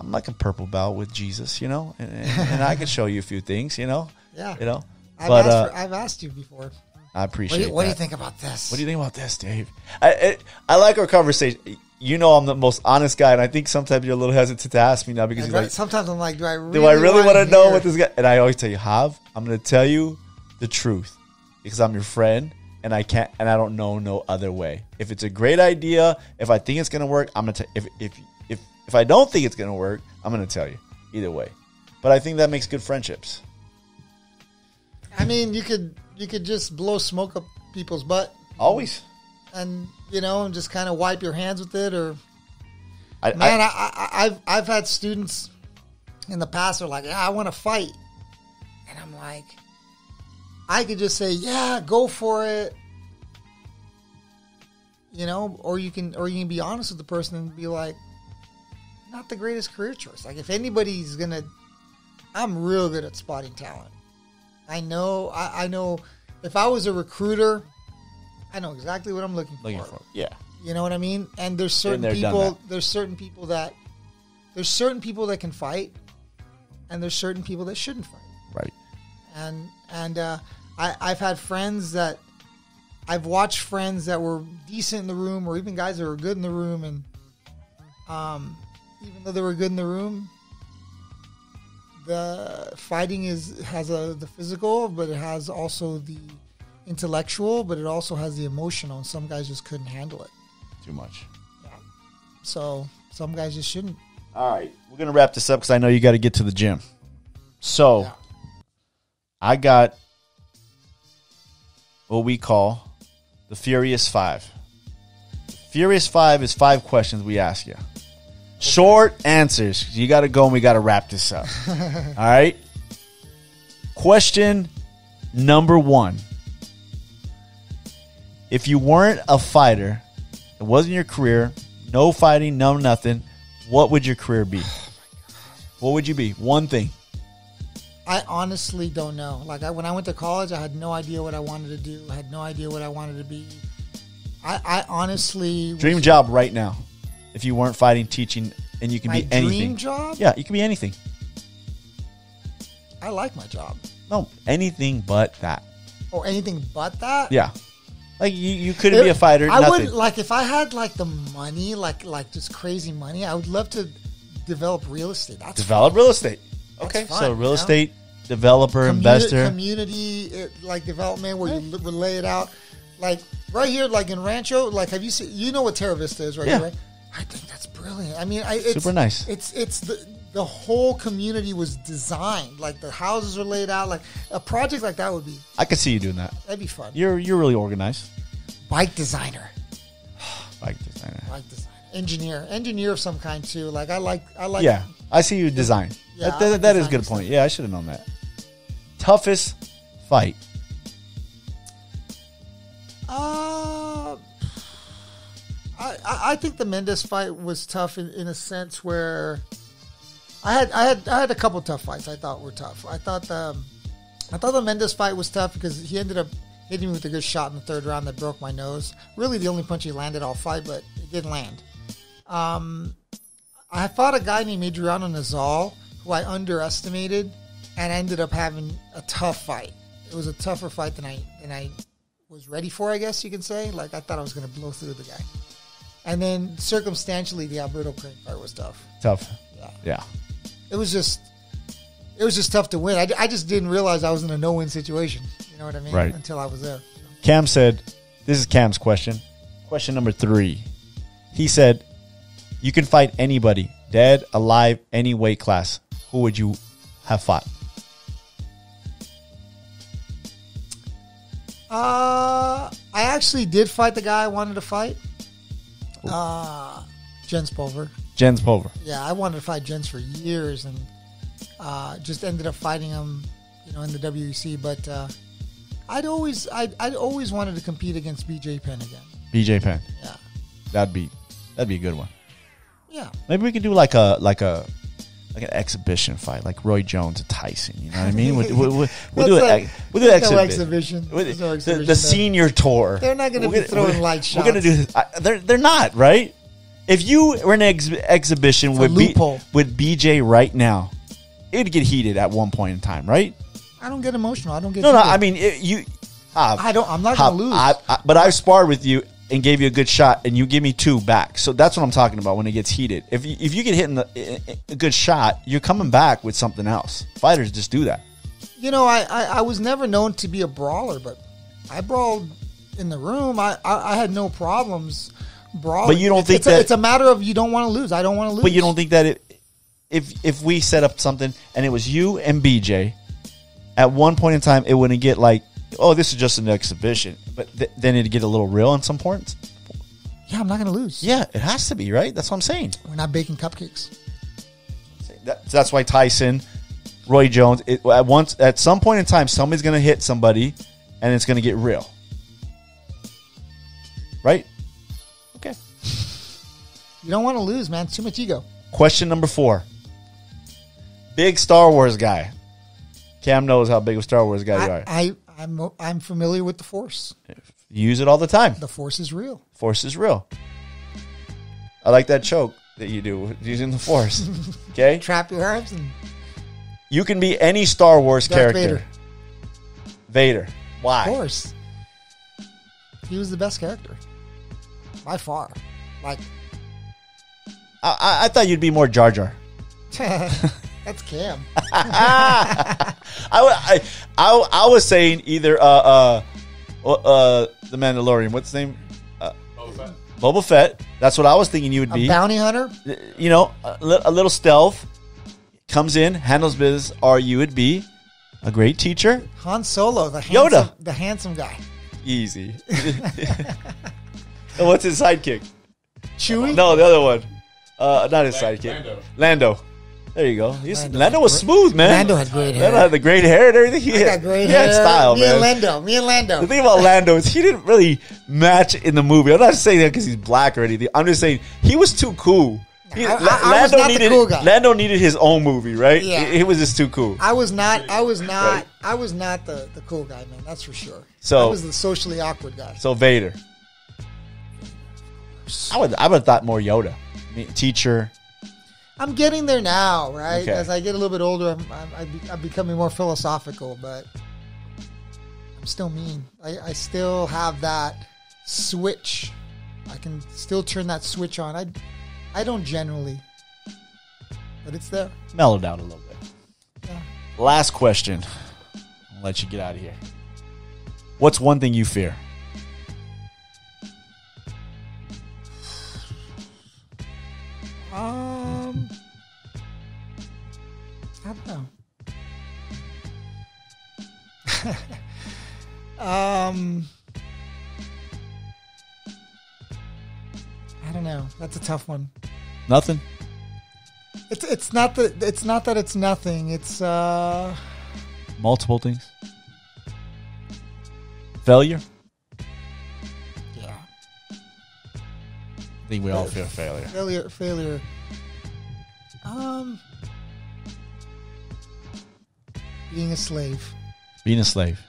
I'm like a purple belt with Jesus, you know, and, and, and I can show you a few things, you know, Yeah. you know. I've, But, asked uh, for, I've asked you before. I What appreciate. do, you, what do you think about this? What do you think about this, Dave? I, I I like our conversation. You know, I'm the most honest guy, and I think sometimes you're a little hesitant to ask me now because like, sometimes I'm like, do I really, do I really want to know what this guy? And I always tell you, Hav, I'm going to tell you the truth because I'm your friend, and I can't, and I don't know no other way. If it's a great idea, if I think it's going to work, I'm going to. If if if if I don't think it's going to work, I'm going to tell you either way. But I think that makes good friendships. I mean, you could you could just blow smoke up people's butt, Always. and you know, and just kind of wipe your hands with it, or I, Man, I, I, I, I've I've had students in the past are like, yeah, I want to fight, and I'm like, I could just say, yeah, go for it, you know, or you can or you can be honest with the person and be like, not the greatest career choice. Like if anybody's gonna, I'm real good at spotting talent. I know, I, I know, if I was a recruiter, I know exactly what I'm looking, looking for. for yeah. You know what I mean? And there's certain people. There's certain people that there's certain people that can fight, and there's certain people that shouldn't fight. Right. And and uh, I I've had friends that I've watched friends that were decent in the room, or even guys that were good in the room, and um, even though they were good in the room, the fighting is has a the physical, but it has also the intellectual, but it also has the emotional. And some guys just couldn't handle it. Too much. So some guys just shouldn't. All right, we're gonna wrap this up because I know you got to get to the gym. So, Yeah. I got what we call the Furious Five. Furious Five is five questions we ask you. Short answers. You got to go and we got to wrap this up. All right. Question number one. If you weren't a fighter, it wasn't your career, no fighting, no nothing, what would your career be? Oh what would you be? One thing. I honestly don't know. Like I, when I went to college, I had no idea what I wanted to do. I had no idea what I wanted to be. I, I honestly Dream was- job right now. If you weren't fighting, teaching, and you can my be anything. job. Yeah, you can be anything. I like my job No, anything but that. or anything but that. Yeah. Like you, you couldn't be a fighter. I nothing. would like if I had like the money, like like just crazy money. I would love to develop real estate. That's Develop real estate. Okay, fun, so you real know? estate developer, Communi- investor. community uh, like development where you lay it out. Like right here, like in Rancho, like have you seen? You know what Terra Vista is, right? Yeah. here, right? I think that's brilliant. I mean, I, it's, Super nice. It's it's the the whole community was designed. Like the houses are laid out. Like a project like that would be I could see you doing that. that'd be fun. You're you're really organized. Bike designer, Like designer. bike designer, engineer, engineer of some kind too. Like I like I like Yeah, I see you design. Yeah, that, that- that is a good point. Yeah, I should have known that. Toughest fight. I, I I think the Mendes fight was tough in, in a sense where I had I had I had a couple tough fights I thought were tough. I thought the I thought the Mendes fight was tough because he ended up hitting me with a good shot in the third round that broke my nose. Really, the only punch he landed all fight, but it didn't land. Um, I fought a guy named Adriano Nazal who I underestimated and ended up having a tough fight. It was a tougher fight than I than I was ready for, I guess you can say. Like I thought I was going to blow through the guy. And then circumstantially, the Alberto Crane fight was tough. Tough. Yeah. Yeah. It was just, it was just tough to win. I, I just didn't realize I was in a no-win situation. You know what I mean? Right. Until I was there. Cam said, "This is Cam's question. Question number three. He said, "You can fight anybody, dead, alive, any weight class. Who would you have fought?" Uh, I actually did fight the guy I wanted to fight. Uh, Jens Pulver. Jens Pulver. Yeah, I wanted to fight Jens for years, and uh, just ended up fighting him, you know, in the WEC. But uh, I'd always, I'd, I'd always wanted to compete against BJ Penn again. BJ Penn. Yeah, That'd be that'd be a good one. yeah. Maybe we could do like a like a like an exhibition fight, like Roy Jones and Tyson. You know what I mean? We'll, we'll, we'll, we'll do like- We'll do there's no exhibition. exhibition. There's no the, exhibition the there. senior tour. They're not gonna We're be throwing we're- light We're gonna do. I, they're they're not right. If you were in an ex- exhibition with B, with BJ right now, it'd get heated at one point in time, right? I don't get emotional. I don't get. No, no. I mean, it, you. Hob, I don't. I'm not Hob, gonna lose. I, I, but I've sparred with you and gave you a good shot, and you give me two back. So that's what I'm talking about when it gets heated. If you, if you get hit in the, a good shot, you're coming back with something else. Fighters just do that. you know, I, I, I was never known to be a brawler, but I brawled in the room. I, I, I had no problems brawling. But you don't It's- think it's a, that- it's a matter of you don't want to lose. I don't want to lose. But you don't think that it, if if we set up something and it was you and BJ, at one point in time it wouldn't get like, oh, this is just an exhibition, but th- then it'd get a little real in some points. Yeah, I'm not going to lose. Yeah, it has to be right. That's what I'm saying. We're not baking cupcakes. That, that's why Tyson, Roy Jones, it, at once at some point in time, somebody's going to hit somebody, and it's going to get real. Right? Okay. You don't want to lose, man. It's too much ego. Question number four. Big Star Wars guy. Cam knows how big of a Star Wars guy you are. I, I'm, I'm familiar with the Force. You use it all the time. The Force is real. Force is real. I like that choke that you do using the Force. okay? Trap your arms and You can be any Star Wars Darth character. Vader. Vader. Why? Force. He was the best character by far. Like I, I, I thought you'd be more Jar Jar. that's Cam. I, I, I, I was saying either uh, uh, uh, the Mandalorian. What's his name? Uh, Boba Fett. That's what I was thinking you would A be. bounty hunter. You know, a, li- a little stealth. Comes in, handles business, or you would be a great teacher. Han Solo, the Yoda. handsome, the handsome guy. Easy. and what's his sidekick? Chewie. No, the other one. Uh, not his sidekick. Lando. Lando. There you go. He's, Lando, Lando was smooth, man. Lando had great hair. Lando had the great hair and everything. He I had, got great he hair. had style, Me man. and Lando. Me and Lando. The thing about Lando is he didn't really match in the movie. I'm not saying that because he's black or anything. I'm just saying he was too cool. He- I- I- La- I was not the needed cool guy. Lando needed his own movie, right? Yeah. He, he was just too cool. I was not. I was not. Right. I was not the, the cool guy, man. That's for sure. So- I was the socially awkward guy. So Vader. I would I would have thought more Yoda, teacher. I'm getting there now, right? Okay. As I get a little bit older, I'm, I'm, I'm becoming more philosophical, but I'm still mean. I, I still have that switch. I can still turn that switch on. I, I don't generally, but it's there. Mellowed out a little bit. Yeah. Last question. I'll let you get out of here. What's one thing you fear? Um, I don't know. um, I don't know. That's a tough one. Nothing. It's it's not that it's not that it's nothing. It's uh Multiple things. Failure. yeah I think we all fear failure. failure failure. Um, being a slave. Being a slave.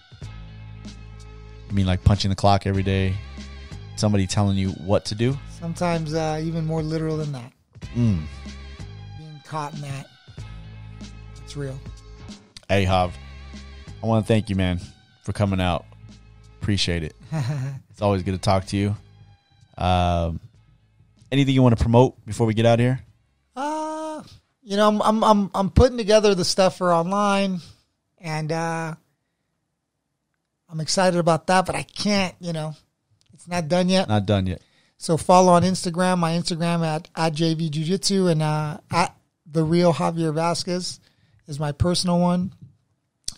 You mean like punching the clock every day? Somebody telling you what to do? Sometimes uh, even more literal than that. Mm. Being caught in that. It's real. Hey, Hav. I want to thank you, man, for coming out. Appreciate it. it's always good to talk to you. Um, anything you want to promote before we get out of here? You know, I'm I'm I'm I'm putting together the stuff for online, and uh, I'm excited about that. But I can't, you know, it's not done yet. Not done yet. So follow on Instagram. My Instagram at at JV Jiu Jitsu and uh, at the real Javier Vazquez is my personal one.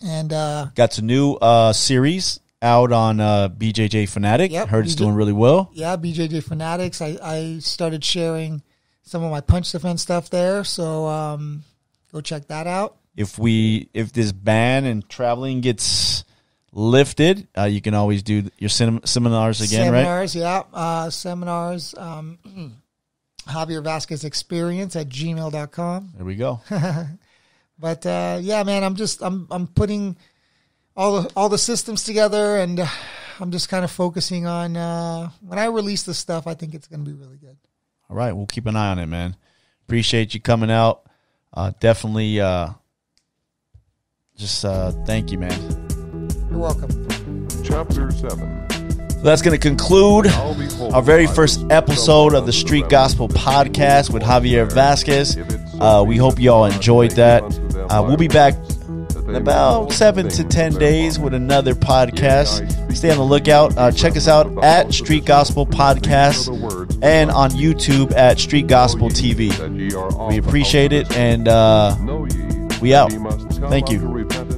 And uh, Got some new uh, series out on uh, BJJ Fanatic. Yep, Heard it's BJ doing really well. yeah, BJJ Fanatics. I, I started sharing some of my punch defense stuff there. So um, go check that out. If we if this ban and traveling gets lifted, uh, you can always do your sem- seminars again, right? seminars, yeah. Uh, seminars. Um, Javier Vazquez Experience at gmail.com. There we go. But uh, yeah, man, I'm just I'm I'm putting all the all the systems together, and uh, I'm just kind of focusing on uh, when I release this stuff. I think it's going to be really good. All right, we'll keep an eye on it, man. Appreciate you coming out. Uh, definitely uh, just uh, thank you, man. You're welcome. Chapter 7. That's going to conclude our very first episode of the Street Gospel Podcast with Javier Vazquez. Uh, we hope you all enjoyed that. Uh, we'll be back in about seven to ten days with another podcast. Stay on the lookout. Uh, check us out at Street Gospel Podcast and on YouTube at Street Gospel TV. We appreciate it, and uh, we out. Thank you.